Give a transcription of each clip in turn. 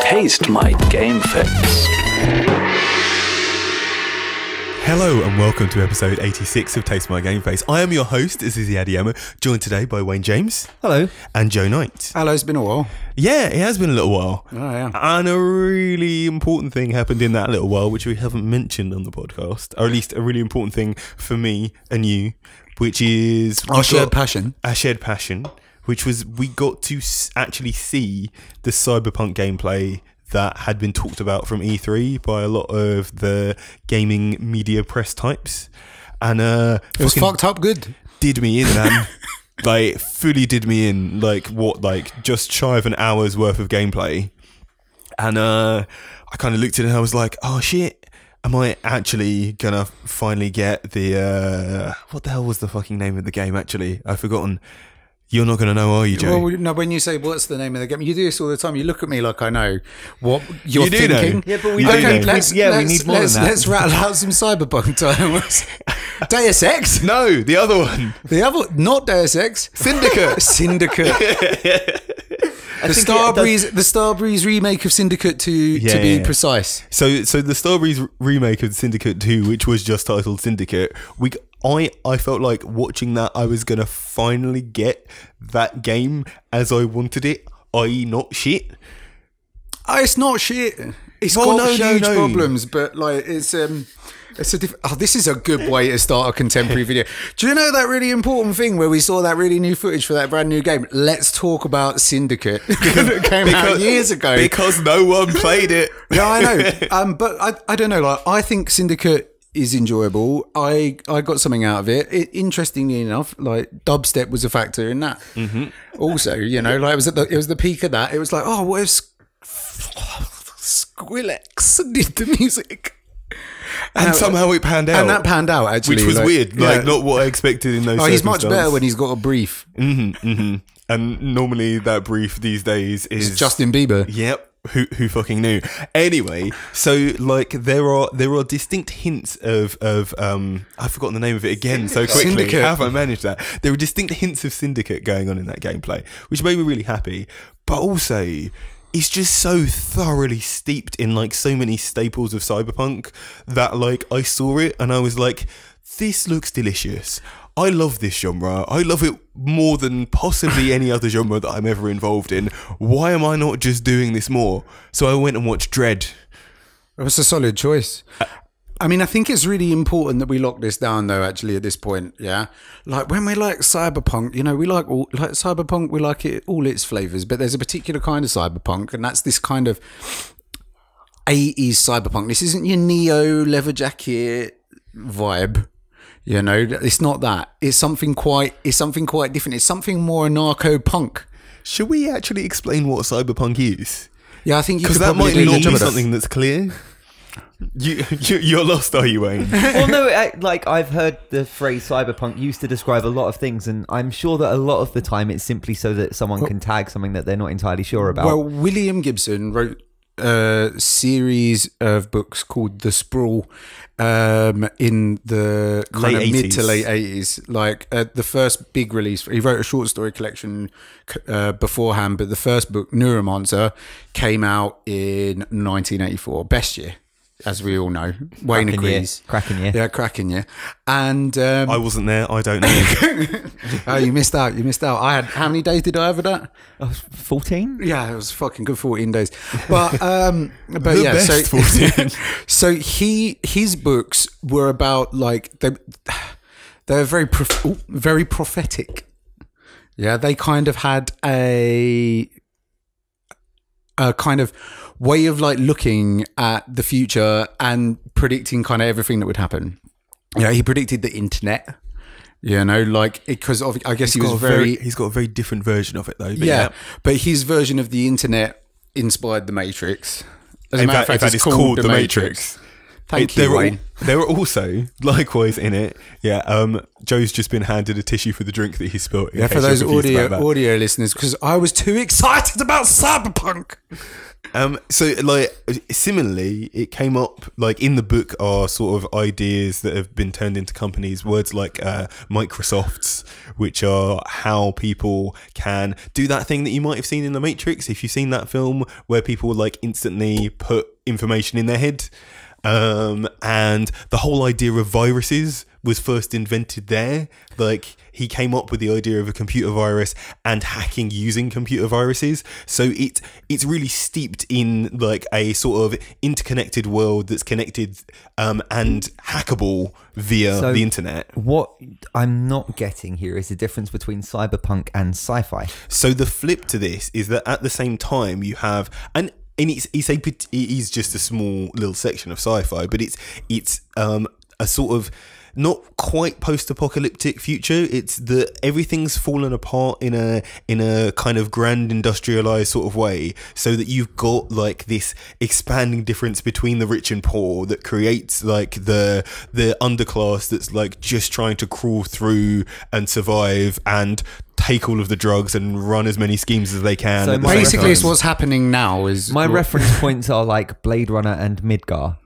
Taste my game fix. Hello and welcome to episode 86 of Taste My Game Face. I am your host, Izzy Adiyama, joined today by Waine James. Hello. And Joe Knight. Hello, it's been a while. Yeah, it has been a little while. Oh, yeah. And a really important thing happened in that little while, which we haven't mentioned on the podcast, or at least a really important thing for me and you, which is Our shared passion. Our shared passion, which was we got to actually see the cyberpunk gameplay that had been talked about from E3 by a lot of the gaming media press types. And uh, It was fucked up good. did me in, man. like fully did me in. Like what? Like just shy of an hour's worth of gameplay, and uh, I kind of looked at it and I was like, oh shit. Am I actually gonna finally get the uh what the hell was the fucking name of the game actually? I've forgotten. You're not gonna know, are you, Joe? Well, no, when you say what's the name of the game, you do this all the time. You look at me like I know what you're You do know. thinking. Yeah, but we do okay, know. let's, Yeah, we let's, need more let's, that. Let's rattle out some cyberpunk titles. Deus Ex. no, the other one. The other, not Deus Ex. Syndicate. Syndicate. the think does- Starbreeze, the Starbreeze remake of Syndicate to Yeah, to be yeah. precise. So, so the Starbreeze remake of Syndicate 2, which was just titled Syndicate, we, I, I felt like watching that, I was gonna finally get that game as I wanted it, i.e., not shit. Oh, it's not shit. It's Well, got no, no, huge no. problems, but like it's um. It's a diff- oh, this is a good way to start a contemporary video. Do you know that really important thing where we saw that really new footage for that brand new game? Let's talk about Syndicate because it came out years ago. Because no one played it. yeah, I know. Um, but I, I don't know. Like, I think Syndicate is enjoyable. I, I got something out of it. it. Interestingly enough, like dubstep was a factor in that. Mm-hmm. Also, you know, like it was at the it was the peak of that. It was like, oh, what if Skrillex did the music? And somehow it panned out. And that panned out actually, which was like, weird. Like, not what I expected in those Oh, he's much better when he's got a brief. And normally that brief these days is Justin Bieber. Yep. Who who fucking knew? Anyway, so like there are there are distinct hints of of um I've forgotten the name of it again so quickly. Syndicate. How have I managed that? There are distinct hints of syndicate going on in that gameplay, which made me really happy. But also it's just so thoroughly steeped in like so many staples of cyberpunk that like I saw it and I was like, this looks delicious. I love this genre. I love it more than possibly any other genre that I'm ever involved in. Why am I not just doing this more? So I went and watched Dredd. It was a solid choice. Uh, I mean, I think it's really important that we lock this down, though. Actually, at this point, yeah, like when we like cyberpunk, you know, we like all like cyberpunk. We like it all its flavors, but there's a particular kind of cyberpunk, and that's this kind of 80s cyberpunk. This isn't your neo leather jacket vibe. You know, it's not that. It's something quite. It's something quite different. It's something more anarcho punk. Should we actually explain what cyberpunk is? Yeah, I think Because that might do a not be something that's clear. You, you you're lost, are you, Waine? well, no, I, like I've heard the phrase cyberpunk used to describe a lot of things, and I'm sure that a lot of the time it's simply so that someone can tag something that they're not entirely sure about. Well, William Gibson wrote a series of books called The Sprawl um, in the kind Late of mid to late 80s. Like uh, the first big release, he wrote a short story collection uh, beforehand, but the first book, Neuromancer, came out in 1984. Best year. As we all know, Waine Cracking year. agrees. Cracking year. yeah, cracking year. And um, I wasn't there. I don't know. oh, you missed out. You missed out. I had how many days did I have of that? Oh, 14? Yeah, it was fucking good 14 days. But um but The yeah, best so 14. so he his books were about like they they're very prof- ooh, very prophetic. Yeah, they kind of had a a kind of way of like looking at the future and predicting kind of everything that would happen. Yeah, he predicted the internet. You know, like because of I guess He's he was very, very, He's got a very different version of it though. But yeah, but his version of the internet inspired the Matrix. As a In matter fact, in fact, it's called, The Matrix. Thank It- you, there are, Waine. there are also likewise in it. Yeah, um, Joe's just been handed a tissue for the drink that he spilled. Yeah, for those audio audio listeners, because I was too excited about Cyberpunk. Um, so like similarly, it came up like in the book are sort of ideas that have been turned into companies. Words like uh, Microsoft's, which are how people can do that thing that you might have seen in the Matrix. If you've seen that film where people like instantly put information in their head, um, and the whole idea of viruses was first invented there. Like he came up with the idea of a computer virus and hacking using computer viruses. So it it's really steeped in like a sort of interconnected world that's connected um, and hackable via So- the internet. What I'm not getting here is the difference between cyberpunk and sci-fi. So the flip to this is that at the same time you have and and it's it's a it is just a small little section of sci-fi, but it's it's um a sort of not quite post-apocalyptic future. It's that everything's fallen apart in a in a kind of grand industrialized sort of way, so that you've got like this expanding difference between the rich and poor that creates like the the underclass that's like just trying to crawl through and survive and take all of the drugs and run as many schemes as they can. So the Basically, time. it's what's happening now. Is My reference points are like Blade Runner and Midgar.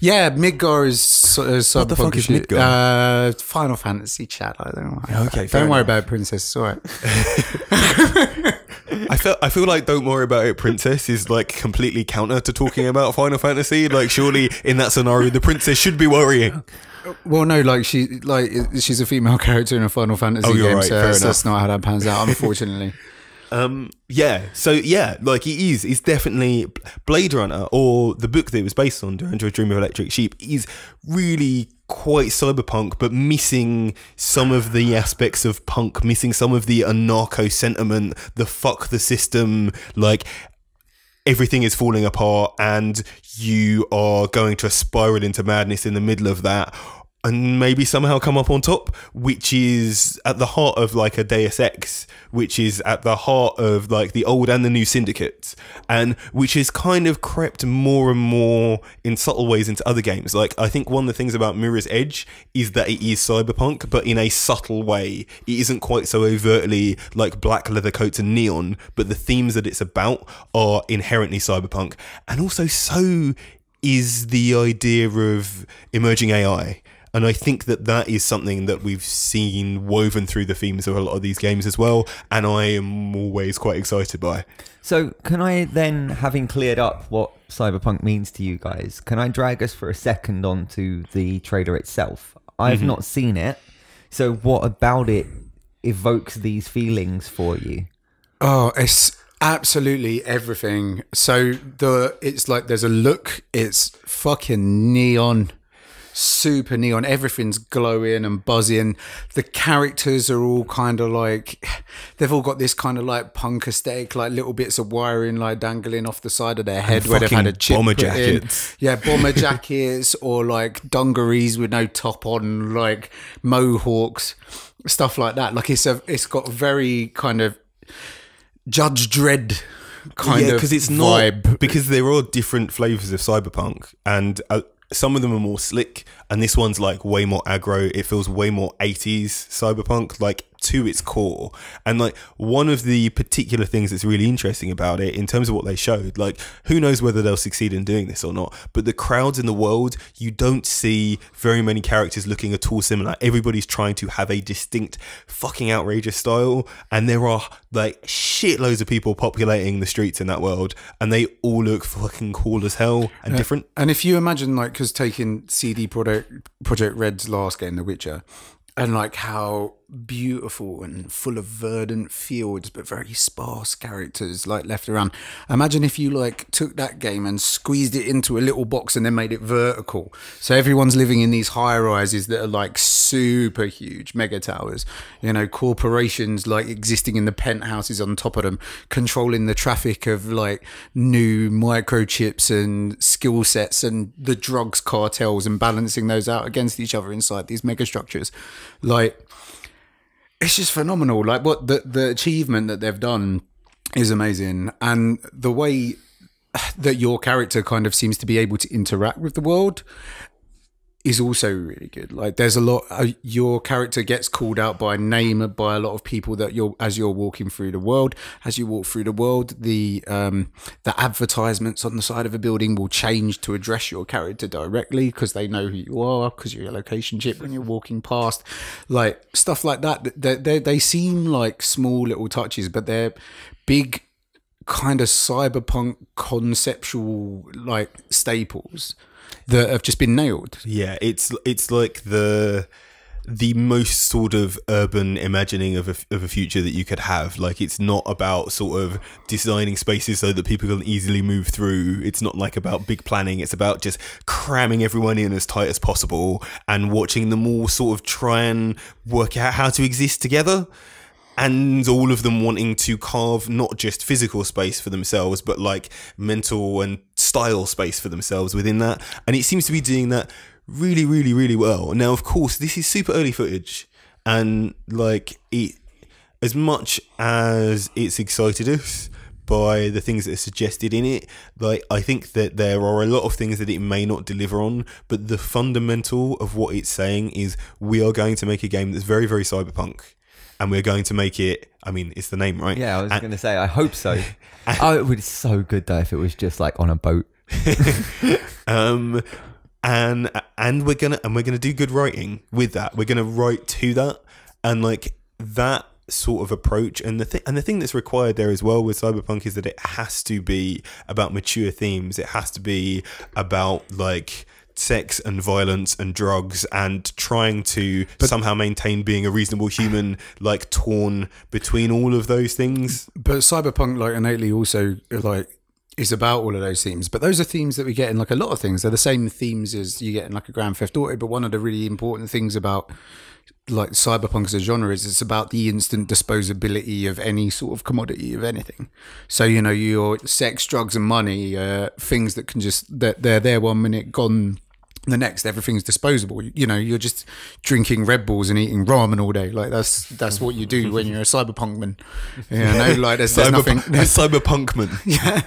Yeah, Midgar is so- uh, What the fuck is. Midgar? Uh, Final Fantasy chat. I don't know. Okay, don't worry enough. about Princess. It's all right. I feel I feel like "Don't worry about it, princess" is like completely counter to talking about Final Fantasy. Like, surely in that scenario, the princess should be worrying. Well, no, like she, like she's a female character in a Final Fantasy Oh, you're game, right, so fair that's, enough. that's not how that pans out, unfortunately. Um, yeah. So yeah, like it is. It's definitely Blade Runner or the book that it was based on, "Android Dream of Electric Sheep," is really quite cyberpunk, but missing some of the aspects of punk, missing some of the anarcho sentiment, the fuck the system, like everything is falling apart and you are going to spiral into madness in the middle of that and maybe somehow come up on top which is at the heart of like a Deus Ex which is at the heart of like the old and the new syndicates and which has kind of crept more and more in subtle ways into other games. Like I think one of the things about Mirror's Edge is that it is cyberpunk but in a subtle way. It isn't quite so overtly like black leather coats and neon but the themes that it's about are inherently cyberpunk. And also so is the idea of emerging AI. And I think that that is something that we've seen woven through the themes of a lot of these games as well. And I am always quite excited by. So, can I then, having cleared up what cyberpunk means to you guys, can I drag us for a second onto the trailer itself? I've mm-hmm. not seen it, so what about it evokes these feelings for you? Oh, it's absolutely everything. So the it's like there's a look. It's fucking neon, super neon. Everything's glowing and buzzing. The characters are all kind of like they've all got this kind of like punk aesthetic, like little bits of wiring like dangling off the side of their head where they've had a chip bomber put in. Yeah, bomber jackets or like dungarees with no top on, like mohawks, stuff like that. Like it's a, it's got very kind of Judge Dredd kind yeah, of because it's vibe. not because there are all different flavors of cyberpunk, and uh, some of them are more slick, and this one's like way more aggro. It feels way more eighties cyberpunk, like to its core. And like one of the particular things that's really interesting about it, in terms of what they showed, like who knows whether they'll succeed in doing this or not. But the crowds in the world, you don't see very many characters looking at all similar. Everybody's trying to have a distinct, fucking outrageous style, and there are like shitloads of people populating the streets in that world, and they all look fucking cool as hell and uh, different. And if you imagine, like, because taking CD Projekt Projekt Red's last game, The Witcher, and like how beautiful and full of verdant fields, but very sparse characters like left around. Imagine if you like took that game and squeezed it into a little box and then made it vertical. So everyone's living in these high rises that are like super huge, mega towers. You know, corporations like existing in the penthouses on top of them, controlling the traffic of like new microchips and skill sets and the drugs cartels and balancing those out against each other inside these mega structures. Like it's just phenomenal. Like what the the achievement that they've done is amazing, and the way that your character kind of seems to be able to interact with the world is also really good. Like there's a lot uh, your character gets called out by name by a lot of people that you're as you're walking through the world. As you walk through the world, the um the advertisements on the side of a building will change to address your character directly because they know who you are because you're a location chip when you're walking past. Like stuff like that. They they they seem like small little touches, but they're big kind of cyberpunk conceptual like staples that have just been nailed. Yeah, it's it's like the the most sort of urban imagining of a, of a future that you could have. Like it's not about sort of designing spaces so that people can easily move through. It's not like about big planning. It's about just cramming everyone in as tight as possible and watching them all sort of try and work out how to exist together and all of them wanting to carve not just physical space for themselves, but like mental and style space for themselves within that. And it seems to be doing that really, really, really well. Now, of course, this is super early footage, and like it, as much as it's excited us by the things that are suggested in it, like I think that there are a lot of things that it may not deliver on, but the fundamental of what it's saying is we are going to make a game that's very, very cyberpunk and we're going to make it. I mean, it's the name, right? Yeah, I was And- going to say, I hope so. oh, it would be so good though if it was just like on a boat. um, and and we're gonna and we're gonna do good writing with that. We're gonna write to that, and like that sort of approach. And the thing and the thing that's required there as well with cyberpunk is that it has to be about mature themes. It has to be about like sex and violence and drugs and trying to somehow maintain being a reasonable human like torn between all of those things But cyberpunk, like innately, also like is about all of those themes. But those are themes that we get in like a lot of things. They're the same themes as you get in like a Grand Theft Auto. But one of the really important things about like cyberpunk as a genre is it's about the instant disposability of any sort of commodity of anything. So you know your sex, drugs, and money, uh, things that can just that they're there one minute, gone the next. Everything's disposable. You, you know you're just drinking Red Bulls and eating ramen all day. Like that's that's what you do when you're a cyberpunk man. You know, like there's, there's nothing. a cyberpunkman yeah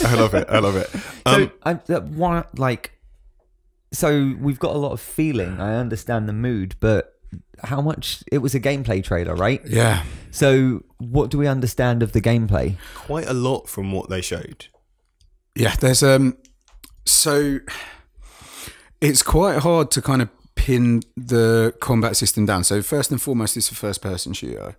i love it i love it um, So I, that one like, so we've got a lot of feeling. I understand the mood, but how much? It was a gameplay trailer, right? Yeah. So what do we understand of the gameplay? quite a lot from what they showed Yeah, there's um so it's quite hard to kind of pin the combat system down. So first and foremost it's a first person shooter.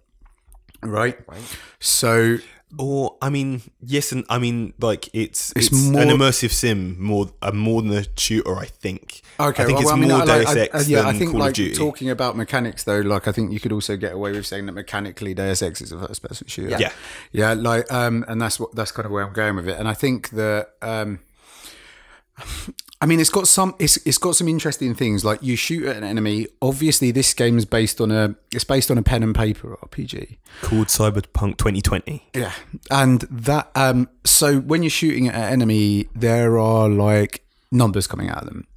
Right? Right. So Or I mean, yes, and I mean, like it's It's it's, more- an immersive sim more uh, more than a shooter. I think. Okay, I think well, it's I mean, more I- like, Deus I- Ex I- yeah, than I think Call like of Duty. talking about mechanics though, like I think you could also get away with saying that mechanically Deus Ex is a first person shooter. Yeah. yeah, like um, and that's what that's kind of where I'm going with it. And I think that um, I mean, it's got some it's it's got some interesting things. Like you shoot at an enemy. Obviously, this game is based on a it's based on a pen and paper RPG. called Cyberpunk 2020. Yeah, and that um, so when you're shooting at an enemy, there are like numbers coming out of them,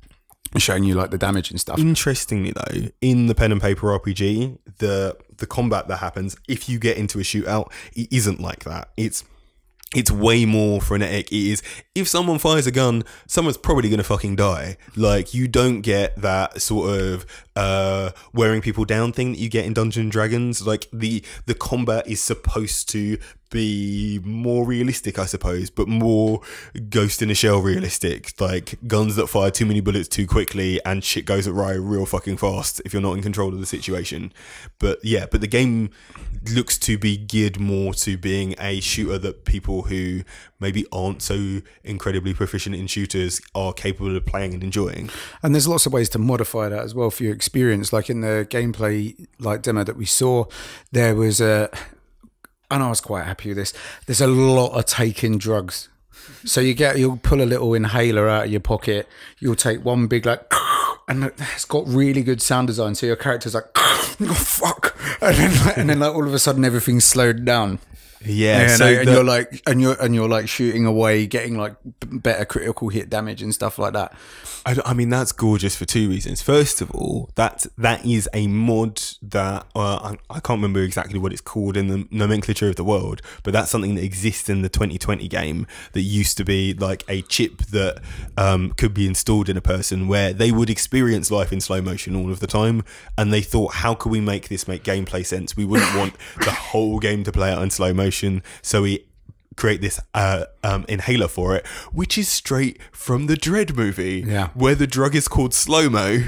showing you like the damage and stuff. Interestingly, though, in the pen and paper RPG, the the combat that happens if you get into a shootout, it isn't like that. It's it's way more frenetic. It is if someone fires a gun, someone's probably gonna fucking die. Like you don't get that sort of uh wearing people down thing that you get in Dungeons and Dragons. Like the the combat is supposed to be more realistic, I suppose, but more Ghost in a Shell realistic. Like guns that fire too many bullets too quickly and shit goes awry real fucking fast if you're not in control of the situation. But yeah, but the game looks to be geared more to being a shooter that people who maybe aren't so incredibly proficient in shooters are capable of playing and enjoying. And there's lots of ways to modify that as well for your experience. Like in the gameplay like demo that we saw, there was a and I was quite happy with this. There's a lot of taking drugs. So you get you'll pull a little inhaler out of your pocket, you'll take one big like and it's got really good sound design. So your character's like, oh fuck, and then, like, and then like all of a sudden everything's slowed down. Yeah, know, so and the- you're like, and you're and you're like shooting away, getting like better critical hit damage and stuff like that. I, I mean, that's gorgeous for two reasons. First of all, that that is a mod that uh, I, I can't remember exactly what it's called in the nomenclature of the world, but that's something that exists in the 2020 game that used to be like a chip that um, could be installed in a person where they would experience life in slow motion all of the time, and they thought, how can we make this make gameplay sense? We wouldn't want the whole game to play out in slow motion, so we create this uh, um, inhaler for it, which is straight from the Dredd movie, Yeah. where the drug is called slow mo,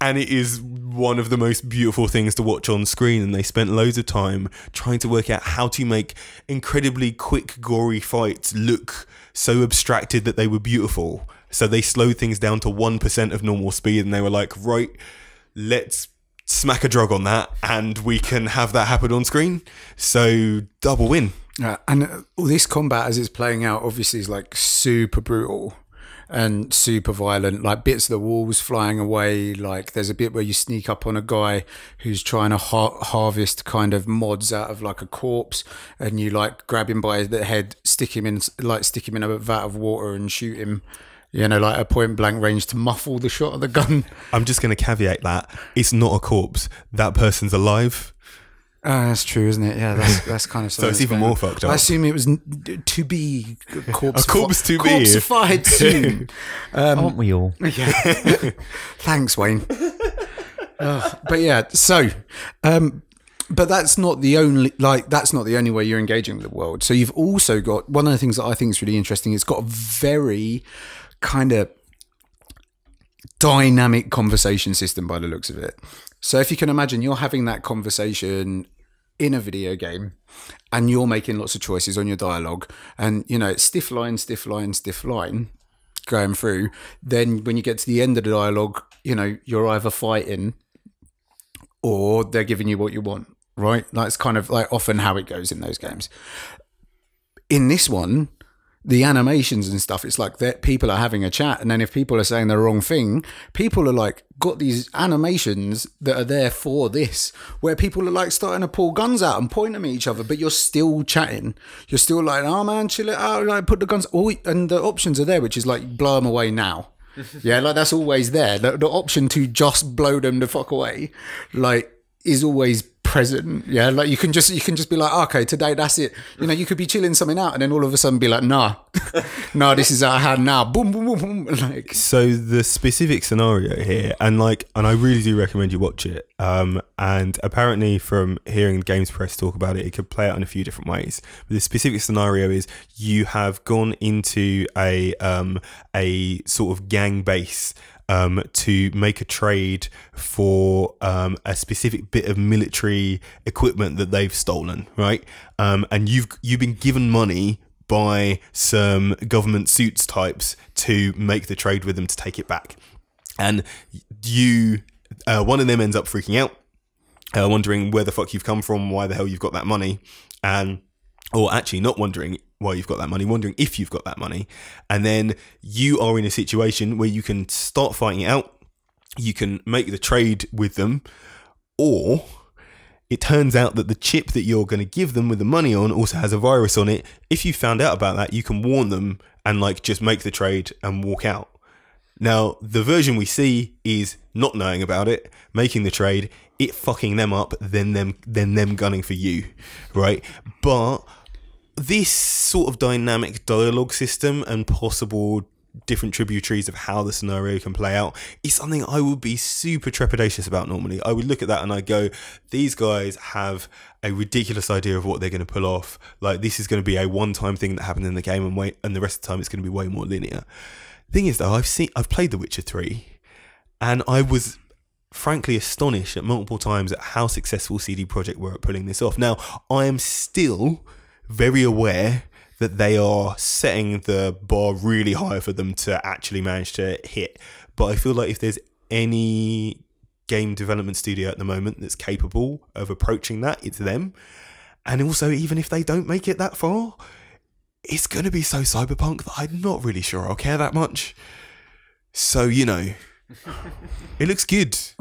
and it is one of the most beautiful things to watch on screen. And they spent loads of time trying to work out how to make incredibly quick, gory fights look so abstracted that they were beautiful. So they slowed things down to one percent of normal speed, and they were like, right, let's smack a drug on that, and we can have that happen on screen. So double win. Yeah, and uh, this combat as it's playing out obviously is like super brutal and super violent. Like bits of the walls flying away. Like there's a bit where you sneak up on a guy who's trying to har- harvest kind of mods out of like a corpse, and you like grab him by the head, stick him in like stick him in a vat of water and shoot him. You know, like a point blank range to muffle the shot of the gun. I'm just going to caveat that it's not a corpse. That person's alive. Ah, that's true, isn't it? Yeah, that's that's kind of So it's even more fucked up. I assume it was n- to be corpse A corpse to be. corpseified soon. Aren't we all? Yeah. Thanks, Waine. Ugh, but yeah, so, um, but that's not the only like that's not the only way you're engaging with the world. So you've also got one of the things that I think is really interesting. It's got a very kind of dynamic conversation system by the looks of it. So if you can imagine, you're having that conversation in a video game and you're making lots of choices on your dialogue and you know it's stiff line stiff line stiff line going through. Then when you get to the end of the dialogue you know you're either fighting or they're giving you what you want right? That's kind of like often how it goes in those games. In this one the animations and stuff it's like that people are having a chat and then if people are saying the wrong thing people are like got these animations that are there for this where people are like starting to pull guns out and point them at each other but you're still chatting. You're still like oh man chill it out like put the guns oh and the options are there which is like blow them away now. Yeah like that's always there. The, the option to just blow them the fuck away like is always present yeah like you can just you can just be like okay today that's it you know you could be chilling something out and then all of a sudden be like nah nah this is our hand now boom boom boom boom like So the specific scenario here, and like, and I really do recommend you watch it. Um, and apparently, from hearing Games Press talk about it, it could play out in a few different ways. But the specific scenario is you have gone into a um a sort of gang base. Um, to make a trade for um, a specific bit of military equipment that they've stolen, right? Um, and you've you've been given money by some government suits types to make the trade with them to take it back. And you, uh, one of them ends up freaking out, uh, wondering where the fuck you've come from, why the hell you've got that money, and or actually not wondering why you've got that money, wondering if you've got that money, and then you are in a situation where you can start fighting it out, you can make the trade with them, or it turns out that the chip that you're going to give them with the money on also has a virus on it. If you found out about that, you can warn them and like just make the trade and walk out. Now, the version we see is not knowing about it, making the trade, it fucking them up, then them then them gunning for you, right? But this sort of dynamic dialogue system and possible different tributaries of how the scenario can play out is something I would be super trepidatious about normally. I would look at that and I go, these guys have a ridiculous idea of what they're going to pull off. Like this is going to be a one-time thing that happened in the game and wait and the rest of the time it's going to be way more linear. Thing is though, I've seen I've played The Witcher 3 and I was frankly astonished at multiple times at how successful CD Projekt were at pulling this off. Now, I am still very aware that they are setting the bar really high for them to actually manage to hit. But I feel like if there's any game development studio at the moment that's capable of approaching that, it's them. And also, even if they don't make it that far, it's going to be so cyberpunk that I'm not really sure I'll care that much. So, you know, It looks good.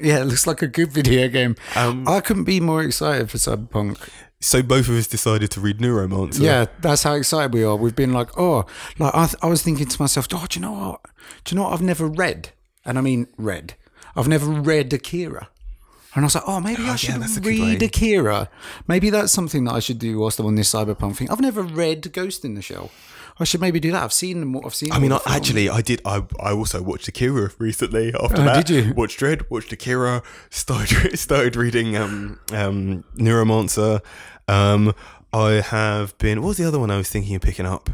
yeah, it looks like a good video game. Um, I couldn't be more excited for Cyberpunk. So both of us decided to read Neuromancer. Yeah, that's how excited we are. We've been like, oh, like I, th- I was thinking to myself, oh, do you know what? Do you know what I've never read? And I mean read. I've never read Akira. And I was like, oh, maybe I should good read. Akira. Maybe that's something that I should do whilst I'm on this cyberpunk thing. I've never read Ghost in the Shell. I should maybe do that. I've seen them. I've seen. I mean, I, actually, I did. I, I also watched Akira recently. After Oh, that, did you? Watched Dredd, watched Akira, started started reading um um Neuromancer. Um, I have been. What was the other one I was thinking of picking up?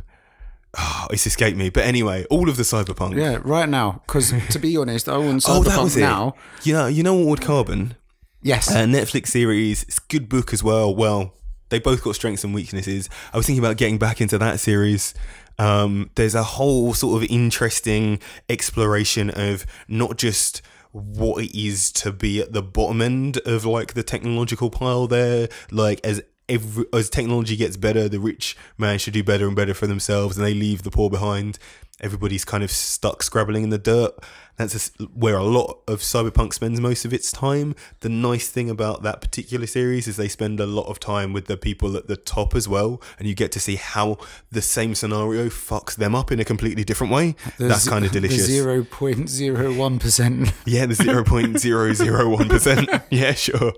Oh, it's escaped me. But anyway, all of the cyberpunk. yeah, right now. Because to be honest, I want Oh, cyberpunk that was it. now. You know, you know what? Carbon. Yes. A Netflix series. It's a good book as well. Well, they both got strengths and weaknesses. I was thinking about getting back into that series. Um, there's a whole sort of interesting exploration of not just what it is to be at the bottom end of like the technological pile there, like as every as technology gets better, the rich man should do better and better for themselves, and they leave the poor behind. Everybody's kind of stuck scrabbling in the dirt. That's just where a lot of Cyberpunk spends most of its time. The nice thing about that particular series is they spend a lot of time with the people at the top as well, and you get to see how the same scenario fucks them up in a completely different way. That's kind of delicious. Zero point zero one percent. Yeah, the zero point zero zero one percent. Yeah, sure.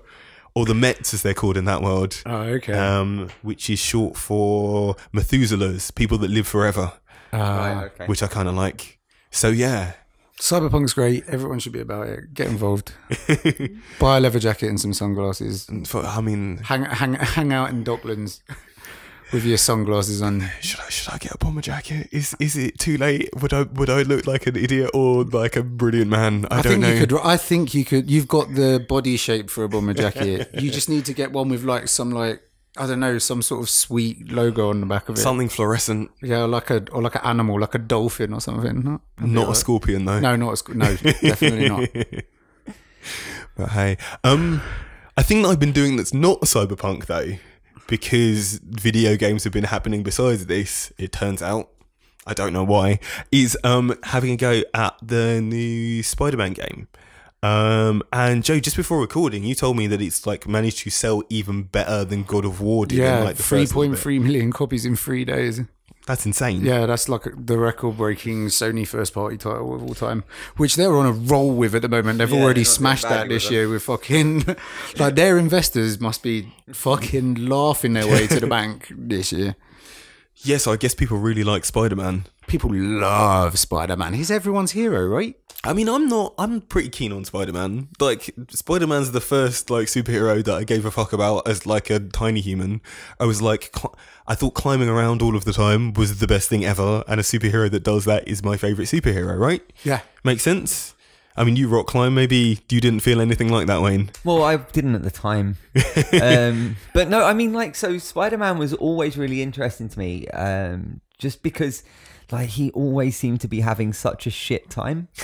Or the Mets, as they're called in that world. Oh, okay. Um, which is short for Methuselahs, people that live forever, Right, okay. which I kind of like. So yeah, Cyberpunk's great. Everyone should be about it. Get involved. Buy a leather jacket and some sunglasses. for, I mean, Hang hang hang out in Docklands with your sunglasses on. should I should I get a bomber jacket? Is is it too late? Would I would I look like an idiot or like a brilliant man? I, I, don't think know. you could. I think you could. You've got the body shape for a bomber jacket. you just need to get one with like some like I don't know some sort of sweet logo on the back of it. Something fluorescent, yeah, or like a or like an animal, like a dolphin or something. No, not a scorpion though. No, not a no, definitely not. But hey, um, I think that I've been doing that's not a cyberpunk though, because video games have been happening besides this. It turns out, I don't know why, is um having a go at the new Spider-Man game. Um, and Joe, just before recording, you told me that it's like managed to sell even better than God of War did. in, Yeah, like the three point three million copies in three days. That's insane. Yeah, that's like the record-breaking Sony first-party title of all time, which they're on a roll with at the moment. They've Yeah, already they're not doing smashed that this with year with fucking like their investors must be fucking laughing their way to the bank this year. Yes, I guess people really like Spider-Man. People love Spider-Man. He's everyone's hero, right? I mean, I'm not. I'm pretty keen on Spider Man. Like, Spider Man's the first like superhero that I gave a fuck about as like a tiny human. I was like, cl- I thought climbing around all of the time was the best thing ever, and a superhero that does that is my favorite superhero. Right? Yeah. Makes sense. I mean, you rock climb. Maybe you didn't feel anything like that, Waine. Well, I didn't at the time. um, but no, I mean, like, so Spider Man was always really interesting to me, um, just because, like, he always seemed to be having such a shit time.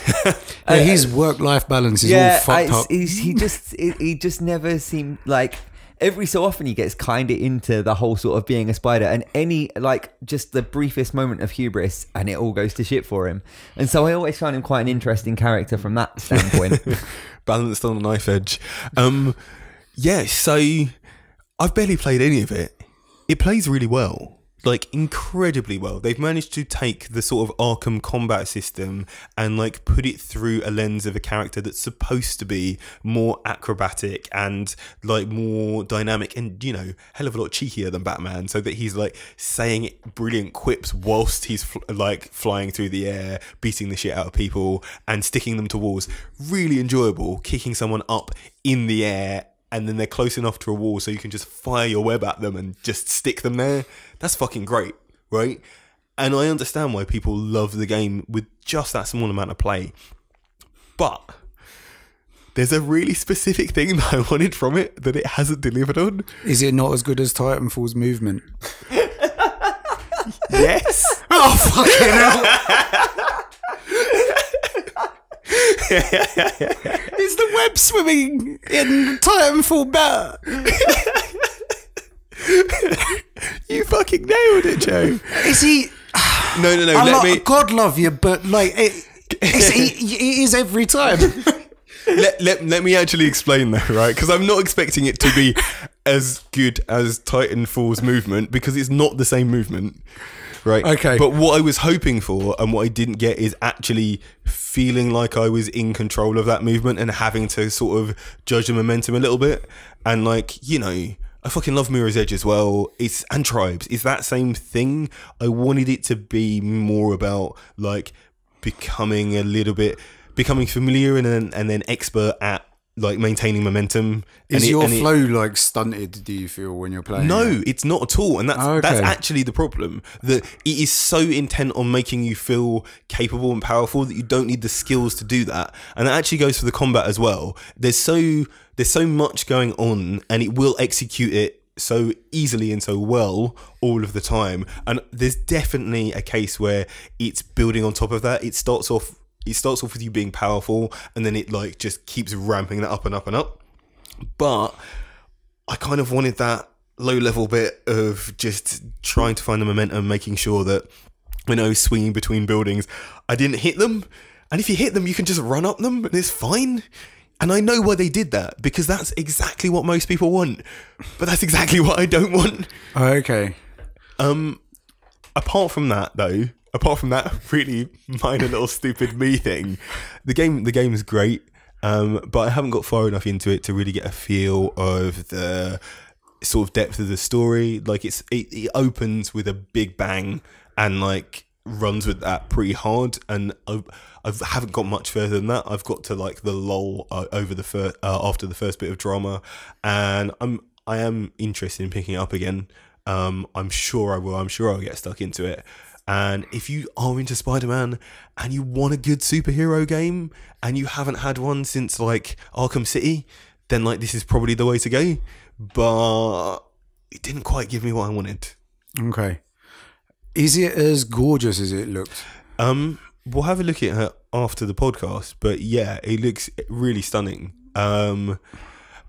Yeah, his work-life balance is all fucked I- up. he's- he just, he he just never seemed like. Every so often, he gets kind of into the whole sort of being a spider, and any like just the briefest moment of hubris, and it all goes to shit for him. And so, I always found him quite an interesting character from that standpoint. Balanced on a knife edge. Um, yeah. So I've barely played any of it. It plays really well. Like incredibly well. They've managed to take the sort of Arkham combat system and like put it through a lens of a character that's supposed to be more acrobatic and like more dynamic and you know hell of a lot cheekier than Batman. So that he's like saying brilliant quips whilst he's fl- like flying through the air, beating the shit out of people and sticking them to walls. Really enjoyable. Kicking someone up in the air and then they're close enough to a wall so you can just fire your web at them and just stick them there. That's fucking great, right? And I understand why people love the game with just that small amount of play. But there's a really specific thing that I wanted from it that it hasn't delivered on. Is it not as good as Titanfall's movement? Yes. Oh fucking hell! Is the web swimming in Titanfall better? you fucking nailed it, Joe. Is he? No, no, no. I let lo- me God love you, but like, it, It's, it, it is every time. let, let, let me actually explain that, right? Because I'm not expecting it to be as good as Titanfall's movement because it's not the same movement, right? Okay. But what I was hoping for and what I didn't get is actually feeling like I was in control of that movement and having to sort of judge the momentum a little bit. And like, you know, I fucking love Mirror's Edge as well. It's and Tribes. It's that same thing. I wanted it to be more about like becoming a little bit becoming familiar and then and then expert at like maintaining momentum. Is and it- your and it- flow like stunted? Do you feel when you're playing? no, it? it's not at all, and that's Oh, that's actually the problem. That it is so intent on making you feel capable and powerful that you don't need the skills to do that, and that actually goes for the combat as well. There's so there's so much going on, and it will execute it so easily and so well all of the time. And there's definitely a case where it's building on top of that. It starts off it starts off with you being powerful, and then it like just keeps ramping that up and up and up. But I kind of wanted that low level bit of just trying to find the momentum, making sure that when I was swinging between buildings, I didn't hit them. And if you hit them, you can just run up them and it's fine. And I know why they did that because that's exactly what most people want. But that's exactly what I don't want. Oh, okay. Um, apart from that, though, apart from that really minor little stupid me thing, the game the game is great. Um, but I haven't got far enough into it to really get a feel of the sort of depth of the story. Like it's it, it opens with a big bang and like runs with that pretty hard. And I, I haven't got much further than that. I've got to like the lull uh, over the first uh, after the first bit of drama, and I'm I am interested in picking it up again. Um, I'm sure I will. I'm sure I'll get stuck into it. And if you are into Spider Man and you want a good superhero game and you haven't had one since like Arkham City, then like this is probably the way to go. But it didn't quite give me what I wanted. Okay. Is it as gorgeous as it looked? Um, we'll have a look at her after the podcast, but yeah, it looks really stunning. Um,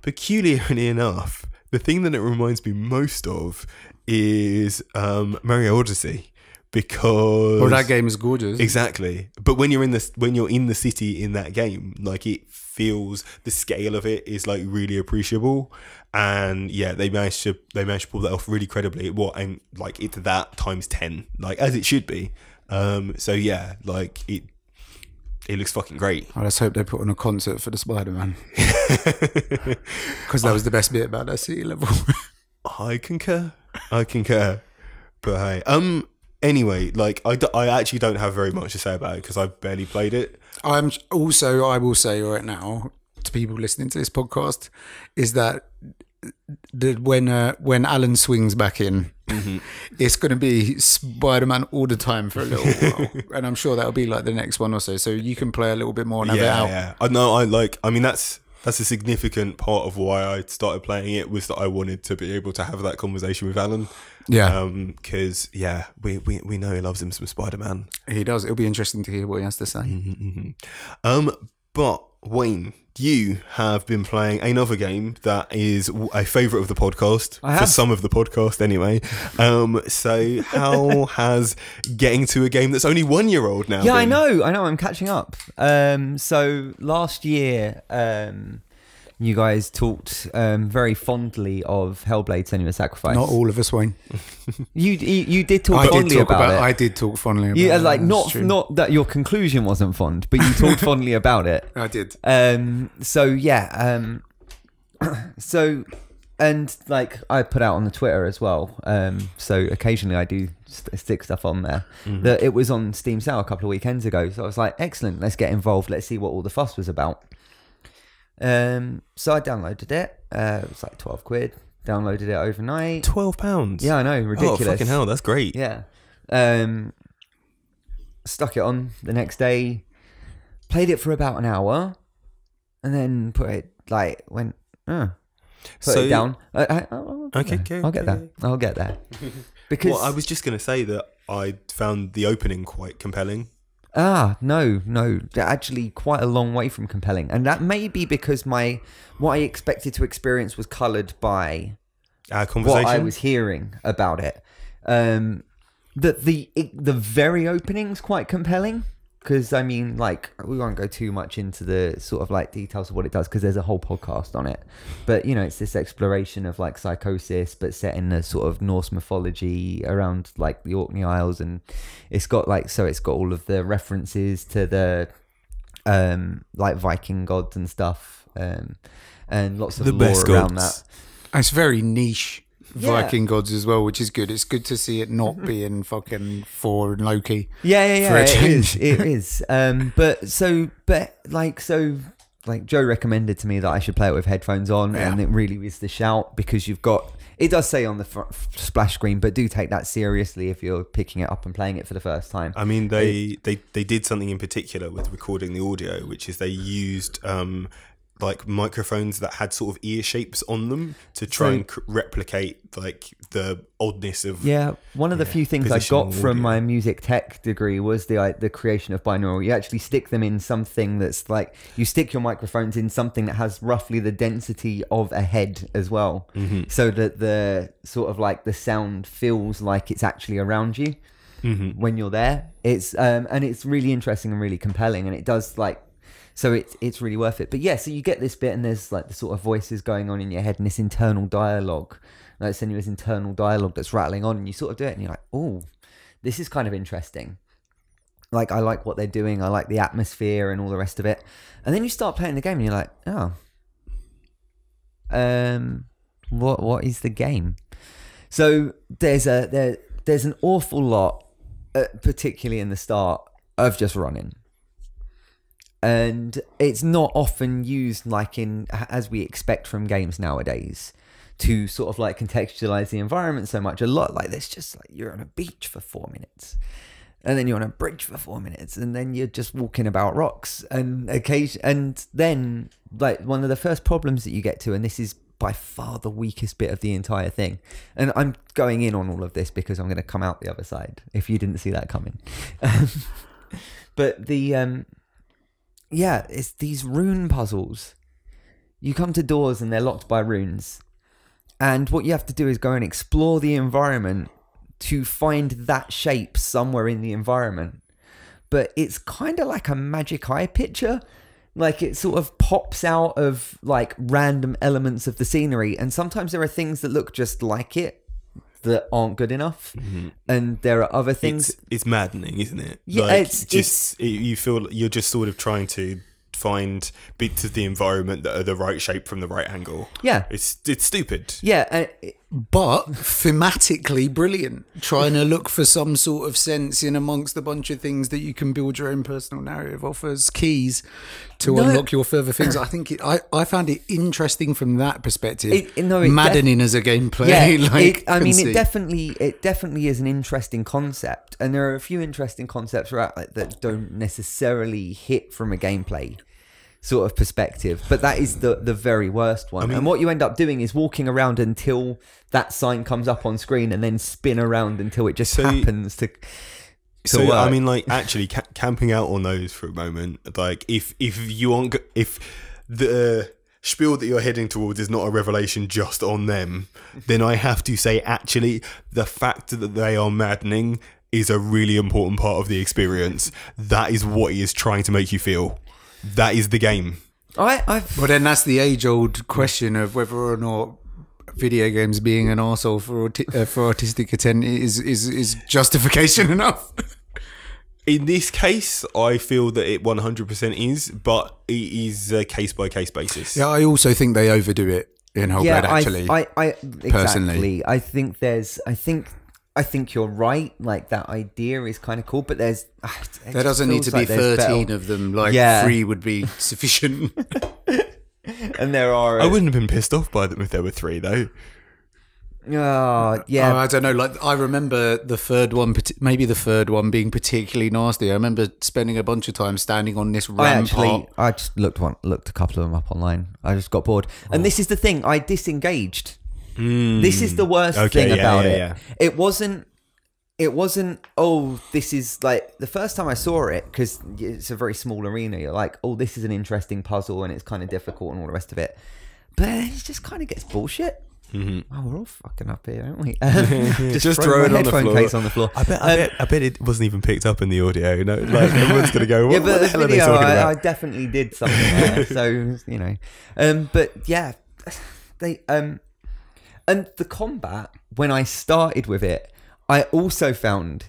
peculiarly enough, the thing that it reminds me most of is um, Mario Odyssey because Well, that game is gorgeous. Exactly. But when you're in the when you're in the city in that game, like it feels the scale of it is like really appreciable. And yeah, they managed to they managed to pull that off really credibly. What and like it's that times ten, like as it should be. Um so yeah, like it it looks fucking great. I let's hope they put on a concert for the Spider Man. Because that was the best bit about that city level. I concur. I concur. But hey, um anyway, like I, d- I actually don't have very much to say about it because I've barely played it. I'm also, I will say right now to people listening to this podcast, is that the, when uh, when Alan swings back in, it's going to be Spider Man all the time for a little while, and I'm sure that'll be like the next one or so. So you can play a little bit more and have it yeah, out. yeah. I know. I like. I mean, that's that's a significant part of why I started playing it was that I wanted to be able to have that conversation with Alan. Yeah. Um, because yeah, we, we we know he loves him some Spider Man. He does. It'll be interesting to hear what he has to say. Um, but Waine, you have been playing another game that is a favorite of the podcast I for some of the podcast anyway. Um, so how has getting to a game that's only one year old now? Yeah, I know, I know. I'm catching up. Um, so last year, um, you guys talked um, very fondly of Hellblade: Senua's Sacrifice. Not all of us, Waine. You you, you did talk I did fondly talk about, about. it. I did talk fondly about. You, it, like not not that your conclusion wasn't fond, but you talked fondly about it. I did. Um, so yeah, um, so and like I put out on the Twitter as well. Um, so occasionally I do st- stick stuff on there. That it was on Steam sale a couple of weekends ago. So I was like, excellent, let's get involved. Let's see what all the fuss was about. Um, so I downloaded it. Uh, it was like twelve quid. Downloaded it overnight. Twelve pounds. Yeah, I know, Ridiculous. Oh fucking hell, that's great. Yeah. Um, stuck it on the next day, played it for about an hour, and then put it like went. Uh, put So- it down. I, I, I'll Okay, okay, I'll get there. I'll get there. Because Well, I was just gonna say that I found the opening quite compelling. Ah no no they're actually quite a long way from compelling, and that may be because my what I expected to experience was coloured by Our conversation. what I was hearing about it. Um, that the it, the very opening's quite compelling. Because I mean, like, we won't go too much into the sort of like details of what it does because there's a whole podcast on it. But you know, it's this exploration of like psychosis, but set in the sort of Norse mythology around like the Orkney Isles, and it's got like so it's got all of the references to the um like Viking gods and stuff, um, and lots of The lore best around gods. that. It's very niche Yeah. Viking gods as well, which is good. It's good to see it not being fucking Thor and Loki. Yeah, yeah, for yeah. a It is. change. It is. Um, but so, but like, so, like Joe recommended to me that I should play it with headphones on, Yeah. and it really was the shout because you've got. It does say on the fr- splash screen, but do take that seriously if you're picking it up and playing it for the first time. I mean, they, they they did something in particular with recording the audio, which is they used um, like microphones that had sort of ear shapes on them to try So- and c- replicate like the oddness of. Yeah, one of the few things I got from my music tech degree was the the creation of binaural. You actually stick them in something that's like you stick your microphones in something that has roughly the density of a head as well, Mm-hmm. so that the sort of like the sound feels like it's actually around you Mm-hmm. when you're there. It's um and it's really interesting and really compelling, and it does like. So it's it's really worth it. But yeah, so you get this bit, and there's like the sort of voices going on in your head, and this internal dialogue, like sending you this internal dialogue that's rattling on, and you sort of do it, and you're like, oh, this is kind of interesting. Like I like what they're doing, I like the atmosphere and all the rest of it. And then you start playing the game, and you're like, oh, um, what what is the game? So there's a there there's an awful lot, uh, particularly in the start, of just running and it's not often used like in as we expect from games nowadays to sort of like contextualize the environment so much. A lot like this just like you're on a beach for four minutes and then you're on a bridge for four minutes and then you're just walking about rocks and occasion and then like one of the first problems that you get to and this is by far the weakest bit of the entire thing and i'm going in on all of this because i'm going to come out the other side if you didn't see that coming. But the um yeah, it's these rune puzzles. You come to doors and they're locked by runes. And what you have to do is go and explore the environment to find that shape somewhere in the environment. But it's kind of like a magic eye picture. Like it sort of pops out of like random elements of the scenery. And sometimes there are things that look just like it that aren't good enough. Mm-hmm. And there are other things. It's, it's maddening, isn't it? Yeah, like, it's- just it, you feel you're just sort of trying to find bits of the environment that are the right shape from the right angle. Yeah. It's it's stupid. Yeah, it- but thematically brilliant. Trying to look for some sort of sense in amongst a bunch of things that you can build your own personal narrative offers keys to No. unlock your further things. I think it, I I found it interesting from that perspective. It- it- no, it def- maddening as a gameplay. yeah, like, I mean, conceit. it definitely, it definitely is an interesting concept, and there are a few interesting concepts like, that don't necessarily hit from a gameplay sort of perspective. But that is the the very worst one. and what you end up doing is walking around until that sign comes up on screen, and then spin around until it just So happens to. to So work. I mean, like actually ca- camping out on those for a moment. Like if if you aren't go- if the spiel that you're heading towards is not a revelation just on them, then I have to say actually the fact that they are maddening is a really important part of the experience. That is what he is trying to make you feel. That is the game. I, I've Well, then that's the age-old question of whether or not video games being an arsehole for auti- uh, for autistic intent is is is justification enough. In this case, I feel that it 100% is, but it is a case by case basis. yeah, I also think they overdo it in Hellblade. yeah, actually, I, I, I personally. exactly. I think there's, I think, I think you're right. Like that idea is kind of cool, but there's ah, there doesn't need to be like there's thirteen better- of them. Like Yeah. three would be sufficient. and there are. I wouldn't have been pissed off by them if there were three, though. Oh, yeah. Oh, I don't know. Like I remember the third one, maybe the third one being particularly nasty. I remember spending a bunch of time standing on this I rampart. actually, I just looked one, looked a couple of them up online. I just got bored, and this is the thing. I disengaged. This is the worst. Okay, thing yeah, about yeah, it. yeah. It wasn't. It wasn't. Oh, this is like the first time I saw it because it's a very small arena. You're like, oh, this is an interesting puzzle, and it's kind of difficult and all the rest of it. But it just kind of gets bullshit. Oh, we're all fucking up here, aren't we? just, Just throw throw it on the floor. case on the floor. I bet, I, Um, bet, I bet it wasn't even picked up in the audio. You know, like everyone's gonna go, "What, yeah, what but the the hell are they video, talking I, I definitely did something there. so you know, um, but yeah, they um, and the combat when I started with it, I also found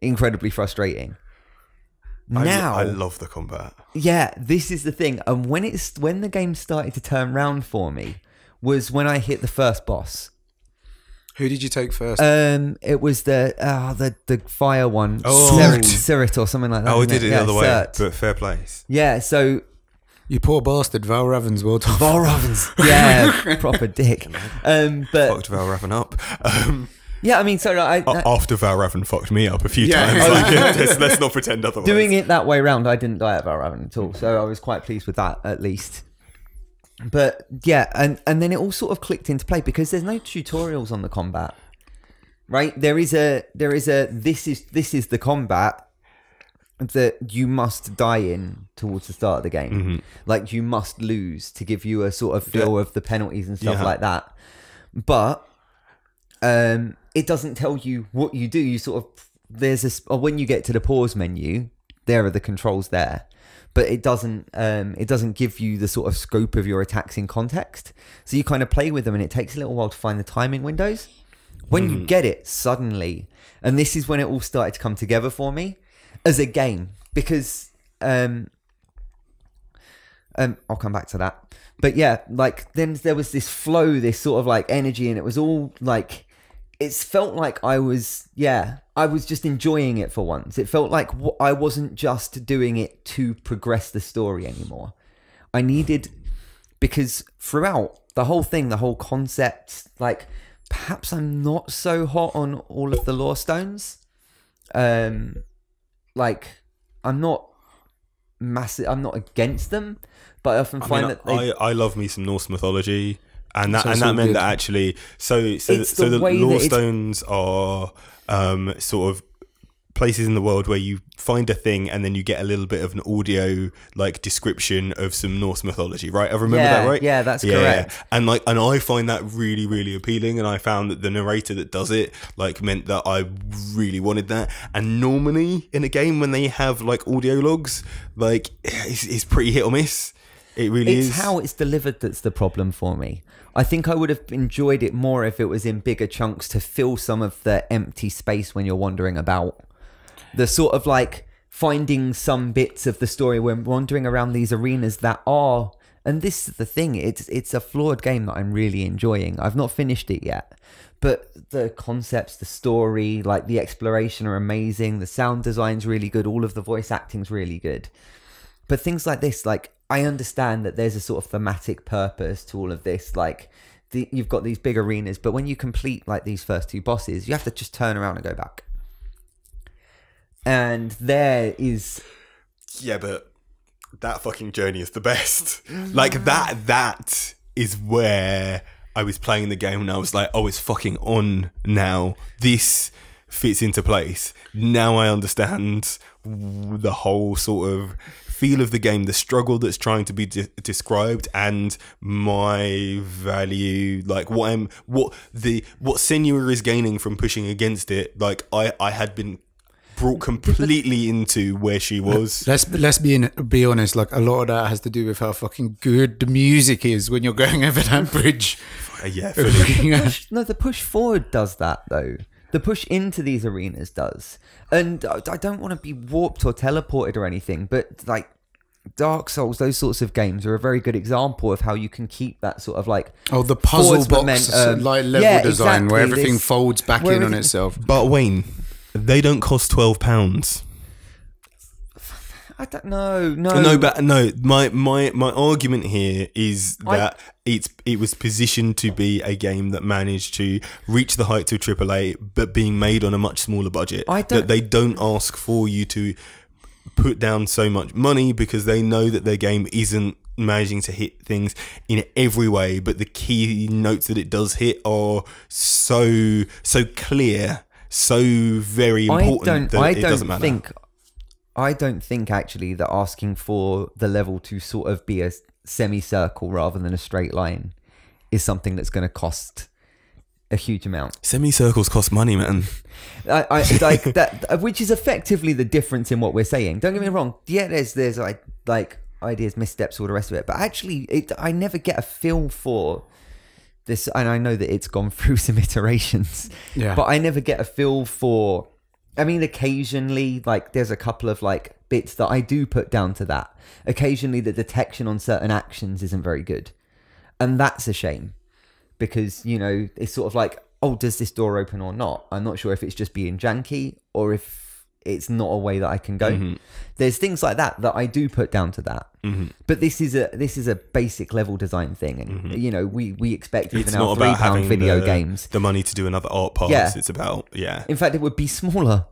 incredibly frustrating. I- Now, I love the combat. yeah, this is the thing, and when it's when the game started to turn round for me was when I hit the first boss. Who did you take first? Um, it was the uh, the the fire one, Oh. Sirt, Sirt or something like that. Oh, we did it the Yeah, other way, Sirt. but fair place. yeah, so you poor bastard, Val Ravens Ravensworth. Val Ravens, yeah, proper dick. Um, but Fucked Valravn up. Um, yeah, I mean, so I, a- after Valravn fucked me up a few Yeah. times. Like, let's, let's not pretend otherwise. doing it that way round, I didn't die at Valravn at all, so I was quite pleased with that at least. But yeah, and and then it all sort of clicked into play because there's no tutorials on the combat, right? There is a there is a this is this is the combat that you must die in towards the start of the game. Mm-hmm. Like you must lose to give you a sort of feel of the penalties and stuff Yeah. like that. But um, it doesn't tell you what you do. You sort of there's a or when you get to the pause menu, there are the controls there, but it doesn't um, it doesn't give you the sort of scope of your attacks in context. So you kind of play with them, and it takes a little while to find the timing windows. When you get it suddenly, and this is when it all started to come together for me as a game because um, um, I'll come back to that. But yeah, like then there was this flow, this sort of like energy, and it was all like it's felt like I was yeah, I was just enjoying it for once. It felt like I wasn't just doing it to progress the story anymore. I needed because throughout the whole thing, the whole concept, like perhaps I'm not so hot on all of the lore stones. Um, like I'm not massive. I'm not against them, but I often I, find mean, that they, I, I love me some Norse mythology, and that So and that meant good. that actually, so so It's so the the, lore stones are um, sort of places in the world where you find a thing and then you get a little bit of an audio like description of some Norse mythology, right? I remember Yeah, that, right? yeah, that's correct. And like, and I find that really, really appealing. And I found that the narrator that does it like meant that I really wanted that. And normally in a game when they have like audio logs, like it's, it's pretty hit or miss. It really it's is. how it's delivered that's the problem for me. I think I would have enjoyed it more if it was in bigger chunks to fill some of the empty space when you're wandering about. The sort of like finding some bits of the story when wandering around these arenas that are and this is the thing, it's it's a flawed game that I'm really enjoying. I've not finished it yet. But the concepts, the story, like the exploration are amazing. The sound design's really good. All of the voice acting's really good. But things like this, like I understand that there's a sort of thematic purpose to all of this. Like the, you've got these big arenas, but when you complete like these first two bosses, you have to just turn around and go back. And there is Yeah, but that fucking journey is the best. like that that is where I was playing the game and I was like, oh, it's fucking on now. This fits into place. Now I understand the whole sort of feel of the game, the struggle that's trying to be de- described, and my value, like what I'm, what the what Senua is gaining from pushing against it. Like I, I had been brought completely into where she was. Let's let's be in, be honest. Like a lot of that has to do with how fucking good the music is when you're going over that bridge. Uh, yeah, fully. push, no, the push forward does that though. The push into these arenas does, and I I don't want to be warped or teleported or anything, but like Dark Souls, those sorts of games are a very good example of how you can keep that sort of like Oh, the puzzle forwards box, momentum. like level Yeah, design, where everything this- folds back where in on itself. But Waine, they don't cost twelve pounds. I don't know, no, No, but no. My my my argument here is I- that it's it was positioned to be a game that managed to reach the heights of AAA, but being made on a much smaller budget. I don't- that they don't ask for you to put down so much money because they know that their game isn't managing to hit things in every way but the key notes that it does hit are so so clear so very I important don't. that I it don't doesn't matter think. I don't think actually that asking for the level to sort of be a semicircle rather than a straight line is something that's going to cost a huge amount. Semicircles cost money, man. I, I like that, which is effectively the difference in what we're saying. Don't get me wrong. Yeah, there's there's like like ideas, missteps, all the rest of it. But actually, it I never get a feel for this, and I know that it's gone through some iterations. Yeah. But I never get a feel for. I mean, occasionally, like there's a couple of like bits that I do put down to that. Occasionally, the detection on certain actions isn't very good, and that's a shame because you know it's sort of like oh does this door open or not i'm not sure if it's just being janky or if it's not a way that i can go Mm-hmm. there's things like that that i do put down to that but this is a this is a basic level design thing and you know we we expect even Mm-hmm. It's our not three pound having video the, games the money to do another art pass. Yeah. It's about yeah. in fact it would be smaller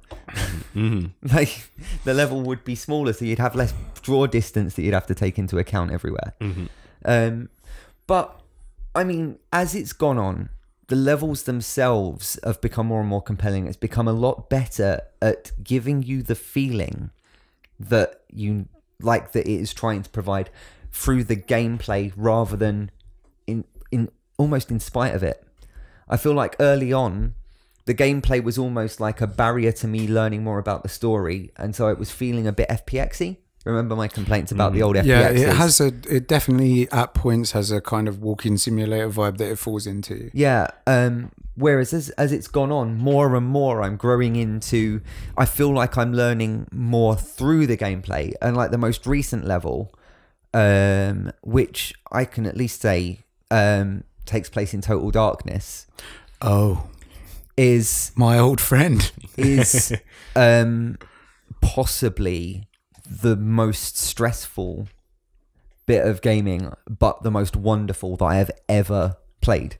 Mm-hmm. like the level would be smaller so you'd have less draw distance that you'd have to take into account everywhere Mm-hmm. um but i mean as it's gone on the levels themselves have become more and more compelling it's become a lot better at giving you the feeling that you like that it is trying to provide through the gameplay rather than in in almost in spite of it I feel like early on, the gameplay was almost like a barrier to me learning more about the story, and so it was feeling a bit FPXy. Remember my complaints about the old FPXs? Yeah, it has a. It definitely at points has a kind of walking simulator vibe that it falls into. Yeah. Um, whereas as as it's gone on, more and more I'm growing into. I feel like I'm learning more through the gameplay, and like the most recent level, um, which I can at least say um, takes place in total darkness, Oh, is my old friend. is um possibly the most stressful bit of gaming but the most wonderful that I have ever played.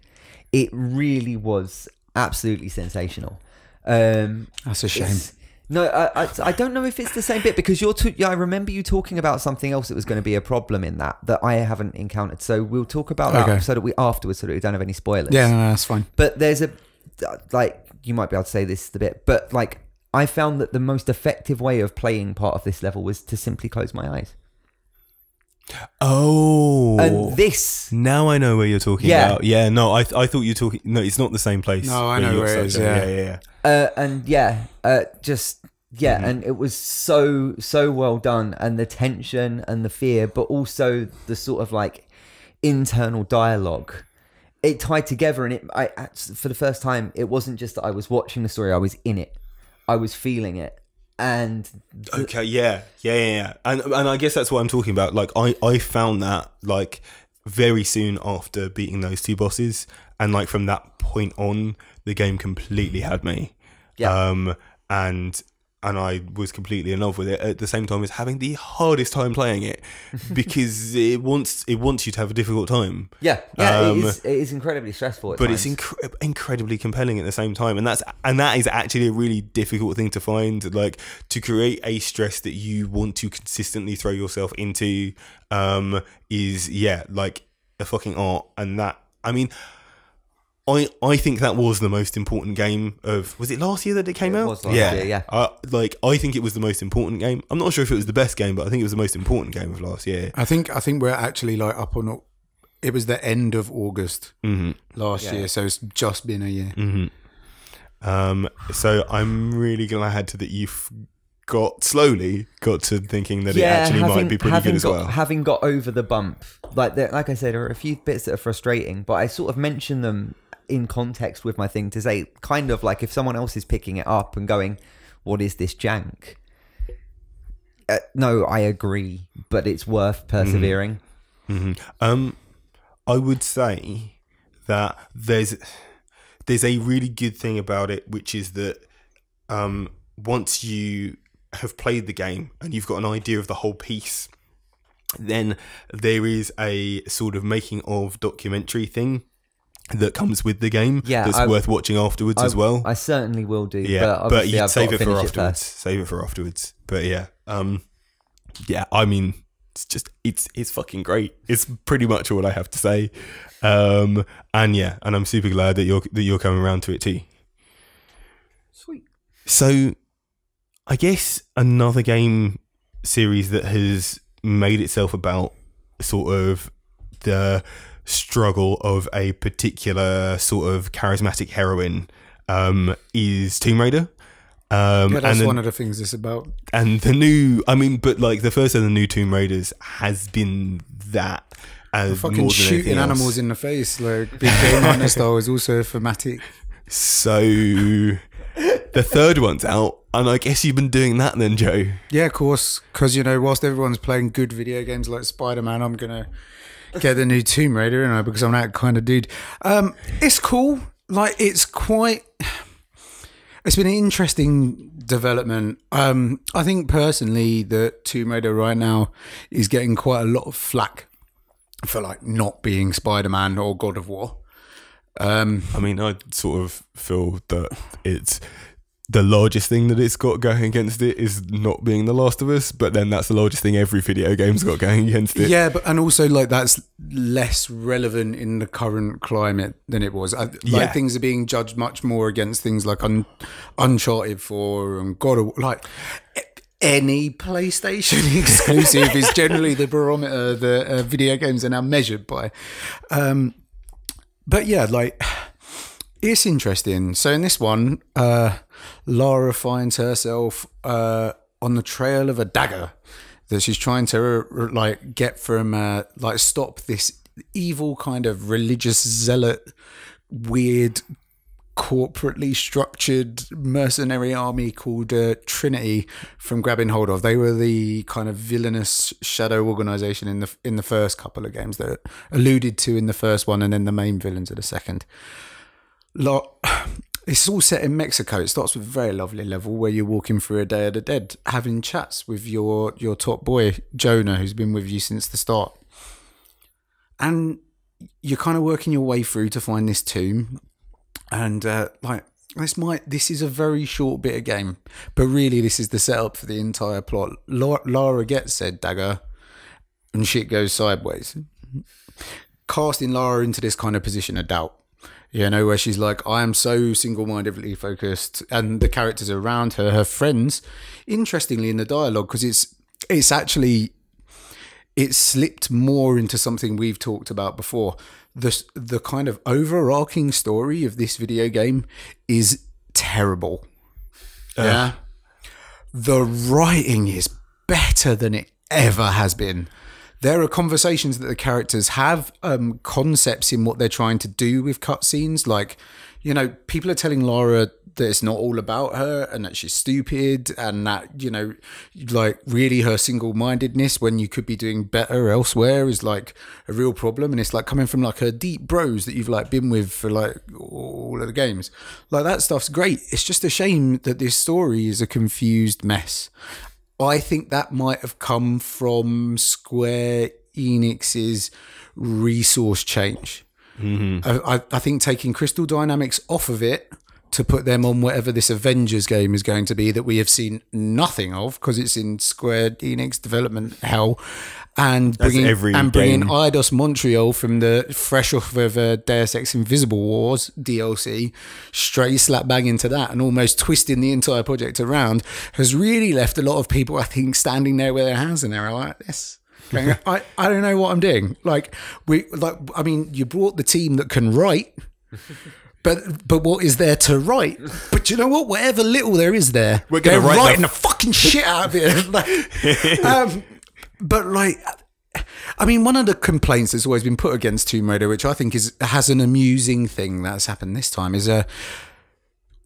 It really was absolutely sensational. Um That's a shame. no, I, I, I don't know if it's the same bit because you're. T- yeah, I remember you talking about something else that was going to be a problem in that that I haven't encountered. So we'll talk about that Okay. so that we afterwards, so that we don't have any spoilers. Yeah, no, no, that's fine. But there's a like you might be able to say this the bit, but like I found that the most effective way of playing part of this level was to simply close my eyes. Oh. And this now I know where you're talking Yeah. about. Yeah, no, I I thought you were talking. No, it's not the same place. No, I know where it stuck is, there. yeah. yeah, yeah. yeah. uh, and yeah, uh, just yeah, Mm-hmm. and it was so so well done, and the tension and the fear, but also the sort of like internal dialogue. It tied together, and it I for the first time, it wasn't just that I was watching the story; I was in it, I was feeling it, and the- Okay, yeah, yeah, yeah, yeah. And and I guess that's what I'm talking about. Like I I found that like very soon after beating those two bosses, and like from that point on, the game completely had me. Yeah. Um, and and I was completely in love with it at the same time as having the hardest time playing it because it wants it wants you to have a difficult time. yeah, yeah, Um, it is it is incredibly stressful. But it's times. incre- incredibly compelling at the same time and that's and that is actually a really difficult thing to find like to create a stress that you want to consistently throw yourself into um is yeah like a fucking art and that i mean I, I think that was the most important game of was it last year that it came It out? was last yeah, year, yeah. Uh, like I think it was the most important game. I'm not sure if it was the best game, but I think it was the most important game of last year. I think I think we're actually like up on. It was the end of August Mm-hmm. last Yeah. year, so it's just been a year. Um, so I'm really glad to that you've got slowly got to thinking that it actually might be pretty good as got, well. Having got over the bump, like there, like I said, there are a few bits that are frustrating, but I sort of mentioned them in context with my thing to say, kind of like if someone else is picking it up and going, "What is this jank?" Uh, no, I agree, but it's worth persevering. Um, I would say that there's there's a really good thing about it, which is that um, once you have played the game and you've got an idea of the whole piece, then there is a sort of making of documentary thing that comes with the game Yeah, that's I- worth watching afterwards as well. I certainly will do. yeah, but, but, you'd I've save it for afterwards. first. save it for afterwards. But yeah, um, yeah. I mean, it's just it's it's fucking great. It's pretty much all I have to say. Um, and yeah, and I'm super glad that you're that you're coming around to it too. Sweet. So, I guess another game series that has made itself about sort of the struggle of a particular sort of charismatic heroine um, is Tomb Raider. Um, Yeah, that's and, the, one of the things it's about. and the new, I mean, but like the first of the new Tomb Raiders has been that. As Fucking more than shooting animals in the face, like big game hunter style, is also thematic. So the third one's out, and I guess you've been doing that then, Joe. Yeah, of course. Because you know, whilst everyone's playing good video games like Spider Man, I'm gonna get the new Tomb Raider, you know, because I'm that kind of dude. Um, it's cool. Like, it's quite. It's been an interesting development. Um, I think personally that Tomb Raider right now is getting quite a lot of flack for like not being Spider Man or God of War. Um, I mean, I sort of feel that it's the largest thing that it's got going against it is not being The Last of Us, but then that's the largest thing every video game's got going against it. Yeah, but and also like that's less relevant in the current climate than it was. I, like Yeah. things are being judged much more against things like un, Uncharted Four and God of like any PlayStation exclusive is generally the barometer that uh, video games are now measured by. Um, but yeah, like it's interesting. So in this one, uh, Lara finds herself uh, on the trail of a dagger that she's trying to like get from, uh, like stop this evil kind of religious zealot, weird, corporately structured mercenary army called uh, Trinity from grabbing hold of. They were the kind of villainous shadow organization in the in the first couple of games that alluded to in the first one, and then the main villains of the second. Lot. It's all set in Mexico. It starts with a very lovely level where you're walking through a Day of the Dead, having chats with your your top boy Jonah, who's been with you since the start, and you're kind of working your way through to find this tomb and uh, like this might this is a very short bit of game but really this is the setup for the entire plot lara, lara gets said dagger and shit goes sideways casting lara into this kind of position of doubt you know where she's like i am so single-mindedly focused and the characters around her her friends interestingly in the dialogue because it's it's actually it slipped more into something we've talked about before. The the kind of overarching story of this video game is terrible. yeah. The writing is better than it ever has been. There are conversations that the characters have, um, concepts in what they're trying to do with cutscenes. Like, you know, people are telling Lara that it's not all about her and that she's stupid and that, you know, like really her single mindedness when you could be doing better elsewhere is like a real problem. And it's like coming from like her deep bros that you've like been with for like all of the games. Like that stuff's great. It's just a shame that this story is a confused mess. I think that might have come from Square Enix's resource change. Mm-hmm. I, I, I think taking Crystal Dynamics off of it to put them on whatever this Avengers game is going to be that we have seen nothing of because it's in Square Enix development hell, and bringing every and bringing game. Eidos Montreal from the fresh off of uh, Deus Ex Invisible Wars DLC, straight slap bang into that, and almost twisting the entire project around has really left a lot of people, I think, standing there with their hands in their air like this. going, I, I don't know what I'm doing. Like we like I mean, you brought the team that can write. But but what is there to write? But you know what? Whatever little there is there, We're gonna they're write the- writing the fucking shit out of it. Like, um, but like, I mean, one of the complaints that's always been put against Tomb Raider, which I think is has an amusing thing that's happened this time, is uh,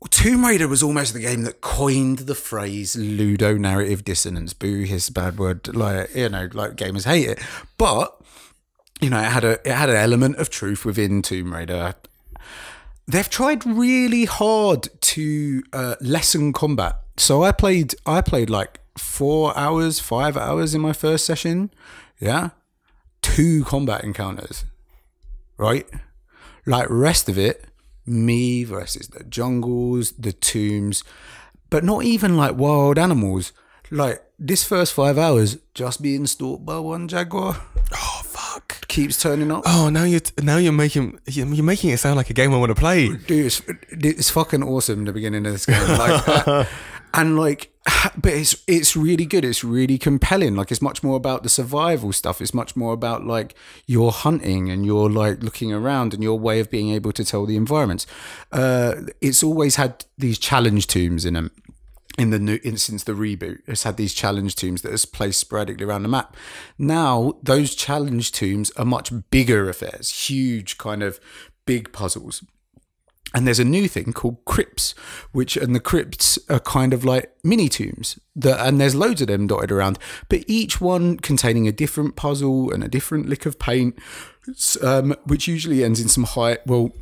Tomb Raider was almost the game that coined the phrase ludo narrative dissonance. Boo, his bad word. Like you know, like gamers hate it, but you know, it had a it had an element of truth within Tomb Raider. They've tried really hard to uh, lessen combat. So I played I played like four hours, five hours in my first session. Yeah, two combat encounters. Right, like rest of it, me versus the jungles, the tombs, but not even like wild animals. Like this first five hours, just being stalked by one jaguar Oh fuck. keeps turning up. Oh, now you're now you're making you're making it sound like a game I want to play. dude, it's, it's fucking awesome. The beginning of this game, like, and like but it's it's really good. It's really compelling. Like it's much more about the survival stuff. It's much more about like your hunting and your like looking around and your way of being able to tell the environments. Uh, it's always had these challenge tombs in them. In the new, in, since the reboot, it's had these challenge tombs that is placed sporadically around the map. Now those challenge tombs are much bigger affairs, huge kind of big puzzles and there's a new thing called crypts, which and the crypts are kind of like mini tombs. That and there's loads of them dotted around, but each one containing a different puzzle and a different lick of paint, um, which usually ends in some high, well,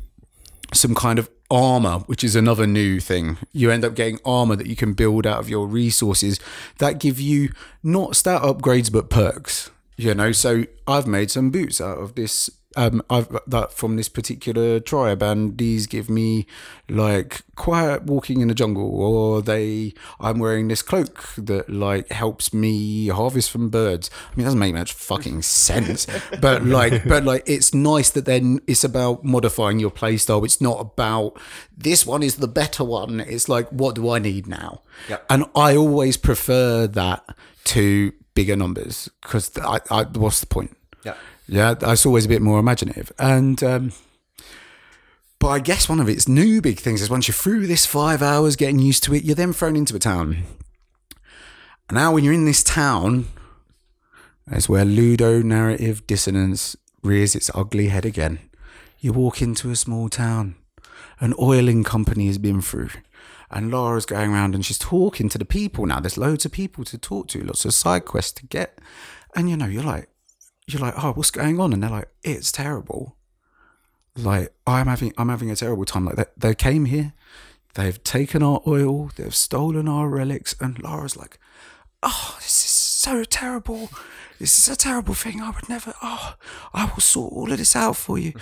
some kind of armor, which is another new thing. You end up getting armor that you can build out of your resources that give you not stat upgrades but perks. You know, so I've made some boots out of this um, I've that from this particular tribe, and these give me like quiet walking in the jungle, or they I'm wearing this cloak that like helps me harvest from birds. I mean, it doesn't make much fucking sense, but like, but like, it's nice that then it's about modifying your playstyle. It's not about this one is the better one. It's like, what do I need now? Yep. And I always prefer that to bigger numbers because I, I, what's the point? Yeah. Yeah, that's always a bit more imaginative. And um, but I guess one of its new big things is once you're through this five hours getting used to it, you're then thrown into a town. And now when you're in this town, that's where ludo narrative dissonance rears its ugly head again. You walk into a small town. An oiling company has been through. And Laura's going around and she's talking to the people now. There's loads of people to talk to, lots of side quests to get. And you know, you're like, you're like, oh, what's going on? And they're like, it's terrible. Like I'm having, I'm having a terrible time. Like they, they came here, they've taken our oil, they've stolen our relics, and Laura's like, oh, this is so terrible. This is a terrible thing. I would never. Oh, I will sort all of this out for you.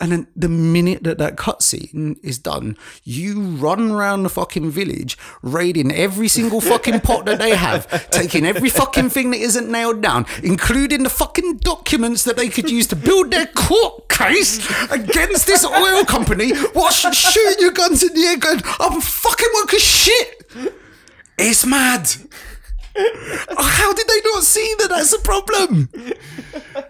And then the minute that that cutscene is done, you run around the fucking village, raiding every single fucking pot that they have, taking every fucking thing that isn't nailed down, including the fucking documents that they could use to build their court case against this oil company. What shooting your guns in the air, going, I'm fucking working shit. It's mad. How did they not see that that's a problem?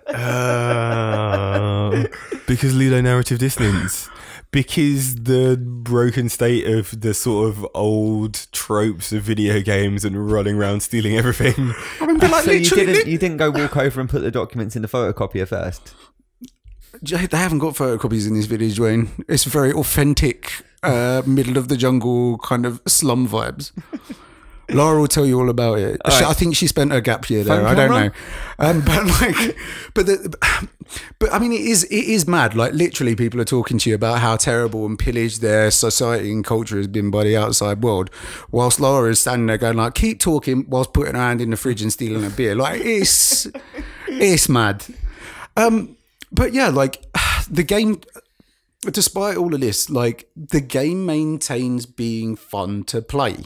Uh, because Ludo narrative dissonance. Because the broken state of the sort of old tropes of video games and running around stealing everything. I mean, like so you didn't you didn't go walk over and put the documents in the photocopier first? They haven't got photocopies in this village, Waine. It's very authentic, uh, middle of the jungle kind of slum vibes. Laura will tell you all about it. She- I think she spent her gap year there. Phone I don't camera? know, um, but like, but the, but I mean, it is it is mad. Like literally, people are talking to you about how terrible and pillaged their society and culture has been by the outside world, whilst Laura is standing there going like, "Keep talking," whilst putting her hand in the fridge and stealing a beer. Like it's it's mad. Um, but yeah, like the game despite all of this, like the game maintains being fun to play,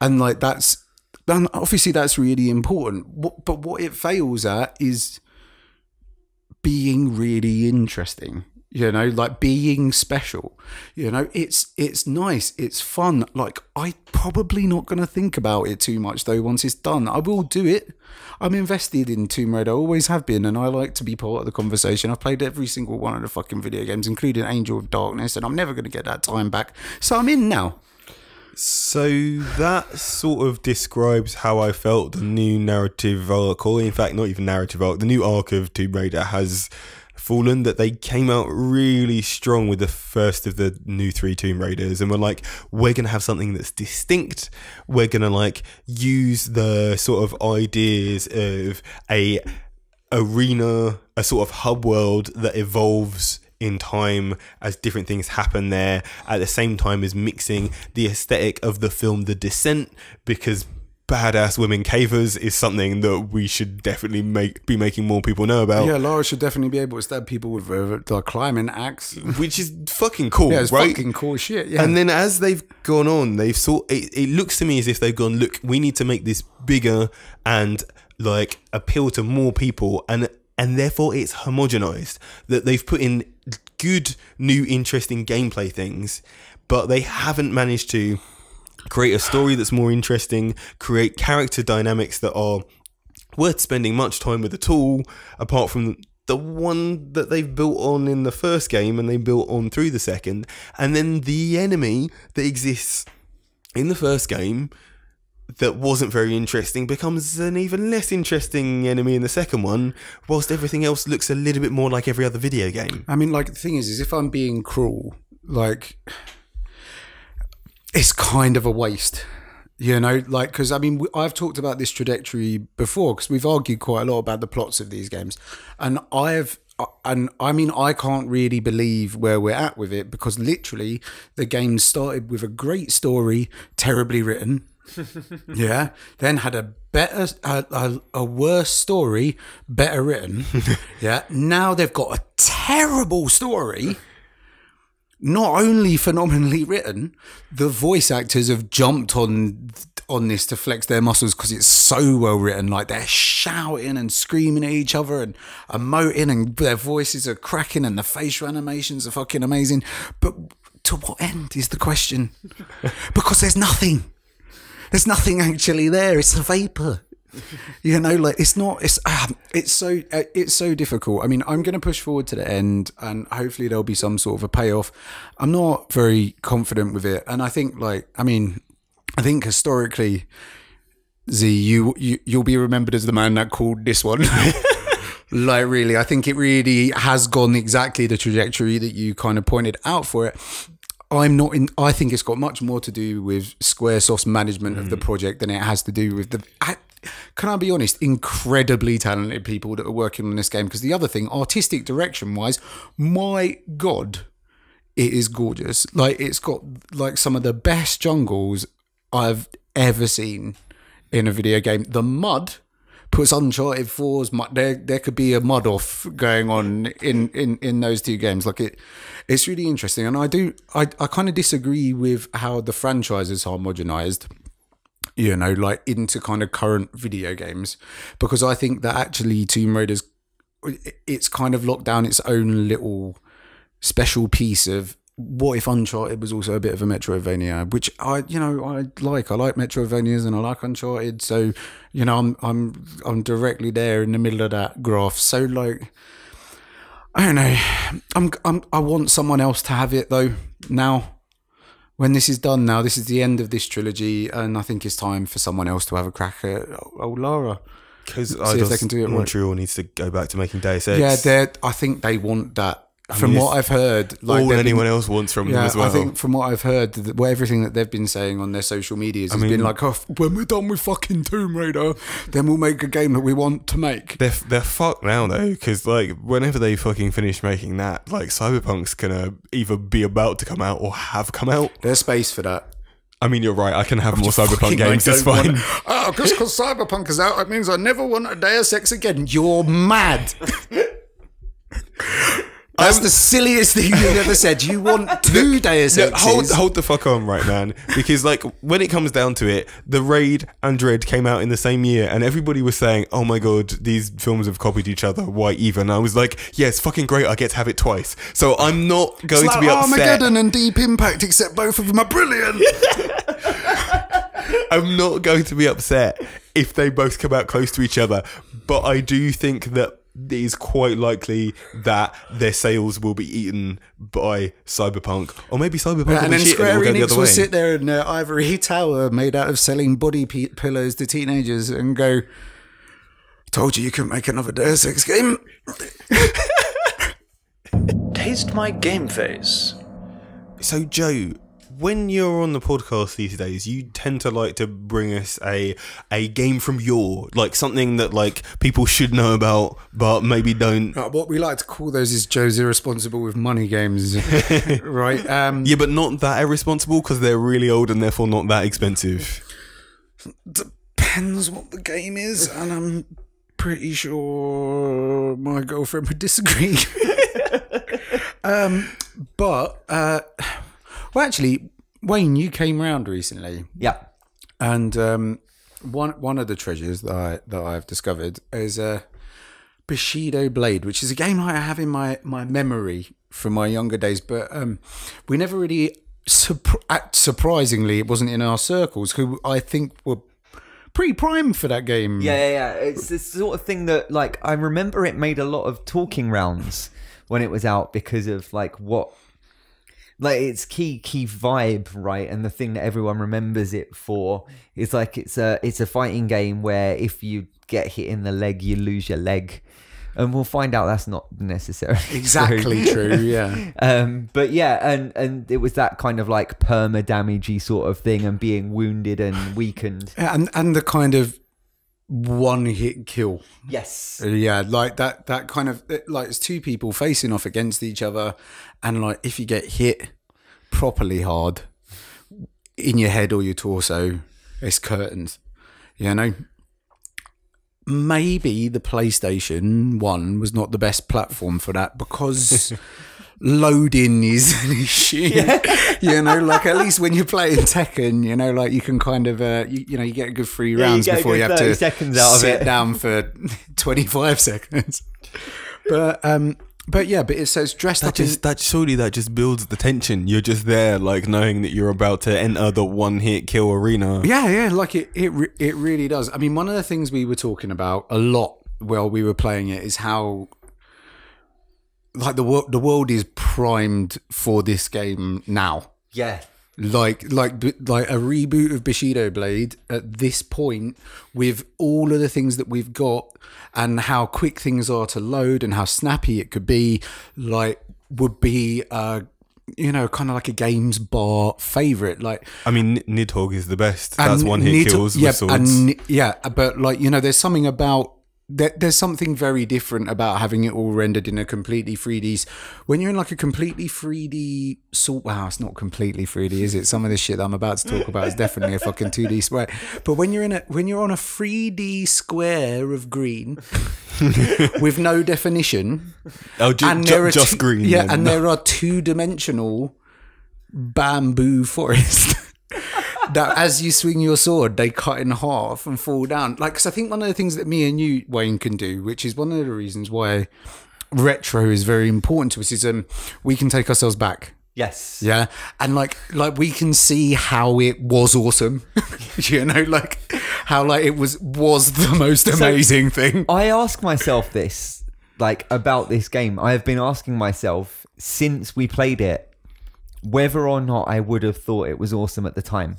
and like that's and obviously that's really important. But what it fails at is being really interesting. You know, like being special. You know, it's it's nice, it's fun. Like I probably not gonna think about it too much though. Once it's done, I will do it. I'm invested in Tomb Raider, I always have been, and I like to be part of the conversation. I've played every single one of the fucking video games, including Angel of Darkness, and I'm never gonna get that time back. So I'm in now. So that sort of describes how I felt the new narrative arc, or in fact, not even narrative arc, the new arc of Tomb Raider has fallen. That they came out really strong with the first of the new three Tomb Raiders, and were like, we're gonna have something that's distinct. We're gonna like use the sort of ideas of a arena, a sort of hub world that evolves in time as different things happen there at the same time as mixing the aesthetic of the film The Descent because badass women cavers is something that we should definitely make be making more people know about Yeah, Laura should definitely be able to stab people with uh, the climbing axe. which is fucking cool Yeah, it's right fucking cool shit. Yeah, And then as they've gone on, they've sort. It, it looks to me as if they've gone. Look, we need to make this bigger and like appeal to more people, and and therefore it's homogenized. That they've put in good, new, interesting gameplay things, but they haven't managed to create a story that's more interesting, create character dynamics that are worth spending much time with at all, apart from the one that they've built on in the first game and they built on through the second, and then the enemy that exists in the first game that wasn't very interesting becomes an even less interesting enemy in the second one, whilst everything else looks a little bit more like every other video game. I mean, like the thing is, is if I'm being cruel, like it's kind of a waste. You know, like because I mean, I've talked about this trajectory before because we've argued quite a lot about the plots of these games, and I've uh, and I mean, I can't really believe where we're at with it because literally the game started with a great story, terribly written. yeah, then had a better, a, a, a worse story, better written. yeah, now they've got a terrible story not only phenomenally written, the voice actors have jumped on on this to flex their muscles because it's so well written. Like they're shouting and screaming at each other and emoting, and their voices are cracking, and the facial animations are fucking amazing. But to what end is the question? because there's nothing. There's nothing actually there. It's a vapor. You know, like it's not. It's um, it's so uh, it's so difficult. I mean, I'm going to push forward to the end, and hopefully there'll be some sort of a payoff. I'm not very confident with it, and I think like I mean, I think historically, Z, you, you you'll be remembered as the man that called this one. like really, I think it really has gone exactly the trajectory that you kind of pointed out for it. I'm not in. I think it's got much more to do with SquareSoft's management of the mm. project than it has to do with the. I, can I be honest? Incredibly talented people that are working on this game. Because the other thing, artistic direction wise, my god, it is gorgeous. Like it's got like some of the best jungles I've ever seen in a video game. The mud puts Uncharted 4's mud. There, there could be a mud off going on in, in, in those two games. Like it, it's really interesting. And I do, I, I kind of disagree with how the franchises are homogenized. You know, like into kind of current video games, because I think that actually Tomb Raider's it's kind of locked down its own little special piece of what if Uncharted was also a bit of a Metroidvania, which I, you know, I like. I like Metroidvanias and I like Uncharted. So, you know, I'm I'm I'm directly there in the middle of that graph. So, like, I don't know. I'm I'm I want someone else to have it though. Now, when this is done, now this is the end of this trilogy, and I think it's time for someone else to have a crack at oh Lara. Because if they can do it right. Montreal needs to go back to making Deus Ex. Yeah. I think they want that. From mean, what I've heard, like all they've been- anyone else wants from them as well. I think from what I've heard, that everything that they've been saying on their social medias has mean- been like, oh, when we're done with fucking Tomb Raider, then we'll make a game that we want to make. they're they're fucked now though, because like whenever they fucking finish making that, like Cyberpunk's gonna either be about to come out or have come out. There's space for that. I mean, you're right. I can have more Cyberpunk games. I It's fine. Oh, just because Cyberpunk is out, it means I never want a Deus Ex again. You're mad. That's the silliest thing you've ever said. You want two Deus No, hold, hold the fuck on right man. Because like when it comes down to it the raid and Dredd came out in the same year and everybody was saying oh my god these films have copied each other. Why even? I was like yeah it's fucking great. I get to have it twice. So i'm not going It's to like be upset. Armageddon and Deep Impact, except both of them are brilliant. i'm not going to be upset if they both come out close to each other. But i do think that it is quite likely that their sales will be eaten by cyberpunk or maybe cyberpunk will and then shit Square and it'll go the Enix other will way sit there in their ivory tower made out of selling body pe- pillows to teenagers and go, "Told you you couldn't make another Deus Ex game." Taste my game face. So, Joe, when you're on the podcast these days, you tend to like to bring us a a game from your like something that like people should know about, but maybe don't. Uh, what we like to call those is Joe's irresponsible with money games, right? Um, Yeah, but not that irresponsible because they're really old and therefore not that expensive. depends what the game is, and I'm pretty sure my girlfriend would disagree. um, but uh, well, actually, Waine, you came round recently, Yeah. and um, one one of the treasures that I that I've discovered is a Bushido Blade, which is a game I have in my my memory from my younger days, but um, we never really surpr- surprisingly, it wasn't in our circles, who I think were pretty prime for that game. Yeah, yeah, yeah. It's this sort of thing that, like, I remember it made a lot of talking rounds when it was out because of like what, like, its key key vibe, right? And the thing that everyone remembers it for is like it's a it's a fighting game where if you get hit in the leg, you lose your leg, and we'll find out that's not necessarily true. Exactly true. Yeah. Um, but yeah, and and it was that kind of like perma damagey sort of thing, and being wounded and weakened. and and the kind of one hit kill. Yes. Yeah, like that that kind of like it's two people facing off against each other and like if you get hit properly hard in your head or your torso, it's curtains. You know? Maybe the PlayStation 1 was not the best platform for that because loading is an issue. you know, like at least when you're playing Tekken, you know, like you can kind of, uh, you, you know, you get a good three rounds get a before you have to seconds out of sit it. down for 25 seconds. But, um, but yeah, but it says dressed That up in just that surely that just builds the tension. You're just there, like knowing that you're about to enter the one hit kill arena. Yeah, yeah, like it, it, it really does. I mean, one of the things we were talking about a lot while we were playing it is how, like the world, the world is primed for this game now. Yeah. Like, like, like a reboot of Bushido Blade at this point, with all of the things that we've got and how quick things are to load and how snappy it could be, like, would be. Uh, you know, kind of like a games bar favorite. Like, I mean, N- Nidhogg is the best. That's one hit need to- kills yeah, with swords. And, yeah, but like you know, there's something about there, there's something very different about having it all rendered in a completely 3D. When you're in like a completely 3D sort, wow, it's not completely 3D, is it? Some of this shit that I'm about to talk about is definitely a fucking 2D square. But when you're in a when you're on a 3D square of green with no definition, oh, ju- and ju- there are just two- green. Yeah, then. and there are two dimensional bamboo forest. that as you swing your sword, they cut in half and fall down. Like, because I think one of the things that me and you, Waine, can do, which is one of the reasons why retro is very important to us, is um, we can take ourselves back. Yes. Yeah, and like like we can see how it was awesome, you know, like how like it was was the most amazing thing. I ask myself this, like about this game. I have been asking myself since we played it whether or not I would have thought it was awesome at the time.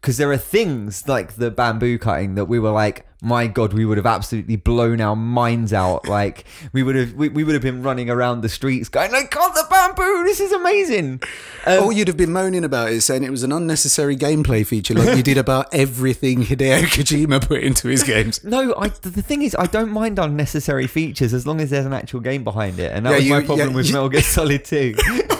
Because there are things like the bamboo cutting that we were like, my god, we would have absolutely blown our minds out. Like we would have, we, we would have been running around the streets going, "I got the bamboo! This is amazing!" Um, All you'd have been moaning about is saying it was an unnecessary gameplay feature, like you did about everything Hideo Kojima put into his games. No, I, the thing is, I don't mind unnecessary features as long as there's an actual game behind it, and that Yeah, was my problem yeah, with you- Metal Gear Solid 2.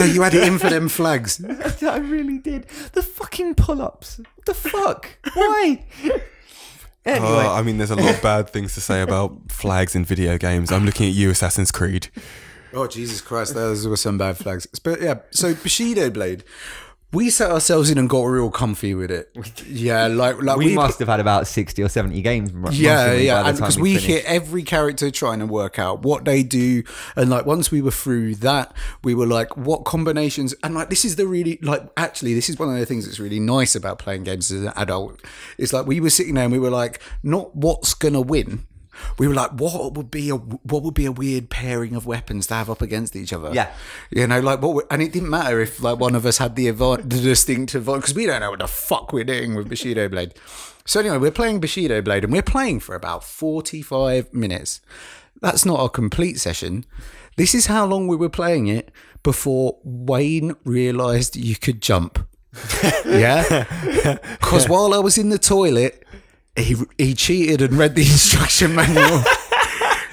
Yeah, you had it in for them flags. I really did. The fucking pull-ups. The fuck? Why? Uh, anyway, Oh, I mean, there's a lot of bad things to say about flags in video games. I'm looking at you, Assassin's Creed. Oh Jesus Christ, those were some bad flags. But yeah, so Bushido Blade, we set ourselves in and got real comfy with it. Yeah, like like we, we, must have had about 60 or 70 games. Yeah, yeah, by the and time because we finished. hit every character trying to work out what they do, and like once we were through that, we were like, what combinations? And like this is the really like actually this is one of the things that's really nice about playing games as an adult. It's like we were sitting there and we were like, not what's gonna win. We were like, what would be a what would be a weird pairing of weapons to have up against each other? Yeah. you know, like what? And it didn't matter if like one of us had the advan- the distinctive because we don't know what the fuck we're doing with Bushido Blade. So anyway, we're playing Bushido Blade and we're playing for about 45 minutes. That's not a complete session. This is how long we were playing it before Waine realized you could jump. yeah? Because while I was in the toilet, he, he cheated and read the instruction manual.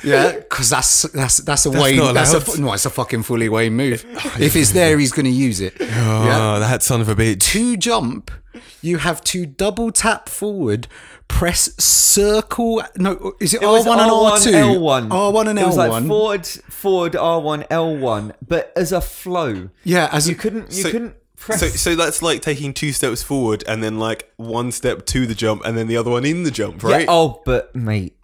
Yeah, because that's that's that's a Waine. not That's a no, it's a fucking fully Waine move. Oh, if it's there, he's going to use it. Oh, yeah Oh, that son of a bitch. to jump, you have to double tap forward, press circle. No, is it, It was R1 and R2? L1. R1 and it was L1. like forward, forward, R1, L1, but as a flow. yeah, as You a, couldn't, you So- couldn't press. So, so that's like taking two steps forward and then like one step to the jump and then the other one in the jump, Yeah, right? oh, but mate,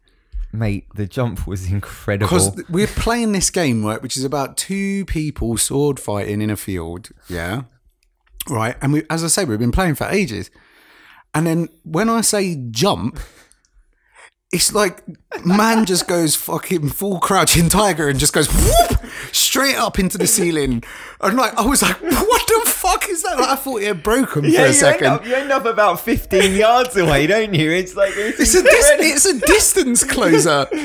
mate, the jump was incredible. Because we're playing this game, right, which is about two people sword fighting in a field, yeah, right. And we, as I say, we've been playing for ages. And then when I say jump, it's like man just goes fucking full crouching tiger and just goes whoop, straight up into the ceiling. And like I was like, what the fuck is that? Like, I thought it had broken for a you end, second. up, you end up about 15 yards away, don't you? It's like it's, It's a dis- it's a distance closer.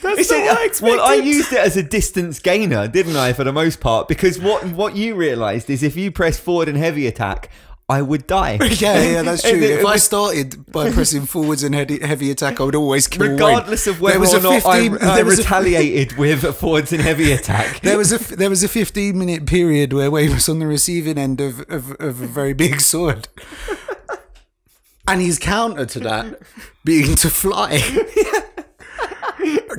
That's not what I expected. well, I used it as a distance gainer, didn't I, for the most part? Because what what you realised is if you press forward and heavy attack, I would die. Yeah, yeah, that's true. If I started by pressing forwards and heavy, heavy attack, I would always kill Waine. regardless of whether or a not 15 I, I was a- retaliated with forwards and heavy attack. There was a there was a 15 minute period where Waine was on the receiving end of, of, of a very big sword. And his counter to that being to fly.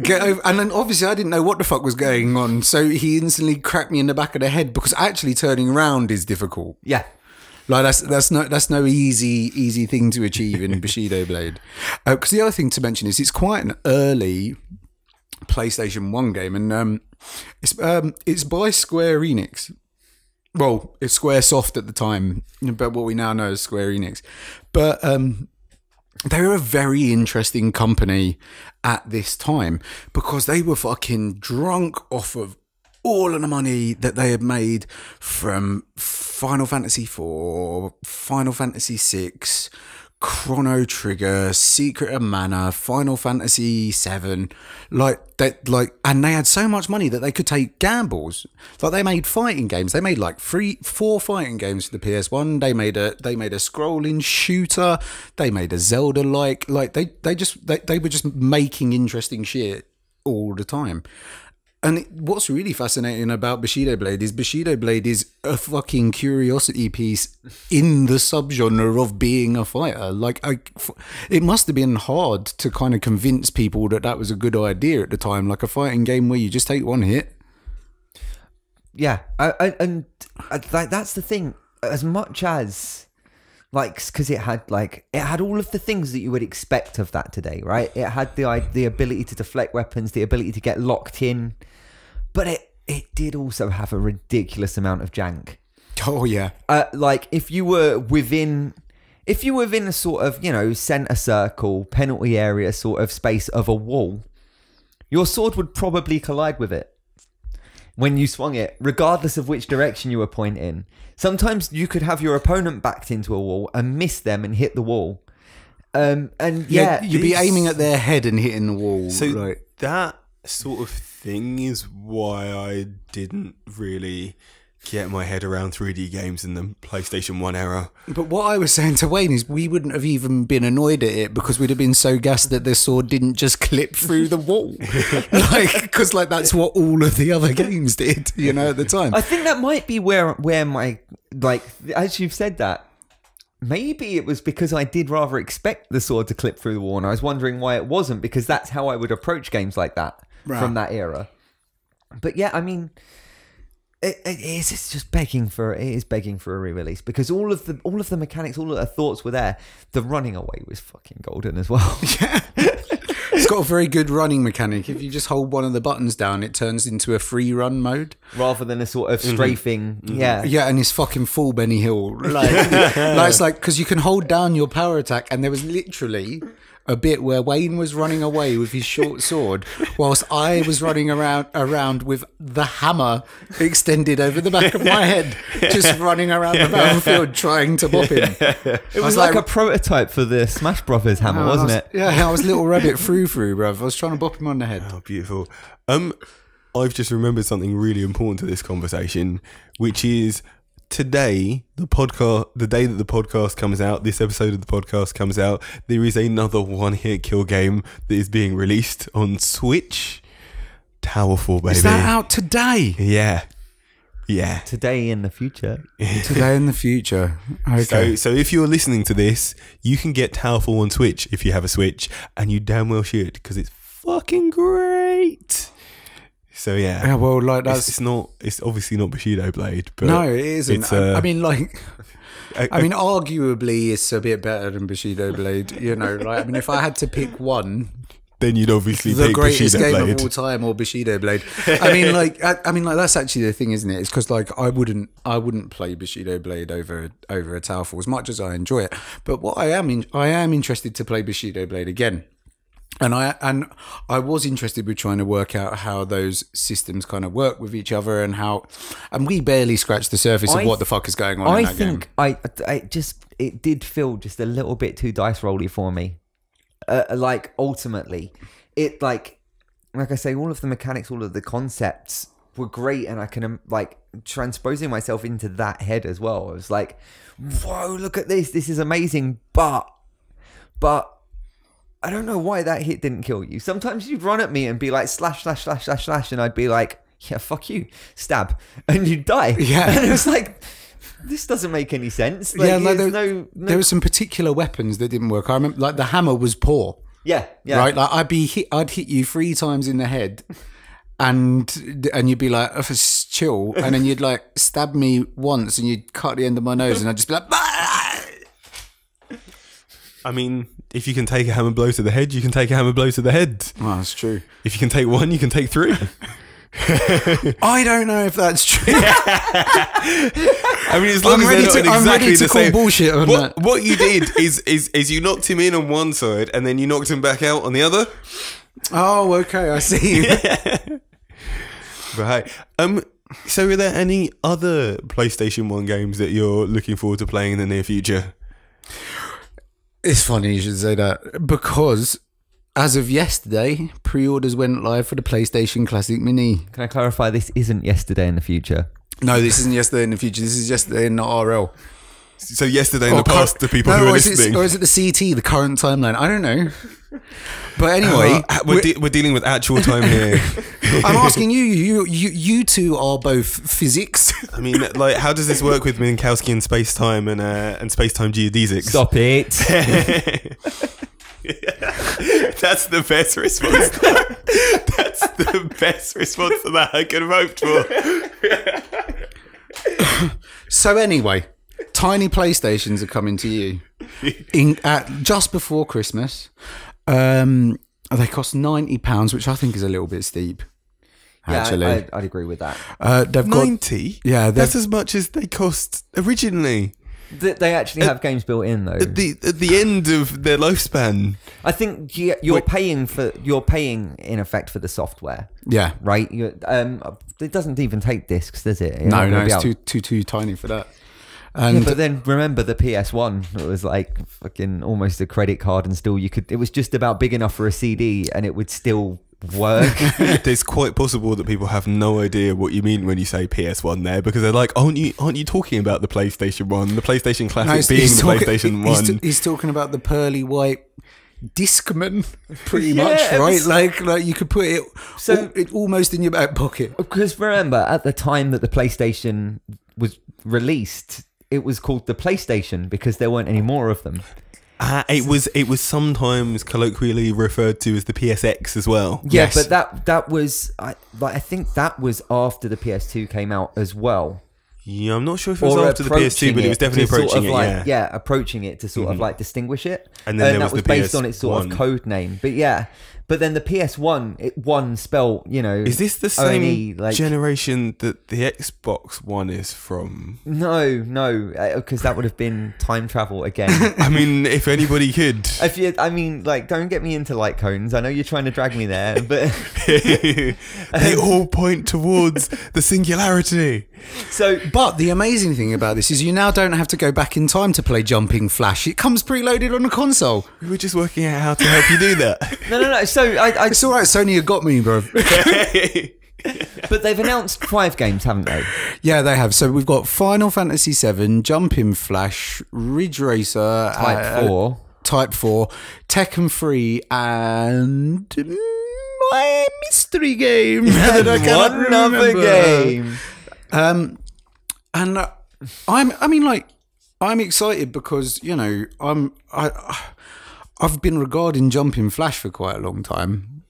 Get over, and then obviously I didn't know what the fuck was going on, so he instantly cracked me in the back of the head because actually turning around is difficult. yeah. Like that's that's no that's no easy easy thing to achieve in Bushido Blade. Because the other thing to mention is it's quite an early PlayStation One game, and um, it's um, it's by Square Enix. Well, it's Square Soft at the time, but what we now know as Square Enix. But um, they were a very interesting company at this time because they were fucking drunk off of all of the money that they had made from Final Fantasy IV, Final Fantasy VI, Chrono Trigger, Secret of Mana, Final Fantasy VII, like that, like, and they had so much money that they could take gambles. Like they made fighting games. They made like three, four fighting games for the PS One. They made a, they made a scrolling shooter. They made a Zelda like, like they, they just, they, they were just making interesting shit all the time. And what's really fascinating about Bushido Blade is Bushido Blade is a fucking curiosity piece in the subgenre of being a fighter. Like, I, it must have been hard to kind of convince people that that was a good idea at the time. Like a fighting game where you just take one hit. Yeah, I, I, and I, like that's the thing. As much as like, because it had like it had all of the things that you would expect of that today, right? It had the the ability to deflect weapons, the ability to get locked in, but it it did also have a ridiculous amount of jank. Oh yeah, Uh, like if you were within. If you were within a sort of, you know, center circle, penalty area sort of space of a wall, your sword would probably collide with it when you swung it, regardless of which direction you were pointing. Sometimes you could have your opponent backed into a wall and miss them and hit the wall. Um, and yeah, yeah. You'd be aiming at their head and hitting the wall. So like, that sort of thing is why I didn't really get my head around 3D games in the PlayStation 1 era. But what I was saying to Waine is we wouldn't have even been annoyed at it because we'd have been so gassed that the sword didn't just clip through the wall. like, because like that's what all of the other games did, you know, at the time. I think that might be where where my like as you've said that. Maybe it was because I did rather expect the sword to clip through the wall, and I was wondering why it wasn't because that's how I would approach games like that from that era. But yeah, I mean, it, it is it's just begging for it is begging for a re-release because all of the all of the mechanics, all of the thoughts were there. The running away was fucking golden as well. Yeah. it's got a very good running mechanic. If you just hold one of the buttons down, it turns into a free run mode. rather than a sort of mm-hmm. strafing. Mm-hmm. Yeah, Yeah, and it's fucking full Benny Hill. Like, like it's like because you can hold down your power attack, and there was literally a bit where Waine was running away with his short sword, whilst I was running around around with the hammer extended over the back of my head, just running around the battlefield trying to bop him. it was like, a prototype for the Smash Brothers hammer, wasn't it? Yeah, I was little rabbit through through, bruv. I was trying to bop him on the head. Oh, beautiful. Um, I've just remembered something really important to this conversation, which is today, the podcast, the day that the podcast comes out, this episode of the podcast comes out, there is another one hit kill game that is being released on Switch. Towerfall, baby. Is that out today? Yeah. Yeah. Today in the future. Today in the future. So, Okay. so if you're listening to this, you can get Towerfall on Switch if you have a Switch, and you damn well should because it's fucking great. So yeah, yeah, well, like that's it's not. It's obviously not Bushido Blade, but no, it isn't. It's, I- uh, I mean, like, I, I mean, arguably, it's a bit better than Bushido Blade. You know, like, I mean, if I had to pick one, then you'd obviously the greatest Bushido game Blade. of all time or Bushido Blade. I mean, like, I, I mean, like that's actually the thing, isn't it? It's because like I wouldn't, I wouldn't play Bushido Blade over over a Towerfall as much as I enjoy it. But what I am, in, I am interested to play Bushido Blade again. And I and I was interested with trying to work out how those systems kind of work with each other and how, and we barely scratched the surface I of what the fuck is going on I in that think game. I, I just it did feel just a little bit too dice rolly for me. Uh, like ultimately, it like like I say, all of the mechanics, all of the concepts were great, and I can um, like transposing myself into that head as well. I was like, whoa, look at this, this is amazing, but but. I don't know why that hit didn't kill you. Sometimes you'd run at me and be like slash slash slash slash slash, and I'd be like, yeah, fuck you, stab, and you'd die. Yeah. and it was like, this doesn't make any sense. Like, yeah, like there, there's no, no there were some particular weapons that didn't work. I remember, like the hammer was poor. yeah, yeah, right? Like I'd be hit, I'd hit you three times in the head, and and you'd be like, oh, it's chill, and then you'd like stab me once, and you'd cut the end of my nose, and I'd just be like, "Ah!" I mean, if you can take a hammer blow to the head, you can take a hammer blow to the head. oh, that's true. If you can take one, you can take three. I don't know if that's true. I mean, as long I'm as ready they're not to- I'm ready exactly to the call same. bullshit on what, that. what you did is is is you knocked him in on one side and then you knocked him back out on the other. oh, okay, I see. Right. Um. So, are there any other PlayStation One games that you're looking forward to playing in the near future? It's funny you should say that because. As of yesterday, pre-orders went live for the PlayStation Classic Mini. Can I clarify? This isn't yesterday in the future. No, this isn't yesterday in the future. This is yesterday in the RL. So, yesterday in the Or cur- past, the people no, who are or listening. It, or is it the CT, the current timeline? I don't know. But anyway, Uh, we're, de- we're dealing with actual time here. I'm asking you, you, you, you two are both physics. I mean, like, how does this work with Minkowski and space time and uh, and space time geodesics? Stop it. That's the best response. That's the best response to that I could have hoped for. So anyway, tiny PlayStations are coming to you in at just before Christmas. Um, they cost ninety pounds, which I think is a little bit steep. yeah, Actually, I, I'd, I'd agree with that. uh, they've got Ninety. Yeah, that's as much as they cost originally. Th- They actually have games built in though. At the at the end of their lifespan. I think you- you're paying for you're paying in effect for the software, yeah. right? You, um, it doesn't even take discs, does it? You're No, no, it's able- too too too tiny for that. Yeah, but then remember the PS1. It was like fucking almost a credit card, and still you could. It was just about big enough for a CD, and it would still work. It's quite possible that people have no idea what you mean when you say PS1 there because they're like, aren't you aren't you talking about the PlayStation One, the PlayStation Classic No, he's- being he's the talking- PlayStation he's One? t- He's, talking about the pearly white Discman, pretty Yeah, much, right? was- like, like you could put it, So- al- it almost in your back pocket. Because remember, at the time that the PlayStation was released, it was called the PlayStation because there weren't any more of them. Uh, it was it was sometimes colloquially referred to as the PSX as well. Yeah, Yes. but that that was I like I think that was after the PS2 came out as well. Yeah, I'm not sure if it was after the PS2, but it was definitely to sort approaching of it. like, yeah. Mm-hmm. yeah, approaching it to sort of like distinguish it. And then there that was the based on its sort of code name. But yeah, but then the PS1, it one spelt, you know, Is this the same only, like generation that the Xbox One is from? no, no, uh, because that would have been time travel again. I mean, if anybody could. If you, I mean, like, don't get me into light cones. I know you're trying to drag me there, but they all point towards the singularity. so But the amazing thing about this is you now don't have to go back in time to play Jumping Flash. It comes preloaded on the console. We were just working out how to help you do that. no, no, no. So I, I It's all right, Sony, you got me, bro. but they've announced five games, haven't they? yeah, they have. So we've got Final Fantasy VII, Jumping Flash, Ridge Racer, Type uh, four. Type 4, Tekken 3, and my mystery game. that I cannot One other remember. game. Um, and uh, I'm, I mean, like, I'm excited because you know I'm, I, I've been regarding Jumping Flash for quite a long time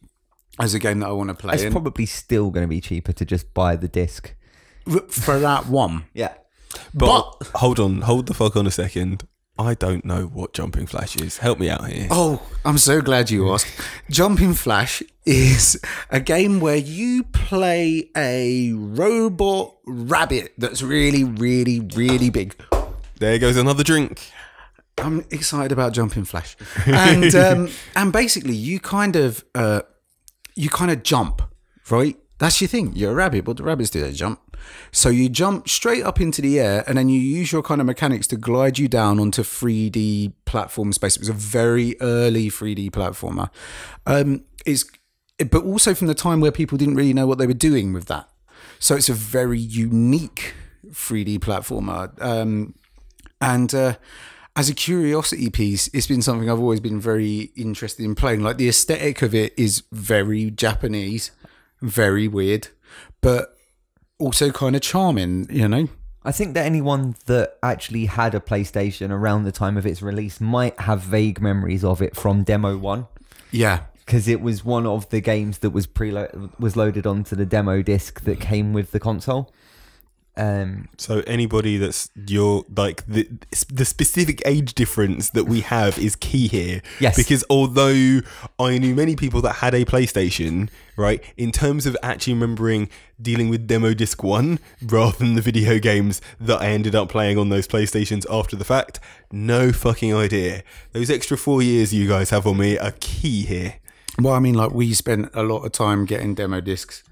as a game that I want to play. It's and probably still going to be cheaper to just buy the disc. for that one, Yeah. But, hold on, hold the fuck on a second. I don't know what Jumping Flash is. Help me out here. Oh, I'm so glad you asked. Jumping Flash is a game where you play a robot rabbit that's really, really, really big. There goes another drink. I'm excited about Jumping Flash, and um, and basically you kind of uh, you kind of jump, right? That's your thing. You're a rabbit. What do rabbits do? They jump. So you jump straight up into the air, and then you use your kind of mechanics to glide you down onto 3D platform space. It was a very early 3D platformer. Um, it's but also from the time where people didn't really know what they were doing with that. So it's a very unique 3D platformer. Um, and uh, as a curiosity piece, it's been something I've always been very interested in playing. Like the aesthetic of it is very Japanese, very weird, but also kind of charming, you know? I think that anyone that actually had a PlayStation around the time of its release might have vague memories of it from Demo 1 Yeah. because it was one of the games that was pre was loaded onto the demo disc that came with the console. Um, So anybody that's your like the the specific age difference that we have is key here. Yes. Because although I knew many people that had a PlayStation, right, in terms of actually remembering dealing with demo disc one rather than the video games that I ended up playing on those PlayStations after the fact, no fucking idea. Those extra four years you guys have on me are key here. Well, I mean, like we spent a lot of time getting demo discs.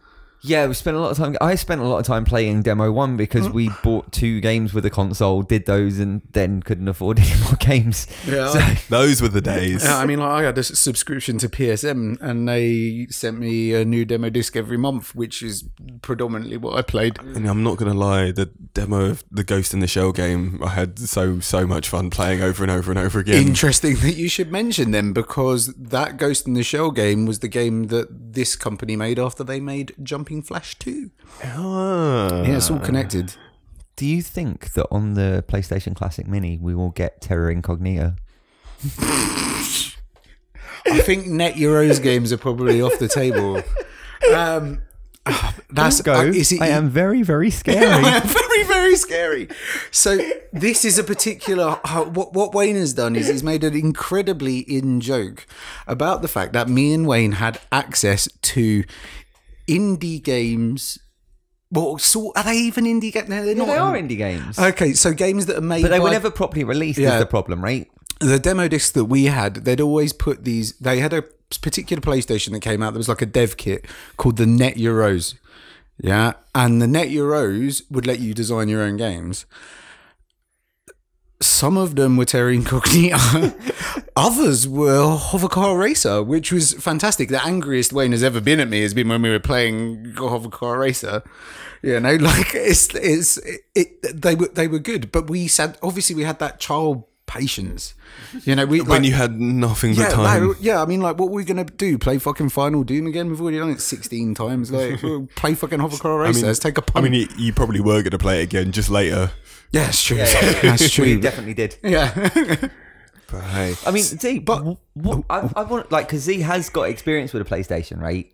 Yeah, we spent a lot of time. I spent a lot of time playing Demo One because mm. we bought two games with a console, did those, and then couldn't afford any more games. Yeah. So- Those were the days. Yeah, I mean, like I had a subscription to PSM, and they sent me a new demo disc every month, which is predominantly what I played. And I'm not gonna lie, the demo of the Ghost in the Shell game, I had so so much fun playing over and over and over again. Interesting that you should mention them because that Ghost in the Shell game was the game that this company made after they made Jumping Flash 2. Ah. Yeah, it's all connected. Do you think that on the PlayStation Classic Mini we will get Terra Incognita? I think Net Yaroze games are probably off the table. Um, that's Go. uh, is it, I am very, very scary. Yeah, very, very scary. So this is a particular. Uh, what what Waine has done is he's made an incredibly in joke about the fact that me and Waine had access to indie games. Well, so are they even indie games? No, they're Yeah, not. they are indie games, Okay, so games that are made, but they were by- never properly released. Yeah. Is the problem, right? the demo discs that we had, they'd always put these. They had a particular PlayStation that came out that was like a dev kit called the Net Yaroze. Yeah, and the Net Yaroze would let you design your own games. Some of them were Terra Incognita. Others were Hovercar Racer, which was fantastic. The angriest Waine has ever been at me has been when we were playing Hovercar Racer. You know, like it's it's it, they were they were good, but we said obviously we had that child patience. You know, we when like- you had nothing but yeah, time. like, yeah. I mean, like, what were we gonna do? Play fucking Final Doom again? We've already done it sixteen times. Like, play fucking Hovercar Racer. Let's take a I punt. mean, you, you probably were going to play it again just later. Yeah, it's true. That's true. We definitely did. yeah. But hey, I mean, Zi, but what, I, I want like because Zi has got experience with a PlayStation, right?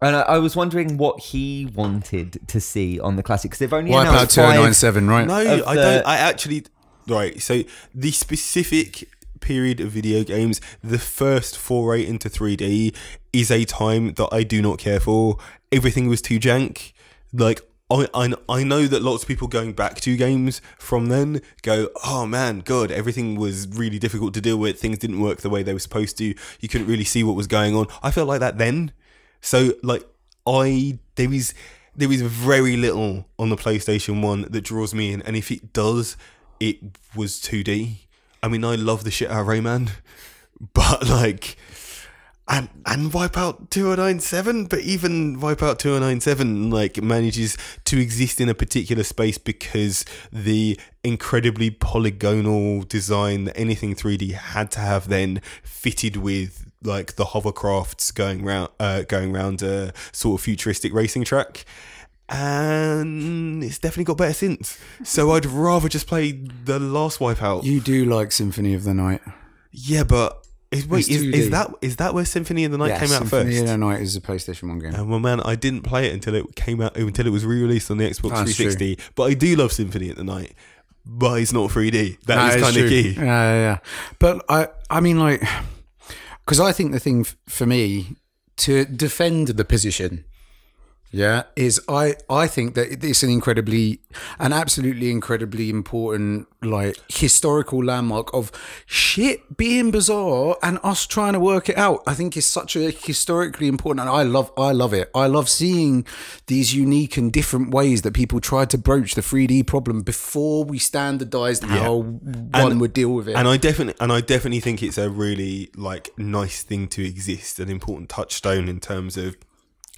And I, I was wondering what he wanted to see on the classic because they've only Wipeout announced two oh nine five. seven, right? no, I the- don't. I actually right. So the specific period of video games, the first foray into 3D, is a time that I do not care for. Everything was too jank. Like. I, I, I know that lots of people going back to games from then go, oh man, God, everything was really difficult to deal with. Things didn't work the way they were supposed to. You couldn't really see what was going on. I felt like that then. So like I there is there is very little on the PlayStation 1 that draws me in and if it does it was 2D. I mean I love the shit out of Rayman but like and and Wipeout 2097 but even Wipeout 2097 like manages to exist in a particular space because the incredibly polygonal design that anything 3D had to have then fitted with like the hovercrafts going round uh, going round a sort of futuristic racing track. And it's definitely got better since. So I'd rather just play the last Wipeout. You do like Symphony of the Night. yeah but is, wait is, is that is that where Symphony of the Night Yeah, came out Symphony first of the Night is a PlayStation One game. and well, man, I didn't play it until it came out until it was re-released on the Xbox ah, That's 360. But I do love Symphony at the Night. but it's not 3D. That No, is kind of true. key. Yeah, yeah, yeah. But I, I mean, like, because I think the thing f- for me to defend the position, yeah, is I, I think that it's an incredibly, an absolutely incredibly important, like, historical landmark of shit being bizarre and us trying to work it out. I think it's such a historically important, and I love, I love it. I love seeing these unique and different ways that people tried to broach the 3D problem before we standardized how one And- would deal with it. And I definitely and I definitely think it's a really like nice thing to exist, an important touchstone in terms of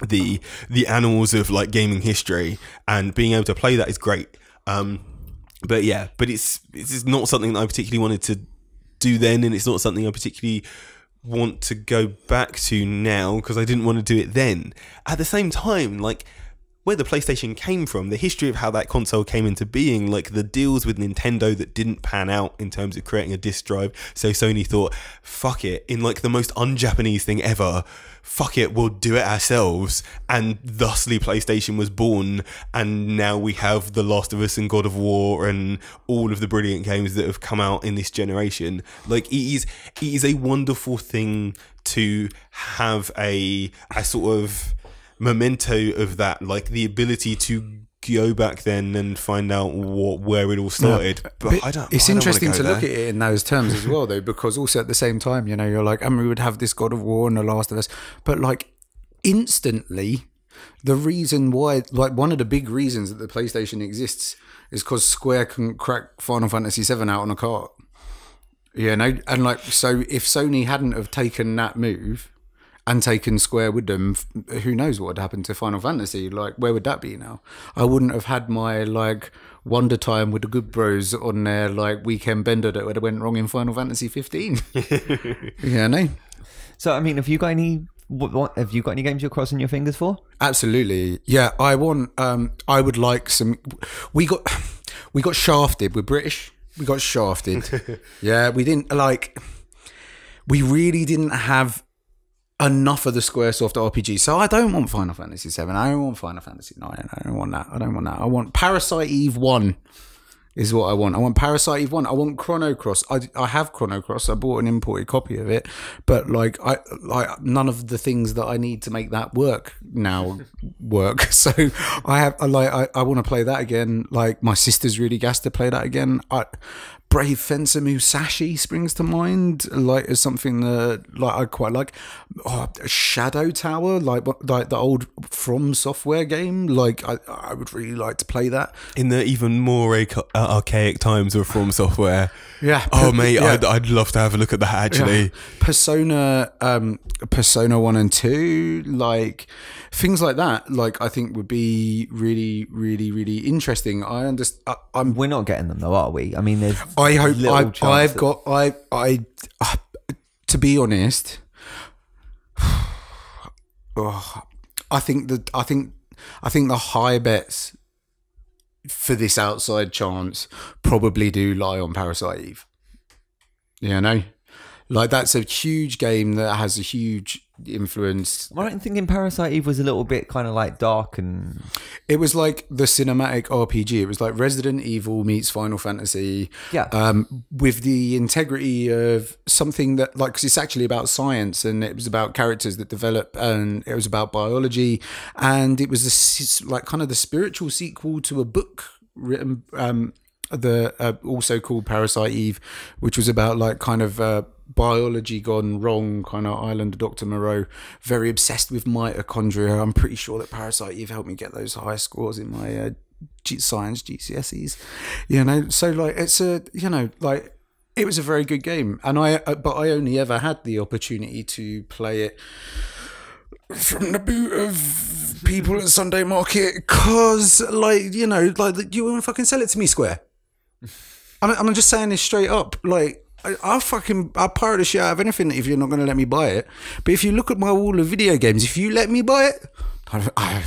the the annals of like gaming history and being able to play that is great. Um but yeah, but it's it's not something that I particularly wanted to do then and it's not something I particularly want to go back to now because I didn't want to do it then. At the same time, like where the PlayStation came from, the history of how that console came into being, like the deals with Nintendo that didn't pan out in terms of creating a disc drive. So Sony thought, fuck it, in like the most un-Japanese thing ever, fuck it, we'll do it ourselves. And thusly PlayStation was born and now we have The Last of Us and God of War and all of the brilliant games that have come out in this generation. Like it is it is a wonderful thing to have a a sort of memento of that, like the ability to go back then and find out what where it all started. But, I don't. It's I don't interesting to go look at it in those terms as well, though, because also at the same time, you know, you're like, and we would have this God of War and The Last of Us, but like instantly, the reason why, like, one of the big reasons that the PlayStation exists is because Square can crack Final Fantasy VII out on a cart. Yeah, no, and like, so if Sony hadn't have taken that move and taken Square with them, who knows what would happen to Final Fantasy? Like, where would that be now? I wouldn't have had my like Wonder Time with the Good Bros on their like weekend bender that would have went wrong in Final Fantasy 15. yeah, no, So I mean, have you got any? What, what have you got any games you're crossing your fingers for? absolutely. Yeah, I want. Um, I would like some. We got, we got shafted. We're British. We got shafted. yeah, we didn't like. We really didn't have enough of the SquareSoft RPG. So I don't want Final Fantasy Seven. I don't want Final Fantasy Nine. I don't want that. I don't want that. I want Parasite Eve One. Is what I want. I want Parasite Eve One. I want Chrono Cross. I, I have Chrono Cross. I bought an imported copy of it, but like I like none of the things that I need to make that work now work. So I have I like I, I want to play that again. Like my sister's really gassed to play that again. I Brave Fencer Musashi springs to mind, like as something that like I quite like. Oh, Shadow Tower, like like the old From Software game. Like I, I would really like to play that. in the even more archa- uh, archaic times of From Software. Yeah. Oh mate, Yeah. I'd, I'd love to have a look at that actually. Yeah. Persona, um, Persona One and Two, like things like that. Like I think would be really, really, really interesting. I understand. I'm We're not getting them though, are we? I mean, there's. I hope I, I've that- got I I uh, to be honest. oh, I think that I think I think the high bets for this outside chance probably do lie on Parasite Eve. You know, like that's a huge game that has a huge influence Am I right in thinking Parasite Eve was a little bit kind of like dark and It was like the cinematic RPG. It was like Resident Evil meets Final Fantasy. Yeah. Um, with the integrity of something that, like, because it's actually about science and it was about characters that develop and it was about biology and it was a, s- like kind of the spiritual sequel to a book written, um, the uh, also called Parasite Eve, which was about like kind of uh, biology gone wrong, kind of island Dr. Moreau, very obsessed with mitochondria. I'm pretty sure that Parasite Eve helped me get those high scores in my uh, science GCSEs. You know, so like it's a you know like it was a very good game, and I uh, but I only ever had the opportunity to play it from the boot of people at Sunday Market because, like, you know, like you won't fucking sell it to me, Square. I'm, I'm just saying this straight up. Like, I, I'll fucking I'll pirate the shit out of anything if you're not going to let me buy it. But if you look at my wall of video games, if you let me buy it, I, I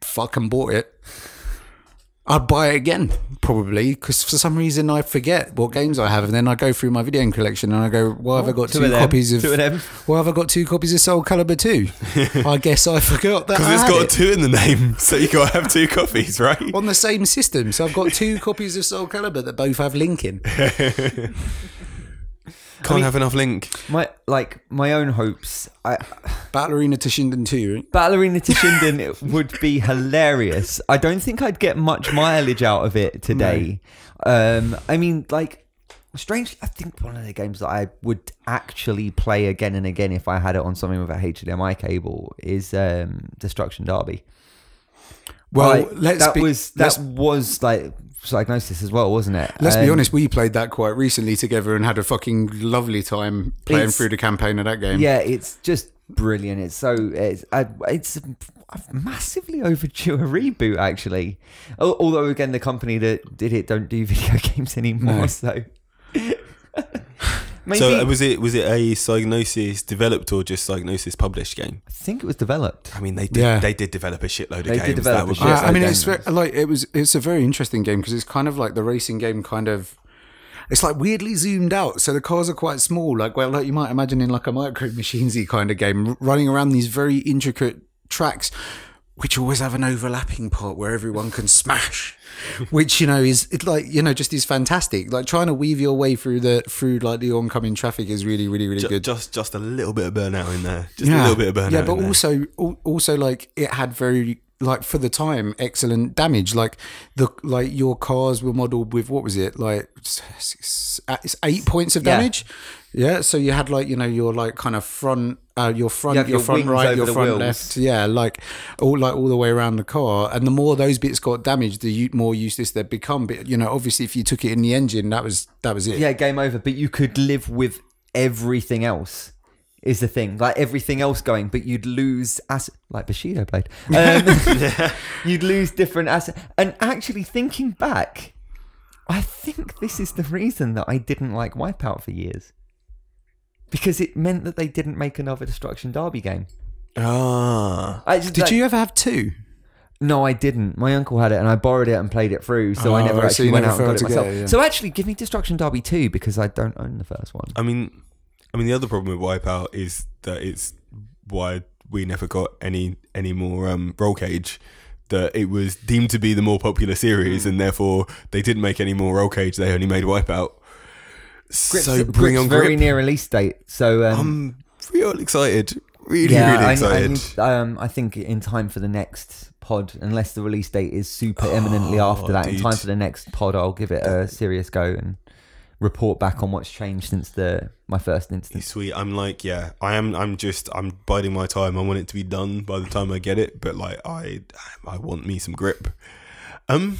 fucking bought it. I'd buy it again, probably, because for some reason I forget what games I have, and then I go through my video game collection and I go, "Why have I got Two two, of copies of? Two of them. Why have I got two copies of Soul Calibur 2? I guess I forgot that Because it's got a it. two in the name, so you got to have two copies, right? on the same system. So I've got two copies of Soul Calibur that both have Link in. Can't have enough link. My like my own hopes. I, Battle Arena Toshinden 2, right? Ballerina Toshinden would be hilarious. I don't think I'd get much mileage out of it today. Um, I mean, like, strangely, I think one of the games that I would actually play again and again if I had it on something with a HDMI cable is um, Destruction Derby. Well, Like, let's that be, was let's, that was like Psygnosis as well, wasn't it? let's be Um, honest. We played that quite recently together and had a fucking lovely time playing through the campaign of that game. Yeah, it's just brilliant. It's so it's it's massively overdue a reboot actually. Although again, the company that did it don't do video games anymore. No. So maybe So uh, was it was it a Psygnosis developed or just Psygnosis published game? I think it was developed. I mean, they did Yeah. they did develop a shitload of They did games. develop that a was shit- Uh, I mean, it's very, like it was. It's a very interesting game because it's kind of like the racing game, kind of. It's like weirdly zoomed out, so the cars are quite small. Like well, like you might imagine in like a micro machinesy kind of game, running around these very intricate tracks, which always have an overlapping part where everyone can smash. Which you know is it's like you know just is fantastic. Like trying to weave your way through the through like the oncoming traffic is really really really Ju- good. just just a little bit of burnout in there. Just a little bit of burnout. Yeah, but also al- also like it had very like for the time excellent damage. Like the like your cars were modeled with what was it like it's eight points of damage. Yeah, so you had like you know your like kind of front, uh, your front, You your, your front right, your front wheels. left. Yeah, like all like all the way around the car. And the more those bits got damaged, the more useless they'd become. But you know, obviously, if you took it in the engine, that was that was it. Yeah, game over. But you could live with everything else. Is the thing like everything else going, but you'd lose as like Bushido Blade. Um, You'd lose different assets. And actually, thinking back, I think this is the reason that I didn't like Wipeout for years. Because it meant that they didn't make another Destruction Derby game. ah, I just, Did like- you ever have two? No, I didn't. My uncle had it, and I borrowed it and played it through. So I Oh, never so actually you went never out and got it to get myself. it, yeah. So actually, give me Destruction Derby 2 because I don't own the first one. I mean, I mean the other problem with Wipeout is that it's why we never got any any more um, Rollcage. That it was deemed to be the more popular series, and therefore they didn't make any more Rollcage. They only made Wipeout. Grip's, so bring Grip's on very grip. near release date. So um, I'm real excited. Really, yeah, really I, I, excited. need- um, I think in time for the next pod, unless the release date is super imminently after that, in Oh, time for the next pod, I'll give it a serious go and report back on what's changed since the my first instance. Sweet. I'm like, yeah, I am. I'm just, I'm biding my time. I want it to be done by the time I get it. But like, I, I want me some grip. Um,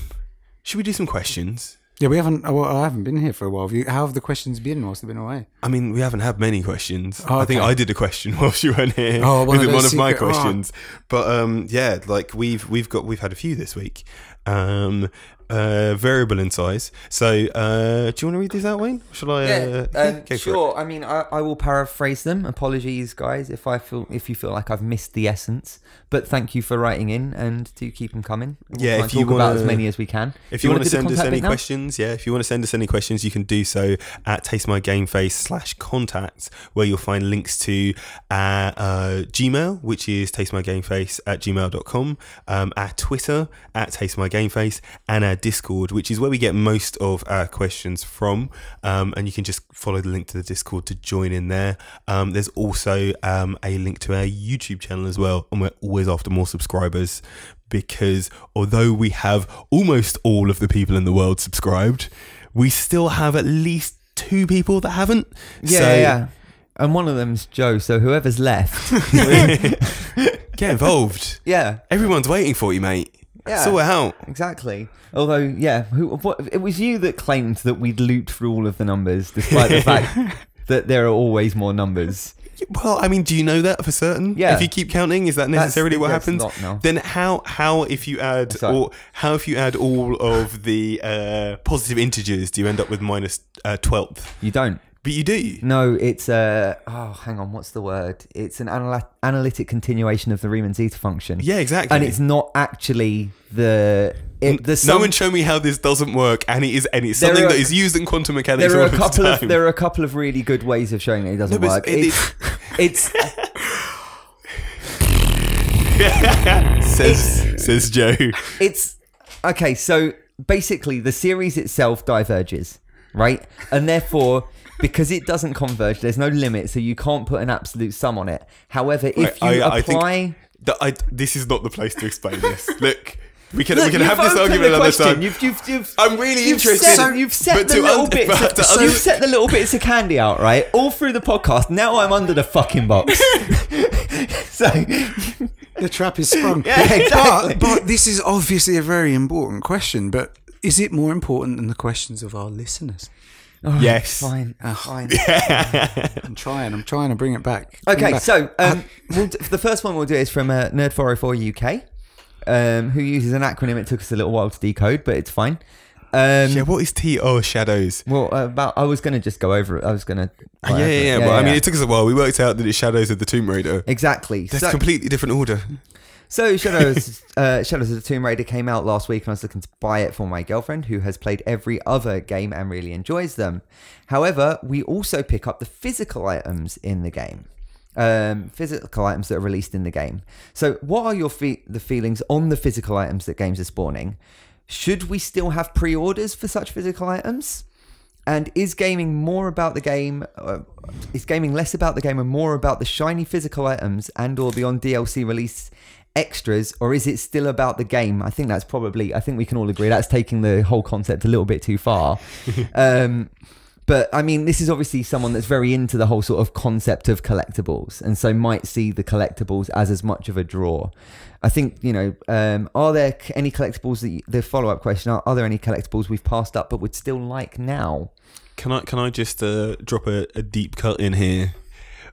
should we do some questions? Yeah, we haven't. oh, Well, I haven't been here for a while. Have you, how have the questions been whilst they've been away? I mean, we haven't had many questions. Oh, I think. I did a question whilst you weren't here. Oh, one Is of it one of my secret- oh. questions. But um, yeah, like we've we've got we've had a few this week. Um, uh, variable in size. So, uh, do you want to read these out, Waine? Shall I? Yeah, uh, um, go for it. sure. I mean, I, I will paraphrase them. Apologies, guys, if I feel if you feel like I've missed the essence. But thank you for writing in and do keep them coming. We'll Yeah, if you talk about as many as we can. If Do you, want to send us any questions, yeah, if you want to send us any questions, you can do so at tastemygameface slash contact, where you'll find links to our uh, Gmail, which is tastemygameface at gmail.com, um, our Twitter at tastemygameface, and our Discord, which is where we get most of our questions from. Um, and you can just follow the link to the Discord to join in there. Um, there's also um, a link to our YouTube channel as well, and we're always after more subscribers because although we have almost all of the people in the world subscribed, we still have at least two people that haven't. Yeah, so yeah, yeah. And one of them's Joe. So whoever's left, get involved. yeah, Everyone's waiting for you, mate. Yeah. Sort it out. exactly. Although, yeah, who, what, it was you that claimed that we'd looped through all of the numbers, despite the fact that there are always more numbers. Well, I mean, do you know that for certain? Yeah. If you keep counting, is that necessarily what happens? not now. Then how how if you add Sorry. or how if you add all of the uh, positive integers, do you end up with minus uh, twelfth? You don't. But you do. No, it's a. Oh, hang on. What's the word? It's an anal- analytic continuation of the Riemann zeta function. Yeah, exactly. And it's not actually the. It, the no one show me how this doesn't work, and it is, and it's something are- that is used in quantum mechanics there are a couple time. of there are a couple of really good ways of showing that it doesn't No, work. it's- It's, it's says says Joe. it's okay. So basically, the series itself diverges, right? And therefore, because it doesn't converge, there's no limit, so you can't put an absolute sum on it. However, if you I, I, I apply, think that I, this is not the place to explain this. Look, we can Look, we can you've this argument another question. time. You've, you've, you've, I'm really you've interested. Set, you've set but the little un- bits. Of, to you've set the little bits of candy out, right? All through the podcast. Now I'm under the fucking box. so The trap is sprung. Yeah, exactly. But, but this is obviously a very important question. But is it more important than the questions of our listeners? Yes. fine, fine. I'm trying. I'm trying to bring it back. Bring it Okay, back. so um, we'll d- the first one we'll do is from uh, Nerd404 UK, um, who uses an acronym. It took us a little while to decode, but it's fine. Um, Yeah, what is T O shadows? Well, uh, about I was going to just go over it. I was going to. yeah, yeah, yeah, But I mean, it took us a while. We worked out that it's shadows of the Tomb Raider. exactly. That's so, completely different order. So Shadows, uh, Shadows of the Tomb Raider came out last week, and I was looking to buy it for my girlfriend, who has played every other game and really enjoys them. However, we also pick up the physical items in the game. Um, physical items that are released in the game. So, what are your fe- the feelings on the physical items that games are spawning? Should we still have pre-orders for such physical items? And is gaming more about the game? Uh, is gaming less about the game and more about the shiny physical items and/or beyond DLC release extras, or is it still about the game? I think that's probably. I think we can all agree that's taking the whole concept a little bit too far. um, but I mean, this is obviously someone that's very into the whole sort of concept of collectibles, and so might see the collectibles as as much of a draw. I think you know, um, are there any collectibles that you, the follow up question are, are there any collectibles we've passed up but would still like now? Can I can I just uh, drop a, a deep cut in here?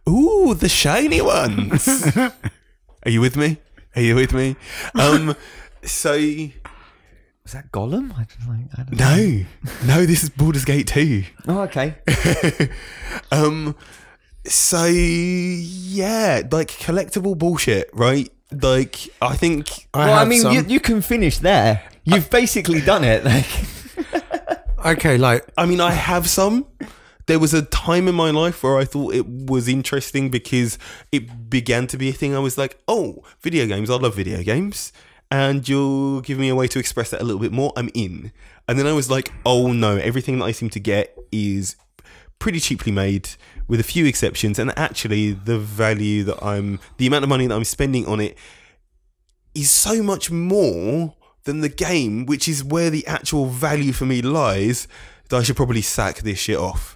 Ooh, the shiny ones. Are you with me? Are you with me? Um, so Was that Gollum? I don't, like, I don't know. no, no, this is Baldur's Gate two. Oh, okay. um, so yeah, like collectible bullshit, right? Like I think I well, I mean, some. you, you can finish there. You've basically done it. Like, okay, like I mean, I have some. There was a time in my life where I thought it was interesting because it began to be a thing. I was like, oh, video games. I love video games. And you'll give me a way to express that a little bit more. I'm in. And then I was like, oh no, everything that I seem to get is pretty cheaply made with a few exceptions. And actually, the value that I'm, the amount of money that I'm spending on it is so much more than the game, which is where the actual value for me lies, that I should probably sack this shit off.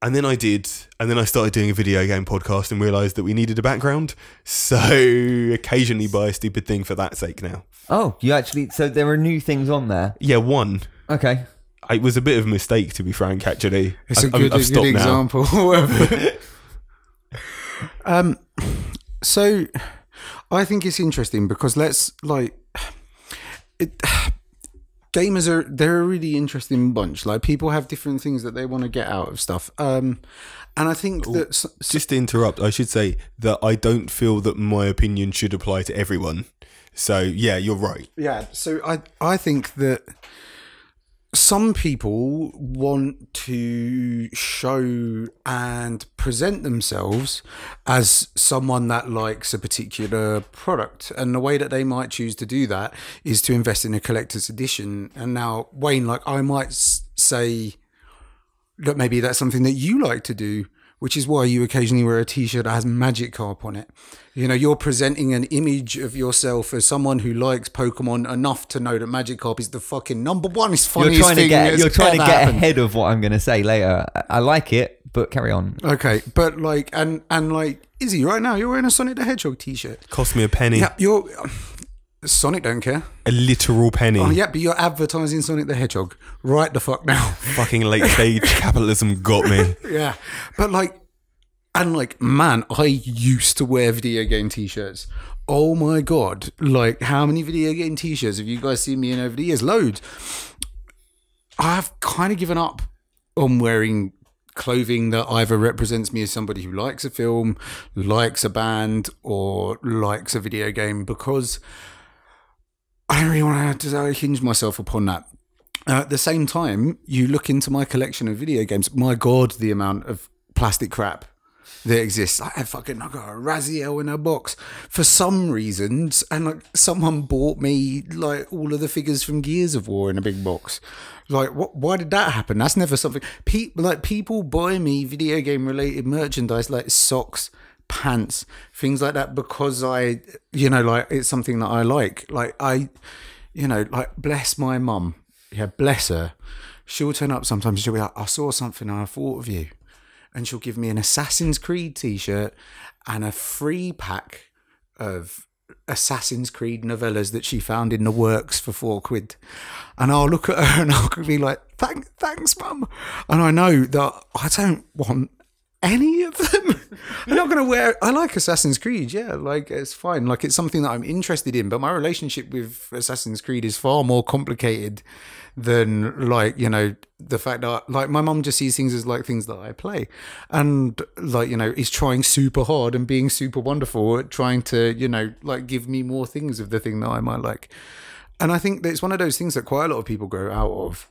And then I did, and then I started doing a video game podcast and realized that we needed a background. So occasionally buy a stupid thing for that sake now. oh, you actually. So there are new things on there. Yeah, one. Okay. It was a bit of a mistake, to be frank, actually. It's a I- good, I've a good stopped example. um, so I think it's interesting because let's like it. Gamers are they're a really interesting bunch. Like people have different things that they want to get out of stuff. Um, and I think that s- s- Just to interrupt, I should say that I don't feel that my opinion should apply to everyone. So yeah, you're right. Yeah, so I I think that some people want to show and present themselves as someone that likes a particular product. And the way that they might choose to do that is to invest in a collector's edition. And now Waine like I might say that maybe that's something that you like to do which is why you occasionally wear a t-shirt that has Magikarp on it. You know, you're presenting an image of yourself as someone who likes Pokemon enough to know that Magikarp is the fucking number one. It's funny You're funniest trying to get. You're trying to get happened. ahead of what I'm going to say later. I, I like it, but carry on. Okay, but like, and and like, Izzy, right now you're wearing a Sonic the Hedgehog t-shirt. Cost me a penny, Yeah, you're. Sonic don't care. a literal penny. Oh yeah, but you're advertising Sonic the Hedgehog right the fuck now. Fucking late stage capitalism got me. yeah, but like, and like, man, I used to wear video game t-shirts. Oh my god! Like, how many video game t-shirts have you guys seen me in over the years? Loads. I've kind of given up on wearing clothing that either represents me as somebody who likes a film, likes a band, or likes a video game because I don't really want to hinge myself upon that. Uh, at the same time, you look into my collection of video games. My God, the amount of plastic crap that exists. I fucking I got a Raziel in a box for some reasons, and like someone bought me like all of the figures from Gears of War in a big box. Like, what? Why did that happen? That's never something. Like people buy me video game related merchandise like socks, pants, things like that because I, you know, like it's something that I like. Like I, you know, like bless my mum. Yeah, bless her. She'll turn up sometimes. She'll be like, I saw something and I thought of you and she'll give me an Assassin's Creed t-shirt and a free pack of Assassin's Creed novellas that she found in the works for four quid. And I'll look at her and I'll be like, Thank, thanks, mum. And I know that I don't want any of them. I'm not going to wear. I like Assassin's Creed. Yeah, like it's fine. Like it's something that I'm interested in. But my relationship with Assassin's Creed is far more complicated than like you know the fact that like my mom just sees things as like things that I play, and like you know is trying super hard and being super wonderful at trying to you know like give me more things of the thing that I might like. And I think that it's one of those things that quite a lot of people grow out of.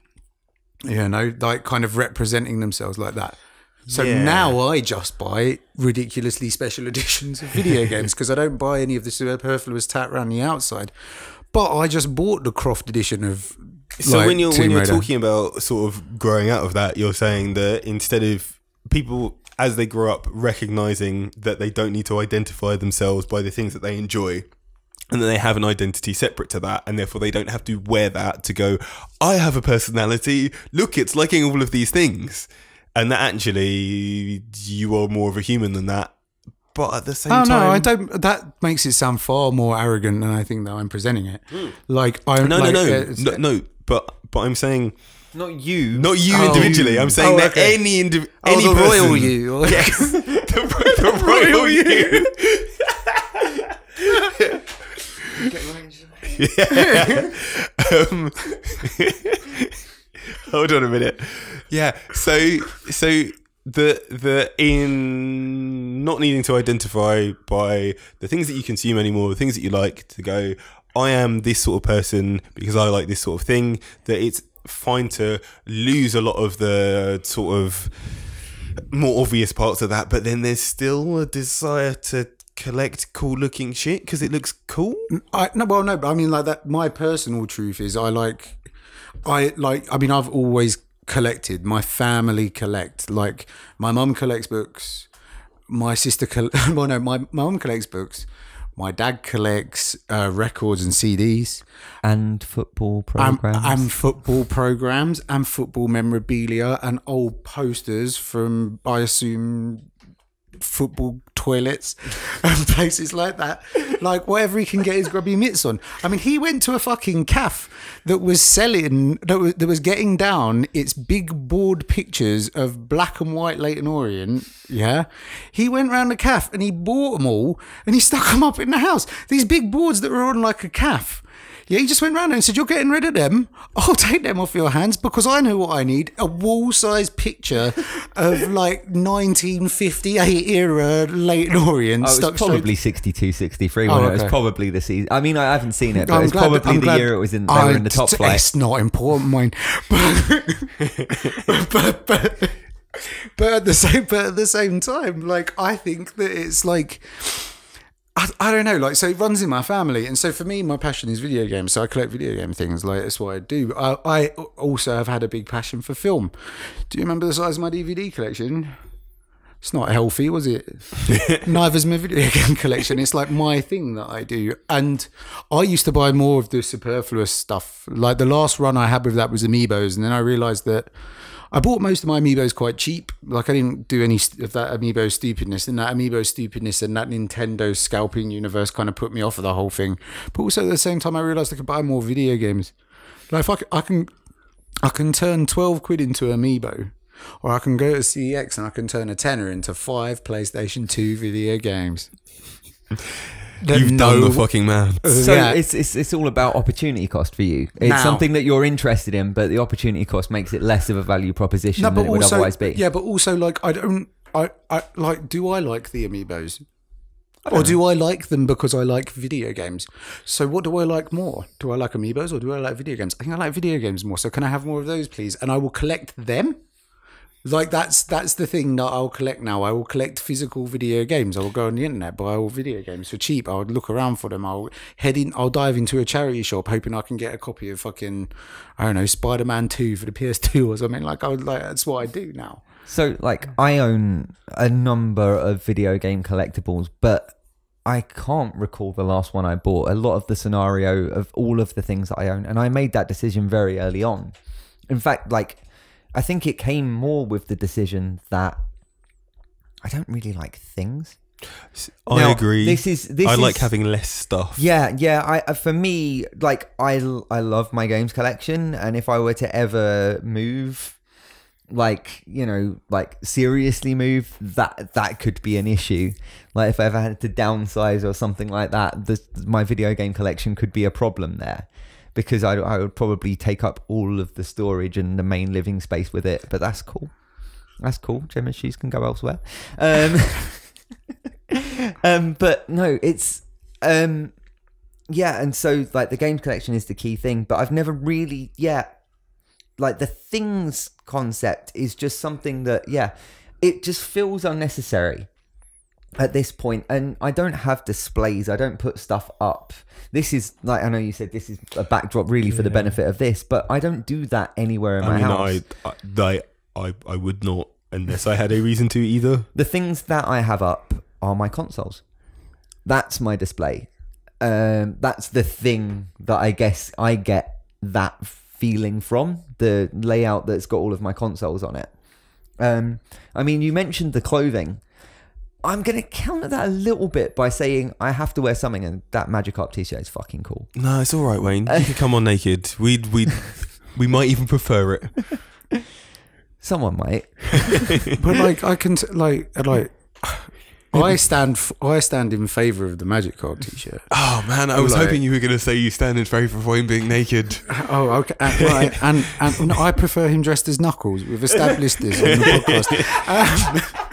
You know, like kind of representing themselves like that. So Yeah. now I just buy ridiculously special editions of video games because I don't buy any of the superfluous tat around the outside. But I just bought the Croft edition of. So like, when you're when you're Raider. talking about sort of growing out of that, you're saying that instead of people as they grow up recognizing that they don't need to identify themselves by the things that they enjoy and that they have an identity separate to that and therefore they don't have to wear that to go I have a personality look it's liking all of these things and that actually you are more of a human than that but at the same Oh time no, I don't. That makes it sound far more arrogant than I think that I'm presenting it. Like I no like, no no, it's- no no but but I'm saying Not you. Not you Oh. individually. I'm saying Oh, that okay. any indiv- Oh, any the royal person- you. Yes, the, the royal you. yeah. um, hold on a minute. Yeah. So so the the in not needing to identify by the things that you consume anymore, the things that you like to go. I am this sort of person because I like this sort of thing. That it's fine to lose a lot of the sort of more obvious parts of that, but then there's still a desire to collect cool looking shit because it looks cool. I no, well, no, but I mean, like that. My personal truth is, I like, I like. I mean, I've always collected. My family collect. Like, my mum collects books. My sister, coll- well, no, my mum collects books. My dad collects uh, records and CDs. and football and, programs. and football programs and football memorabilia and old posters from I assume football toilets and places like that. Like whatever he can get his grubby mitts on. I mean, he went to a fucking calf that was selling that was, that was getting down its big board pictures of black and white Leyton Orient. Yeah, he went round the calf and he bought them all and he stuck them up in the house. These big boards that were on like a calf. Yeah, he just went round and said, You're getting rid of them. I'll take them off your hands because I know what I need. A wall sized picture of like 1958 era Leyton Orient Oh, stuck straight- probably 62, 63. Oh, when It was probably the season. I mean, I haven't seen it, but it's probably I'm the glad- year it was in. They I- were in the top flight. It's not important, mine. But, but, but, but at the same, but at the same time, like I think that it's like. I, I don't know, like so it runs in my family, and so for me, my passion is video games. So I collect video game things, like that's what I do. I, I also have had a big passion for film. Do you remember the size of my DVD collection? It's not healthy, was it? Neither's my video game collection. It's like my thing that I do. And I used to buy more of the superfluous stuff. Like the last run I had with that was Amiibos. And then I realized that I bought most of my Amiibos quite cheap. Like I didn't do any of that Amiibo stupidness. And that Amiibo stupidness and that Nintendo scalping universe kind of put me off of the whole thing. But also at the same time, I realized I could buy more video games. Like if I, I can I can turn 12 quid into Amiibo. Or I can go to CEX and I can turn a tenner into five PlayStation 2 video games. That You've done know- the fucking man. Uh, so Yeah. it's, it's it's all about opportunity cost for you. It's Now- something that you're interested in, but the opportunity cost makes it less of a value proposition No, than but it would also, otherwise be. yeah, but also like I don't, I, I like. Do I like the amiibos, or do I like them because I like video games? So what do I like more? Do I like amiibos or do I like video games? I think I like video games more. So can I have more of those, please? And I will collect them. Like that's that's the thing that I'll collect now. I will collect physical video games. I will go on the internet, buy all video games for cheap. I'll look around for them. I'll head in. I'll dive into a charity shop, hoping I can get a copy of fucking, I don't know, Spider Man Two for the PS2 or something. Like I would like. That's what I do now. So, like, I own a number of video game collectibles, but I can't recall the last one I bought. A lot of the scenario of all of the things that I own, and I made that decision very early on. In fact, like, I think it came more with the decision that I don't really like things. I Now, agree. this is- this I like having less stuff. Yeah, yeah. I uh, for me, like, I I love my games collection, and if I were to ever move, like you know, like seriously move, that that could be an issue. Like if I ever had to downsize or something like that, the, my video game collection could be a problem there. Because I, I would probably take up all of the storage and the main living space with it, but that's cool. That's cool. Gemma's shoes can go elsewhere. Um, um, but no, it's um, yeah, and so like the games collection is the key thing, but I've never really, yeah, like the things concept is just something that, yeah, it just feels unnecessary at this point and i don't have displays i don't put stuff up this is like i know you said this is a backdrop really for the benefit of this but i don't do that anywhere in my I mean, house I, I, I, I would not unless I had a reason to either. the things that I have up are my consoles. That's my display. Um, that's the thing that I guess I get that feeling from the layout that's got all of my consoles on it. Um, I mean, you mentioned the clothing. I'm going to counter that a little bit by saying I have to wear something, and that Magikarp t-shirt is fucking cool. No, it's all right, Waine. You can come on naked. We'd, we'd, we might even prefer it. Someone might. But like I can t- like like I stand f- I stand in favor of the Magikarp T-shirt. Oh man, I was Like- hoping you were going to say you stand in favour of Waine being naked. Oh, okay. And, right. and, and no, I prefer him dressed as Knuckles. We've established this on the podcast. Um,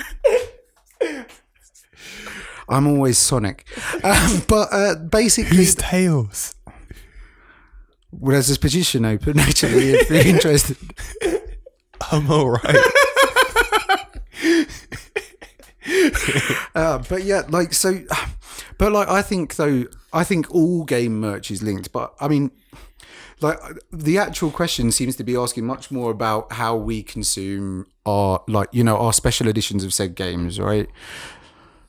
I'm always Sonic, um, but uh, basically, Who's Tails? well, there's this petition open. Actually, if you're interested. I'm all right. Uh, but yeah, like so, but like I think though, I think all game merch is linked. But I mean, like the actual question seems to be asking much more about how we consume our like you know our special editions of said games, right?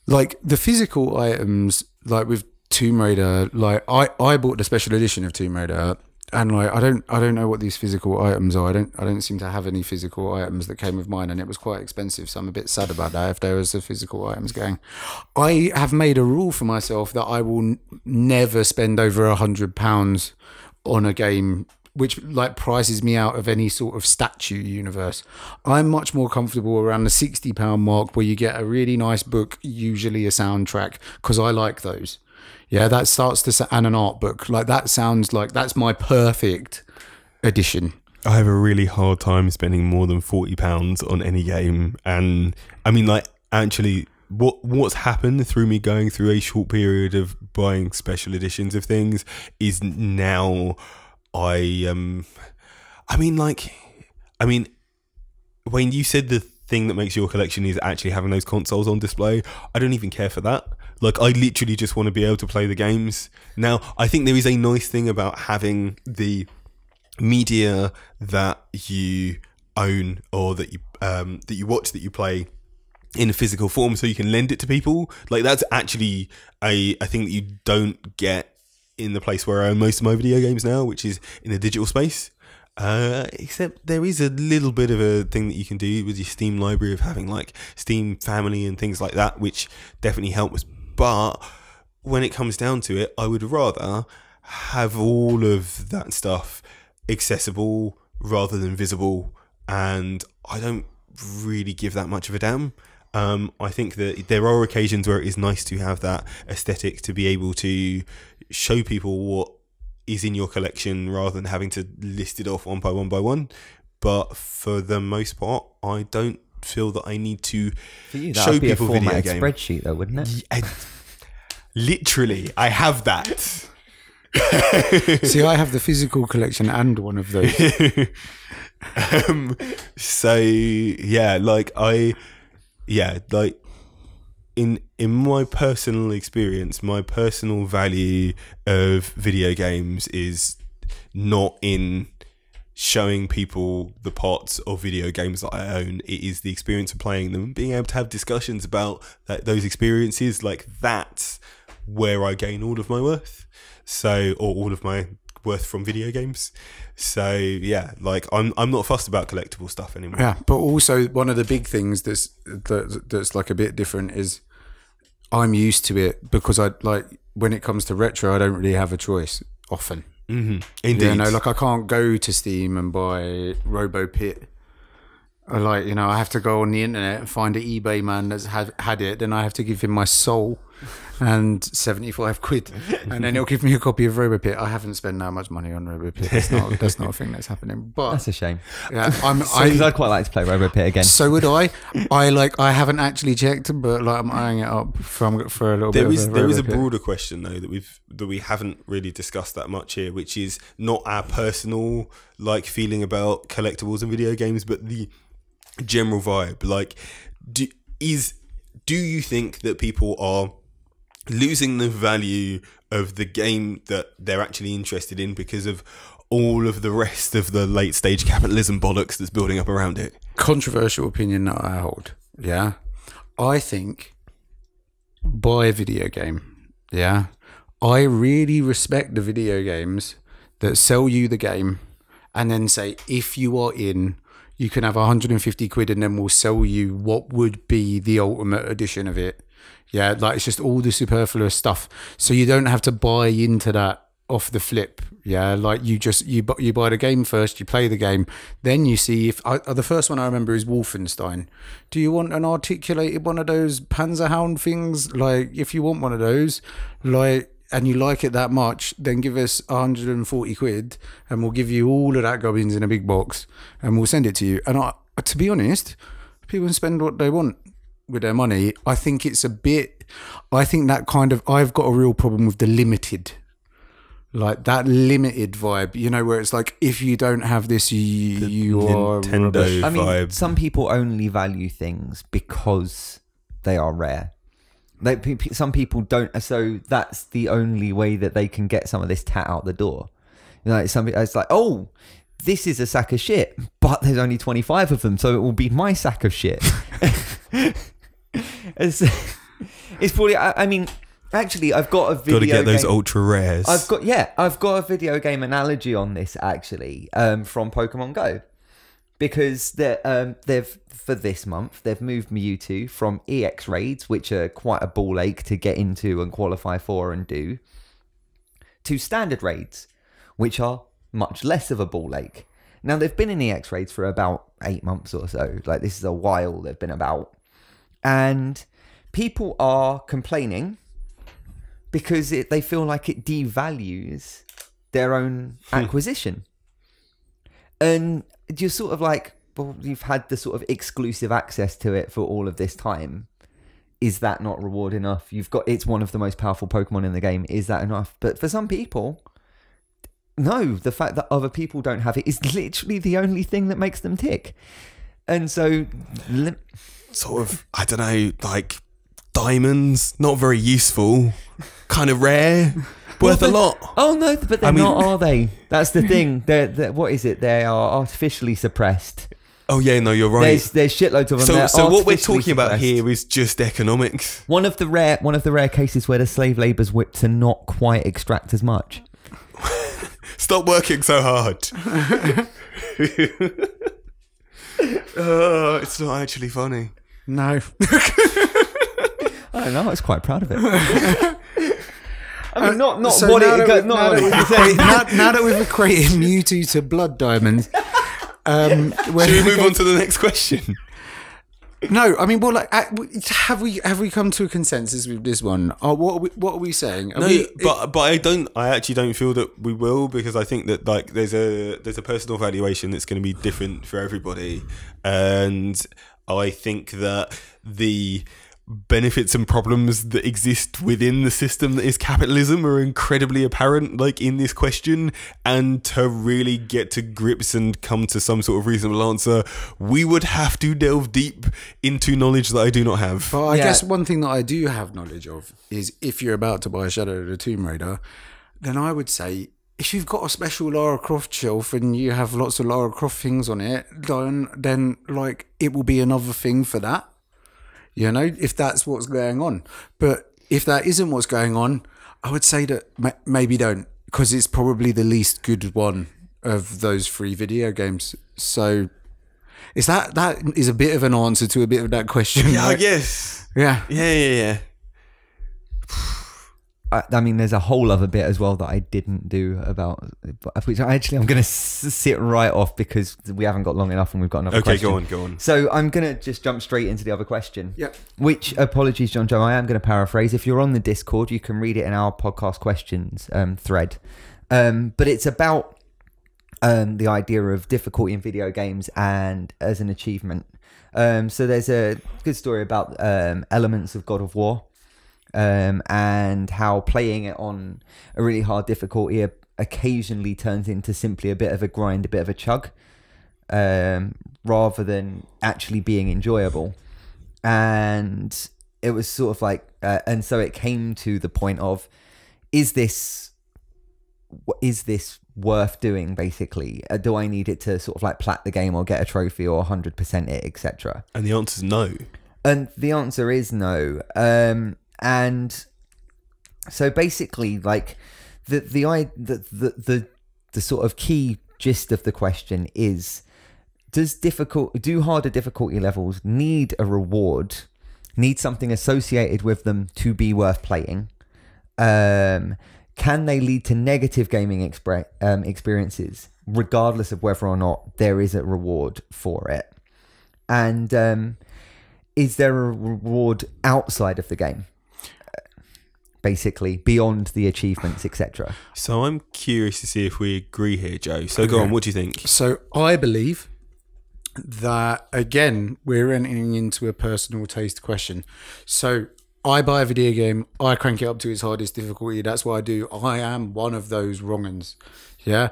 Like the physical items, like with Tomb Raider, like I I bought the special edition of Tomb Raider. And like I don't I don't know what these physical items are. I don't I don't seem to have any physical items that came with mine, and it was quite expensive. So I'm a bit sad about that. If there was the physical items going, I have made a rule for myself that I will never spend over a hundred pounds on a game which like prices me out of any sort of statue universe. I'm much more comfortable around the sixty pound mark where you get a really nice book, usually a soundtrack, because I like those. Yeah, that starts to and an art book like that sounds like that's my perfect edition. I have a really hard time spending more than forty pounds on any game, and I mean, like, actually, what what's happened through me going through a short period of buying special editions of things is now I um, I mean, like, I mean, Waine, you said the thing that makes your collection is actually having those consoles on display. I don't even care for that. Like, I literally just want to be able to play the games. Now, I think there is a nice thing about having the media that you own or that you um, that you watch that you play in a physical form so you can lend it to people like that's actually a, a thing that you don't get in the place where I own most of my video games now which is in the digital space. Uh, except there is a little bit of a thing that you can do with your Steam library of having like Steam family and things like that which definitely helps but when it comes down to it I would rather have all of that stuff accessible rather than visible and I don't really give that much of a damn. Um, I think that there are occasions where it is nice to have that aesthetic to be able to show people what is in your collection rather than having to list it off one by one by one. But for the most part, I don't feel that I need to you, show would be a people video game. spreadsheet, though, wouldn't it? I- literally, I have that. See, I have the physical collection and one of those. um, so yeah, like I, yeah, like in in my personal experience, my personal value of video games is not in showing people the parts of video games that I own. It is the experience of playing them, being able to have discussions about that, those experiences. Like that's where I gain all of my worth. So, or all of my worth from video games. So yeah, like I'm I'm not fussed about collectible stuff anymore. Yeah, but also one of the big things that's that, that's like a bit different is I'm used to it because I like when it comes to retro, I don't really have a choice often. Mm-hmm. Indeed. You know, like I can't go to Steam and buy Robo Pit. I like, you know, I have to go on the internet and find an eBay man that's had had it. Then I have to give him my soul and seventy five quid, and then he'll give me a copy of RoboPit. I haven't spent that much money on RoboPit. That's not that's not a thing that's happening. But That's a shame. yeah, I'm Because I, I'd quite like to play RoboPit again. so would I. I like I haven't actually checked, but like I'm eyeing it up from for a little There bit. is of a there is a broader question though that we've that we haven't really discussed that much here, which is not our personal like feeling about collectibles and video games, but the general vibe. Like, do is do you think that people are losing the value of the game that they're actually interested in because of all of the rest of the late stage capitalism bollocks that's building up around it? controversial opinion that I hold. Yeah. I think buy a video game. Yeah. I really respect the video games that sell you the game and then say, if you are in, you can have 150 quid and then we'll sell you what would be the ultimate edition of it. Yeah. Like it's just all the superfluous stuff. So you don't have to buy into that off the flip. Yeah like you just you bu- you buy the game first you play the game. Then you see if I, uh, the first one i remember is wolfenstein. Do you want an articulated one of those Panzerhund things? Like if you want one of those like and you like it that much then give us 140 quid and we'll give you all of that gubbins in a big box and we'll send it to you. And i to be honest people spend what they want with their money i think it's a bit i think that kind of i've got a real problem with the limited like that limited vibe, you know, where it's like if you don't have this, you, you are Nintendo rubbish. I mean, some people only value things because they are rare. Like pe- pe- some people don't, so that's the only way that they can get some of this tat out the door. You know, it's something. It's like, oh, this is a sack of shit, but there's only 25 of them, so it will be my sack of shit. it's, it's probably. I, I mean, actually, I've got a video. Got to get those game- ultra rares. I've got yeah, I've got a video game analogy on this actually um, from Pokemon Go because they um, they've for this month they've moved Mewtwo from EX raids, which are quite a ball ache to get into and qualify for and do, to standard raids, which are much less of a ball ache. Now they've been in EX raids for about eight months or so. Like this is a while they've been about, and people are complaining because it, they feel like it devalues their own hmm. acquisition. And you're sort of like, well, you've had the sort of exclusive access to it for all of this time. Is that not reward enough? You've got it's one of the most powerful Pokemon in the game. Is that enough? But for some people, no. The fact that other people don't have it is literally the only thing that makes them tick. And so, sort of I don't know, like diamonds, not very useful, kind of rare, worth a but- lot. Oh no, but they're I mean- not, are they? That's the thing. They're, they're what is it? They are artificially suppressed. Oh yeah, no, you're right. There's there's shitloads of them. So, so what we're artificially talking about here is just economics. One of the rare one of the rare cases where the slave labour's whipped to not quite extract as much. Stop working so hard. oh, it's not actually funny. No. I don't know. I was quite proud of it. I mean, not not So what now it that we've- not now what that it we've was now, now that we've equated Mewtwo to blood diamonds, um, when Should we move on to the next question? No, I mean, well, like, uh, have we have we come to a consensus with this one? Oh, what are we, what are we saying? Are No, we- but but I don't. I actually don't feel that we will because I think that like there's a there's a personal valuation that's going to be different for everybody, and Oh, I think that the benefits and problems that exist within the system that is capitalism are incredibly apparent like in this question and to really get to grips and come to some sort of reasonable answer we would have to delve deep into knowledge that I do not have But I Yeah. guess one thing that I do have knowledge of is if you're about to buy a Shadow of the Tomb Raider, then I would say if you've got a special Lara Croft shelf and you have lots of Lara Croft things on it, then then like it will be another thing for that. You know, if that's what's going on. But if that isn't what's going on, I would say that ma- maybe don't because it's probably the least good one of those three video games. So is that that is a bit of an answer to a bit of that question? yeah I guess Yeah. yeah yeah yeah I, I mean, there's a whole other bit as well that I didn't do about, which I actually I'm going to sit right off because we haven't got long enough and we've got another okay question. go on go on So I'm going to just jump straight into the other question. Yeah. Which, apologies, John Joe, I am going to paraphrase. If you're on the Discord, you can read it in our podcast questions um, thread. Um, but it's about um, the idea of difficulty in video games and as an achievement. Um, so there's a good story about um, elements of God of War um, and how playing it on a really hard difficulty occasionally turns into simply a bit of a grind, a bit of a chug, um, rather than actually being enjoyable. And it was sort of like, uh, and so it came to the point of, is this, is this worth doing? Basically, uh, do I need it to sort of like plat the game or get a trophy or hundred percent it, etc. and the answer is no And the answer is no. Um, and so basically, like the the i the, the the the sort of key gist of the question is: Does difficult do harder difficulty levels need a reward? Need something associated with them to be worth playing? Um, can they lead to negative gaming expre- um, experiences, regardless of whether or not there is a reward for it? And um, is there a reward outside of the game basically beyond the achievements etc So I'm curious to see if we agree here, Joe. So go on. What do you think? So I believe that again we're entering into a personal taste question. So I buy a video game, I crank it up to its hardest difficulty. That's what I do. I am one of those wrong'uns. Yeah.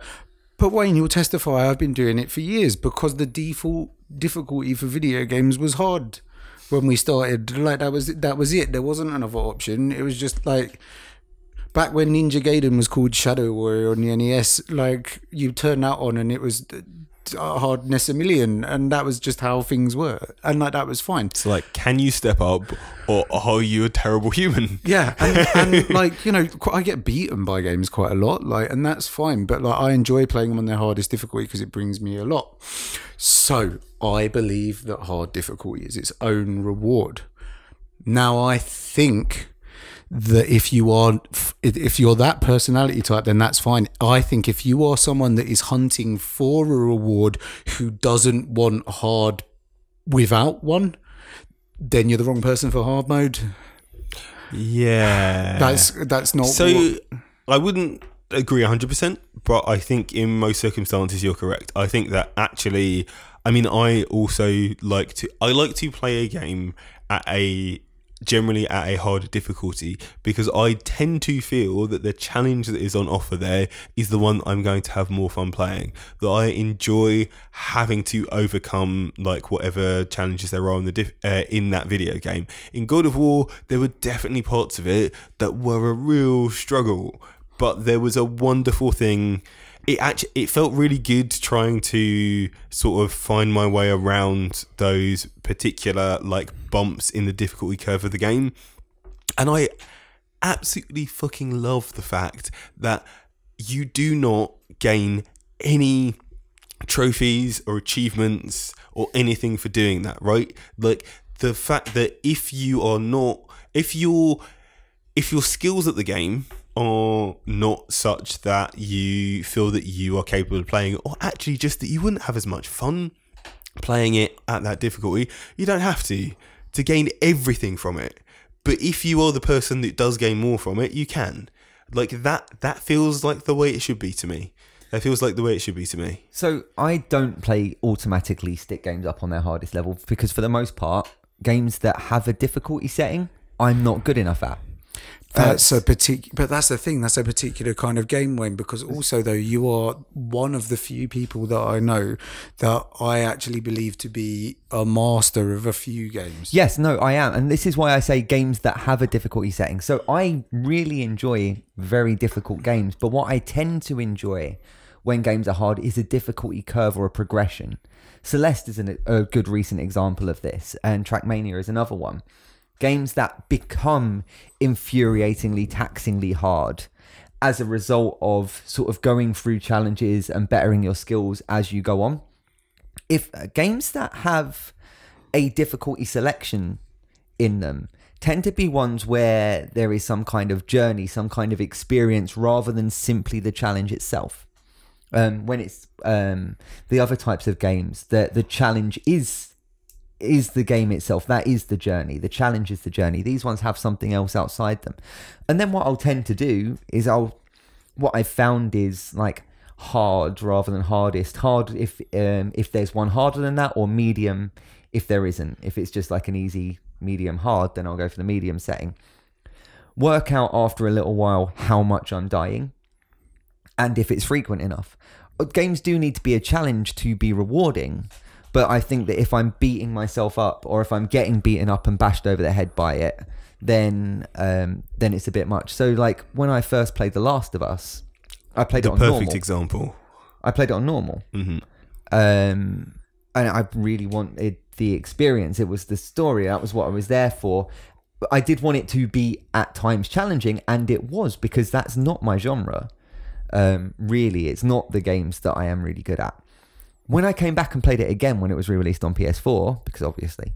But Waine, you'll testify I've been doing it for years because the default difficulty for video games was hard when we started. Like that was that was it. There wasn't another option. It was just like back when Ninja Gaiden was called Shadow Warrior on the NES, like you turn that on and it was Uh, hardness a million, and that was just how things were, and like that was fine. So like, can you step up, or are you a terrible human? Yeah, and, and like you know, I get beaten by games quite a lot, like, and that's fine. But like, I enjoy playing them on their hardest difficulty because it brings me a lot. So I believe that hard difficulty is its own reward. Now I think that if you are if you're that personality type then that's fine i think if you are someone that is hunting for a reward who doesn't want hard without one then you're the wrong person for hard mode Yeah. that's that's not so. what- I wouldn't agree 100%, but I think in most circumstances you're correct. I think that actually, I mean, I also like to I like to play a game at a generally at a harder difficulty because I tend to feel that the challenge that is on offer there is the one I'm going to have more fun playing. That I enjoy having to overcome like whatever challenges there are in the uh, in that video game. In God of War, there were definitely parts of it that were a real struggle, but there was a wonderful thing it actually it felt really good trying to sort of find my way around those particular like bumps in the difficulty curve of the game. And i absolutely fucking love the fact that you do not gain any trophies or achievements or anything for doing that right? Like the fact that if you are not if you're if your skills at the game are not such that you feel that you are capable of playing, or actually just that you wouldn't have as much fun playing it at that difficulty. You don't have to to gain everything from it. But if you are the person that does gain more from it, you can. Like that that feels like the way it should be to me. That feels like the way it should be to me. So I don't play automatically stick games up on their hardest level because for the most part, games that have a difficulty setting, I'm not good enough at. That's a particular, but that's the thing. That's a particular kind of game, Waine. Because also, though, you are one of the few people that I know that I actually believe to be a master of a few games. Yes, no, I am. And this is why I say games that have a difficulty setting. So I really enjoy very difficult games, but what I tend to enjoy when games are hard is a difficulty curve or a progression. Celeste is an, a good recent example of this, and Trackmania is another one. Games that become infuriatingly, taxingly hard as a result of sort of going through challenges and bettering your skills as you go on. If uh, games that have a difficulty selection in them tend to be ones where there is some kind of journey, some kind of experience rather than simply the challenge itself. Um, when it's um, the other types of games, the the challenge is is the game itself. That is the journey. The challenge is the journey. These ones have something else outside them. And then what I'll tend to do is I'll what I've found is like hard rather than hardest. Hard if um, if there's one harder than that, or medium if there isn't. If it's just like an easy medium hard, then I'll go for the medium setting. Work out after a little while how much I'm dying, and if it's frequent enough. Games do need to be a challenge to be rewarding, but I think that if I'm beating myself up, or if I'm getting beaten up and bashed over the head by it, then um, then it's a bit much. So like when I first played The Last of Us, I played The it on perfect normal. example. I played it on normal. hmm um, and I really wanted the experience. It was the story. That was what I was there for. But I did want it to be at times challenging, and it was because that's not my genre. Um, really, it's not the games that I am really good at. When I came back and played it again when it was re-released on PS4, because obviously,